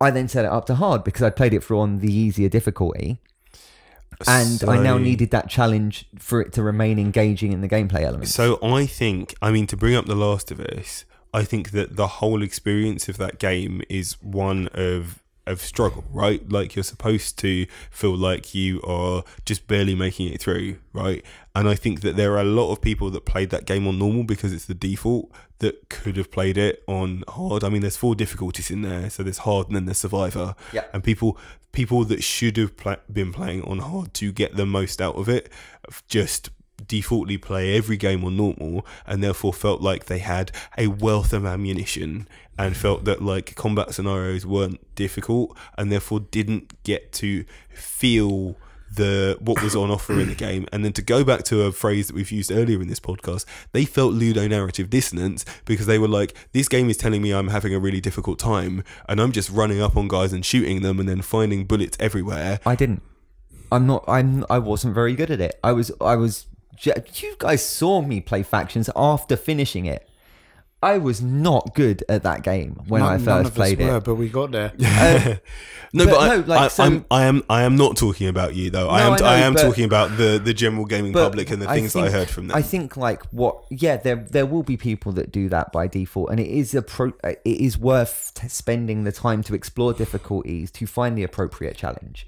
I then set it up to hard because I'd played it for on the easier difficulty, and I now needed that challenge for it to remain engaging in the gameplay elements. So I think, I mean, to bring up The Last of Us, I think that the whole experience of that game is one of of struggle, right? Like you're supposed to feel like you are just barely making it through, right? And I think that there are a lot of people that played that game on normal because it's the default that could have played it on hard. I mean, there's four difficulties in there, so there's hard and then there's survivor. Yeah. And people people that should have pla been playing on hard to get the most out of it, just defaultly play every game on normal and therefore felt like they had a wealth of ammunition and felt that like combat scenarios weren't difficult and therefore didn't get to feel the what was on offer in the game and then to go back to a phrase that we've used earlier in this podcast they felt ludonarrative dissonance because they were like this game is telling me i'm having a really difficult time and i'm just running up on guys and shooting them and then finding bullets everywhere I didn't. I'm not. I'm. I wasn't very good at it. I was. I was. You guys saw me play factions after finishing it. I was not good at that game when None- I none first of us played were, it. but we got there. No, um, But but, I, no, like, I, so- I'm, I am, I am not talking about you though. I am, I know, I am but- talking about the the general gaming public and the I things that I heard from them. I think like what, yeah, there there will be people that do that by default, and it is a pro, uh, it is worth t- spending the time to explore difficulties to find the appropriate challenge.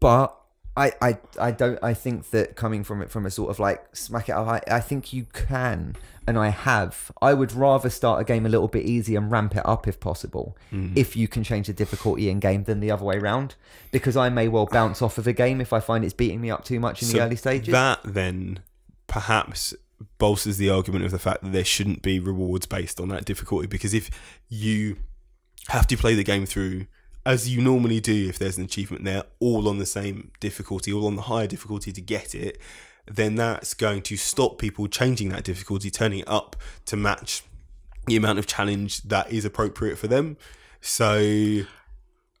But I, I, I don't. I think that coming from it from a sort of like smack it up, I, I think you can, and I have. I would rather start a game a little bit easy and ramp it up if possible, mm-hmm. if you can change the difficulty in game than the other way around, because I may well bounce off of a game if I find it's beating me up too much in So the early stages. That then perhaps bolsters the argument of the fact that there shouldn't be rewards based on that difficulty because if you have to play the game through as you normally do if there's an achievement there all on the same difficulty all on the higher difficulty to get it then that's going to stop people changing that difficulty turning it up to match the amount of challenge that is appropriate for them so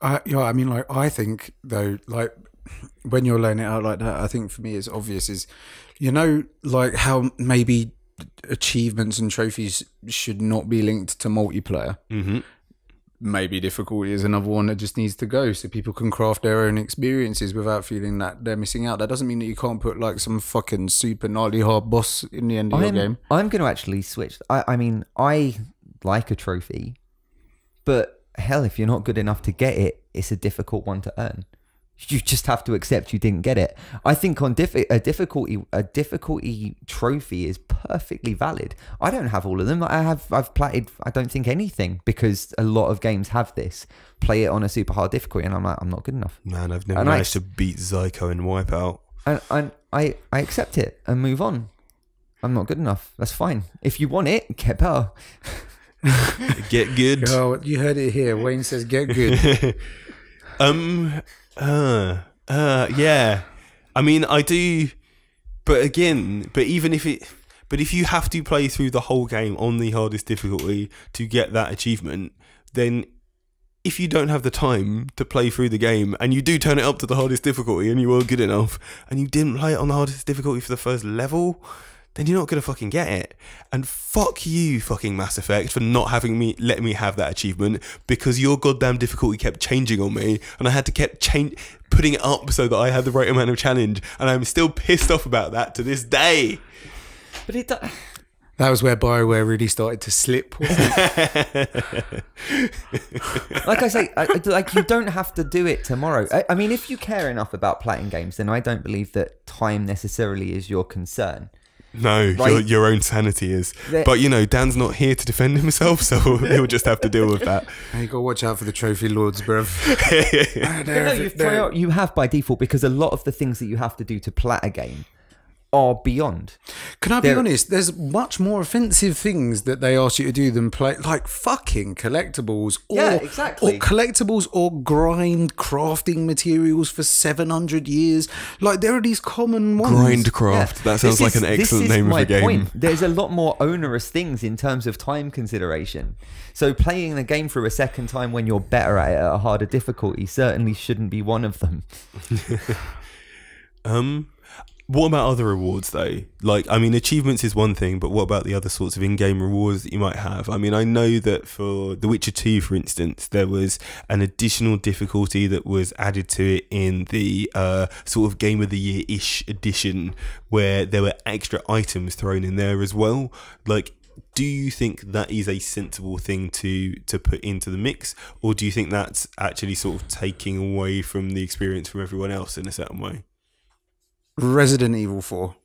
I, yeah, I mean, like, I think though, like, when you're laying it out like that, I think for me, it's obvious is, you know, like how maybe achievements and trophies should not be linked to multiplayer. hmm Maybe difficulty is another one that just needs to go so people can craft their own experiences without feeling that they're missing out. That doesn't mean that you can't put like some fucking super gnarly hard boss in the end of your I'm, game. I'm going to actually switch. I, I mean, I like a trophy, but hell, if you're not good enough to get it, it's a difficult one to earn. You just have to accept you didn't get it. I think on diffi- a difficulty a difficulty trophy is perfectly valid. I don't have all of them. I have I've played I don't think anything because a lot of games have this. Play it on a super hard difficulty and I'm like I'm not good enough. Man, I've never And I managed to beat Zyko in Wipeout. And, and I I accept it and move on. I'm not good enough. That's fine. If you want it, get better. Get good. Oh, you heard it here. Waine says, "Get good." Um, uh, uh, yeah. I mean, I do, but again, but even if it, but if you have to play through the whole game on the hardest difficulty to get that achievement, then if you don't have the time to play through the game and you do turn it up to the hardest difficulty and you are good enough and you didn't play it on the hardest difficulty for the first level, then you're not gonna fucking get it. And fuck you, fucking Mass Effect, for not having me let me have that achievement because your goddamn difficulty kept changing on me and I had to keep change putting it up so that I had the right amount of challenge and I'm still pissed off about that to this day. But it do- that was where Bioware really started to slip. like I say, I, I- like you don't have to do it tomorrow. I, I mean, if you care enough about playing games, then I don't believe that time necessarily is your concern. No, your, Right. your own sanity is. There- But you know, Dan's not here to defend himself, so he'll just have to deal with that. you got to watch out for the trophy lords, bruv. But no, you've prior- you have by default because a lot of the things that you have to do to plat a game are beyond. Can I be There- honest? There's much more offensive things that they ask you to do than play, like fucking collectibles, or, Yeah, exactly. or collectibles or grind crafting materials for seven hundred years. Like there are these common ones. Grindcraft. Yeah. That sounds This like is- an this excellent name of my a game. Point. There's a lot more onerous things in terms of time consideration. So playing the game through a second time when you're better at it at a harder difficulty certainly shouldn't be one of them. Um, what about other rewards though? Like, I mean, achievements is one thing, but what about the other sorts of in-game rewards that you might have? I mean, I know that for The Witcher 2, for instance, there was an additional difficulty that was added to it in the uh, sort of Game of the Year-ish edition, where there were extra items thrown in there as well. Like, do you think that is a sensible thing to to put into the mix, or do you think that's actually sort of taking away from the experience from everyone else in a certain way? Resident Evil 4.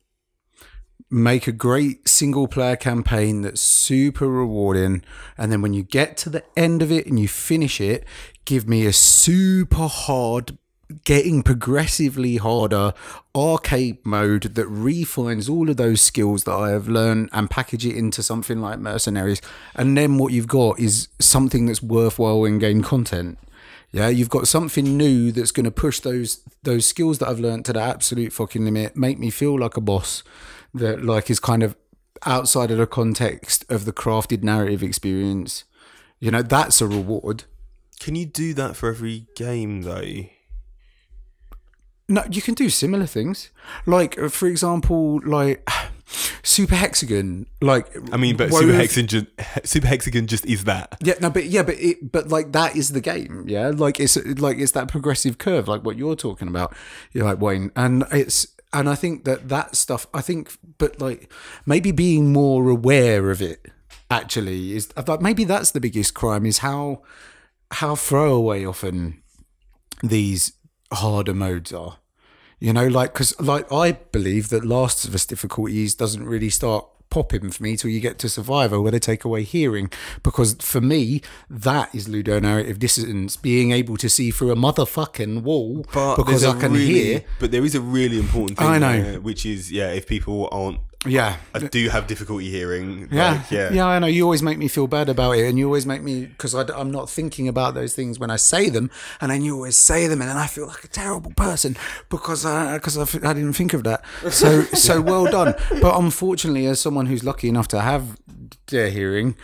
Make a great single player campaign that's super rewarding. And then when you get to the end of it and you finish it, give me a super hard, getting progressively harder arcade mode that refines all of those skills that I have learned and package it into something like Mercenaries. And then what you've got is something that's worthwhile in game content. Yeah, you've got something new that's going to push those those skills that I've learned to the absolute fucking limit, make me feel like a boss that like is kind of outside of the context of the crafted narrative experience. You know, that's a reward. Can you do that for every game though? No, you can do similar things. Like for example, like Super Hexagon, like I mean, but Super Hexagon, ju- Super Hexagon just is that. Yeah, no, but yeah, but it, but like that is the game, yeah. Like it's like it's that progressive curve, like what you're talking about. You're like Waine, and it's and I think that that stuff. I think, but like maybe being more aware of it actually is uh, like maybe that's the biggest crime is how how throwaway often these harder modes are. You know, like because like I believe that Last of Us difficulties doesn't really start popping for me till you get to Survivor, where they take away hearing. Because for me, that is ludonarrative dissonance, being able to see through a motherfucking wall because there's a I can really- hear. But there is a really important thing. I know. which is yeah, if people aren't, Yeah, I do have difficulty hearing. Yeah, like, yeah, yeah, I know. You always make me feel bad about it, and you always make me because I'm not thinking about those things when I say them, and then you always say them, and then I feel like a terrible person because uh, I because I, I didn't think of that. So so well done. But unfortunately, as someone who's lucky enough to have their hearing.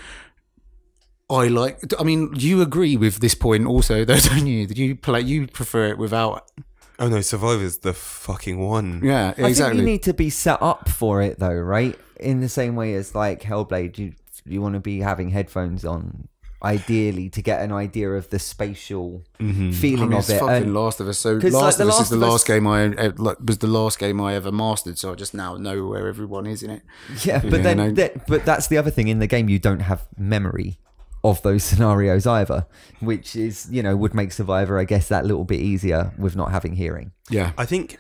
I like. I mean, you agree with this point also, though, don't you? That you play, you prefer it without. Oh no, Survivor's the fucking one. Yeah, exactly. I think you need to be set up for it though, right? In the same way as like Hellblade, you you want to be having headphones on. ideally to get an idea of the spatial Mm-hmm. I feeling mean, of it's it. fucking And- Last of Us. So like, Last The of Us Last is the of Us- last game I eh, like, was the last game I ever mastered. So I just now know where everyone is in it. Yeah, You but then, know? that- but that's the other thing in the game. You don't have memory of those scenarios either, which is you know would make Survivor, I guess, that little bit easier with not having hearing. Yeah, I think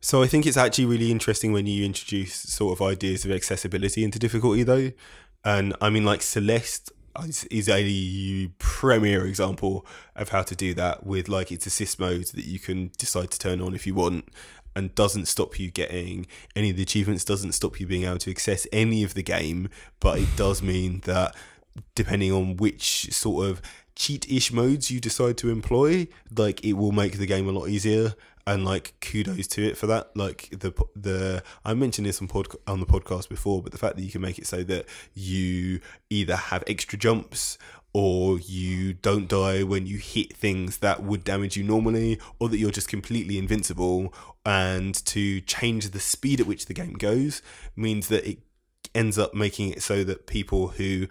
so. I think it's actually really interesting when you introduce sort of ideas of accessibility into difficulty, though. And I mean, like Celeste is, is a premier example of how to do that with like its assist mode that you can decide to turn on if you want. And doesn't stop you getting any of the achievements, doesn't stop you being able to access any of the game, but it does mean that depending on which sort of cheat-ish modes you decide to employ, like it will make the game a lot easier. And like kudos to it for that. Like the the I mentioned this on pod, on the podcast before, but the fact that you can make it so that you either have extra jumps or you don't die when you hit things that would damage you normally, or that you're just completely invincible, and to change the speed at which the game goes means that it ends up making it so that people who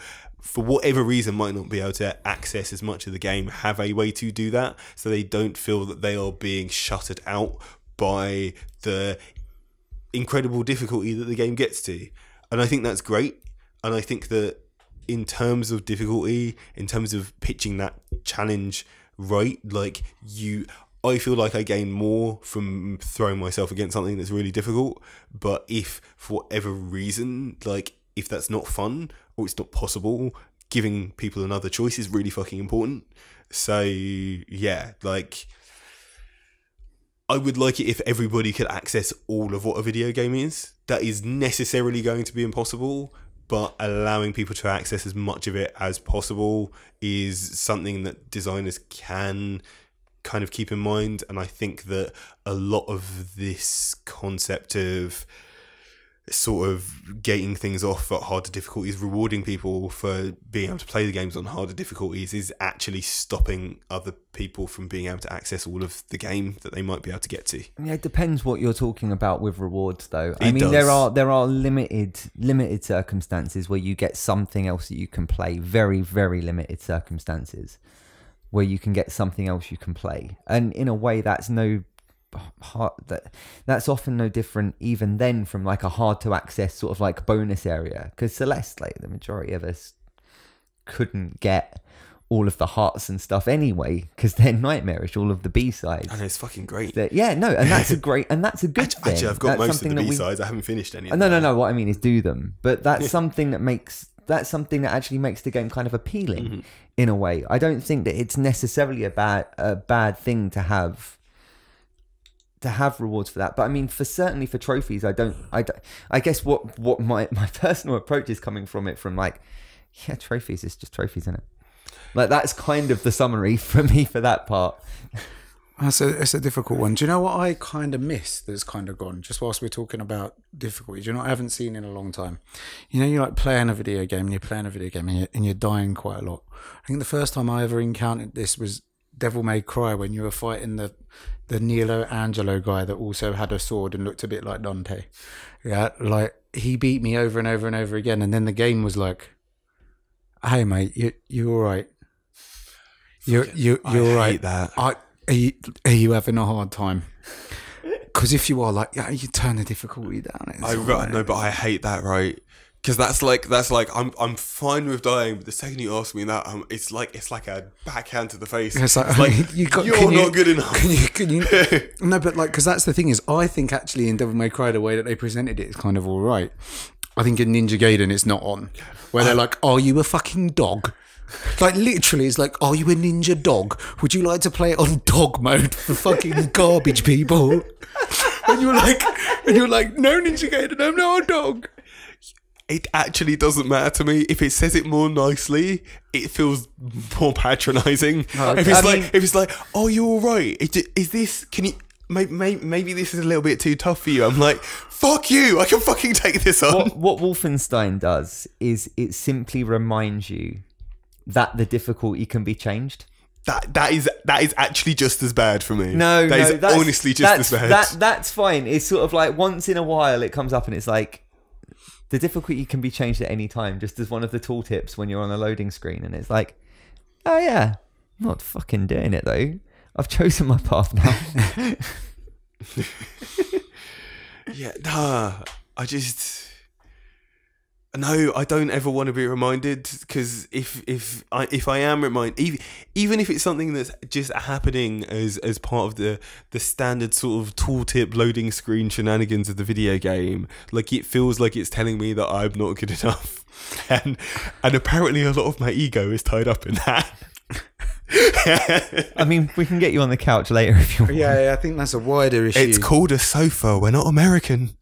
for whatever reason might not be able to access as much of the game have a way to do that. So they don't feel that they are being shuttered out by the incredible difficulty that the game gets to. And i think that's great. And i think that in terms of difficulty in terms of pitching that challenge right like you I feel like I gain more from throwing myself against something that's really difficult. But if for whatever reason, like if that's not fun or it's not possible, giving people another choice is really fucking important. So yeah, like I would like it if everybody could access all of what a video game is. That is necessarily going to be impossible, but allowing people to access as much of it as possible is something that designers can kind of keep in mind. And I think that a lot of this concept of sort of gating things off at harder difficulties, rewarding people for being able to play the games on harder difficulties, is actually stopping other people from being able to access all of the game that they might be able to get to. Yeah, it depends what you're talking about with rewards, though. I It mean, there are there are limited limited circumstances where you get something else that you can play. Very very limited circumstances where you can get something else you can play, and in a way, that's no hard that that's often no different even then from like a hard to access sort of like bonus area because celeste like the majority of us couldn't get all of the hearts and stuff anyway because they're nightmarish all of the b-sides And it's fucking great. that yeah no and that's a great and that's a good Actually, thing I've got That's most of the that B we- sides. I haven't finished any. No no no what i mean is do them but that's something that makes that's something that actually makes the game kind of appealing Mm-hmm. in a way i don't think that it's necessarily a bad a bad thing to have to have rewards for that but i mean for certainly for trophies i don't i don't, i guess what what my my personal approach is coming from it from like yeah trophies is just trophies in it like that's kind of the summary for me for that part That's a, it's a difficult one. Do you know what I kind of miss that's kind of gone? Just whilst we're talking about difficulty, do you know I haven't seen in a long time? You know, you're like playing a video game and you're playing a video game and you're, and you're dying quite a lot. I think the first time I ever encountered this was Devil May Cry when you were fighting the the Nelo Angelo guy that also had a sword and looked a bit like Dante. Yeah, like he beat me over and over and over again, and then the game was like, "Hey mate, you you all right? You you you're all right? that. I, are, you, are you having a hard time? Because if you are, like, yeah, you turn the difficulty down. It's I all re- right. no, but I hate that. Right. Because that's like that's like I'm I'm fine with dying, but the second you ask me that, um, it's like it's like a backhand to the face. It's like, you got, you're can you- not good enough. Can you, can you, no, but like, because that's the thing is, I think actually in Devil May Cry, the way that they presented it is kind of all right. I think in Ninja Gaiden, it's not on. Where they're like, "Are you a fucking dog?" Like literally, it's like, "Are you a ninja dog? Would you like to play it on dog mode for fucking garbage people?" And you're like, and you're like, "No, Ninja Gaiden, I'm not a dog." It actually doesn't matter to me if it says it more nicely. It feels more patronising. okay. If it's I like mean- if it's like, oh, you're all right. Is, is this? Can you? Maybe, maybe this is a little bit too tough for you. I'm like, fuck you. I can fucking take this on. what, what Wolfenstein does is it simply reminds you that the difficulty can be changed. That that is that is actually just as bad for me. No, that no, is that's, honestly just as bad. That, that's fine. It's sort of like once in a while it comes up and it's like, the difficulty can be changed at any time, just as one of the tooltips when you're on a loading screen, and it's like, oh yeah, I'm not fucking doing it though. I've chosen my path now. Yeah, nah. I just no. I don't ever want to be reminded because if if I if I am reminded, even even if it's something that's just happening as as part of the the standard sort of tooltip loading screen shenanigans of the video game, like it feels like it's telling me that I'm not good enough, and and apparently a lot of my ego is tied up in that. I mean, we can get you on the couch later if you want. Yeah, yeah, I think that's a wider issue. It's called a sofa. We're not American.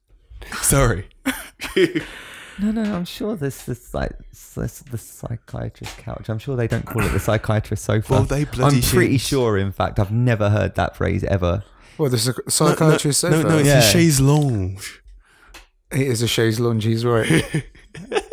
Sorry. No, no, I'm sure this this like this the psychiatrist couch. I'm sure they don't call it the psychiatrist sofa. Well, they bloody I'm pretty shouldn't. sure. In fact, I've never heard that phrase ever. well, the psych- psychiatrist no, said no, no, it's Yeah. a chaise lounge. It is a chaise lounge. He's right.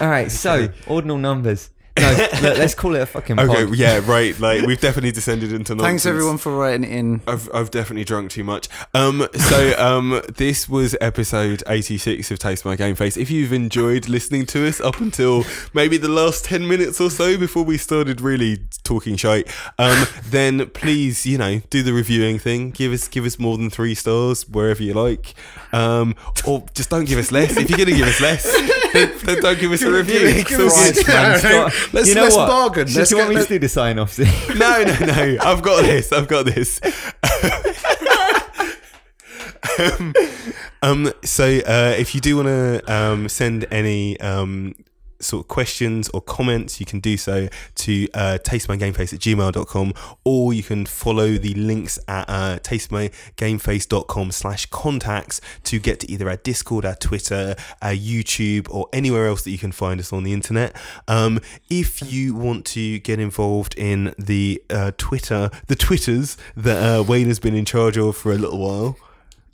All right, so ordinal numbers. No, look, let's call it a fucking Okay, pod. yeah, right. Like we've definitely descended into nonsense. Thanks everyone for writing in. I've I've definitely drunk too much. Um, so um, this was episode eighty six of Taste My Game Face. If you've enjoyed listening to us up until maybe the last ten minutes or so before we started really talking shite, um, then please you know do the reviewing thing. Give us give us more than three stars wherever you like, um, or just don't give us less. If you're gonna give us less, then, don't give us a review. give us- Yeah, stop. let's- you know let's what? bargain. Do Let's you want get- me to do the sign off? No, no, no. I've got this. I've got this. um, um, so uh, if you do want to um, send any um, sort of questions or comments, you can do so to uh, tastemygameface at gmail.com or you can follow the links at uh, tastemygameface.com slash contacts to get to either our Discord, our Twitter, our YouTube, or anywhere else that you can find us on the internet. Um, if you want to get involved in the uh, Twitter, the Twitters that uh, Waine has been in charge of for a little while,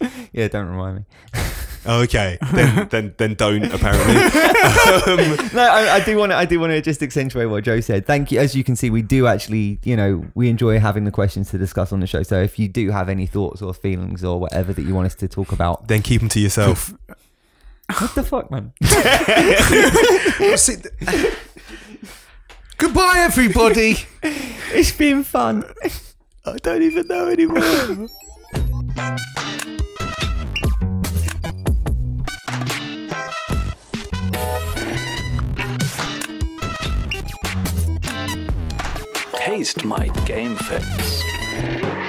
yeah, don't remind me. Okay, then then then don't apparently. um, No, I, I do want to. I do want to just accentuate what Joe said. Thank you. As you can see, we do actually, you know, we enjoy having the questions to discuss on the show. So if you do have any thoughts or feelings or whatever that you want us to talk about, then keep them to yourself. what the fuck, man? Goodbye, everybody. it's been fun. I don't even know anymore. Taste my game face.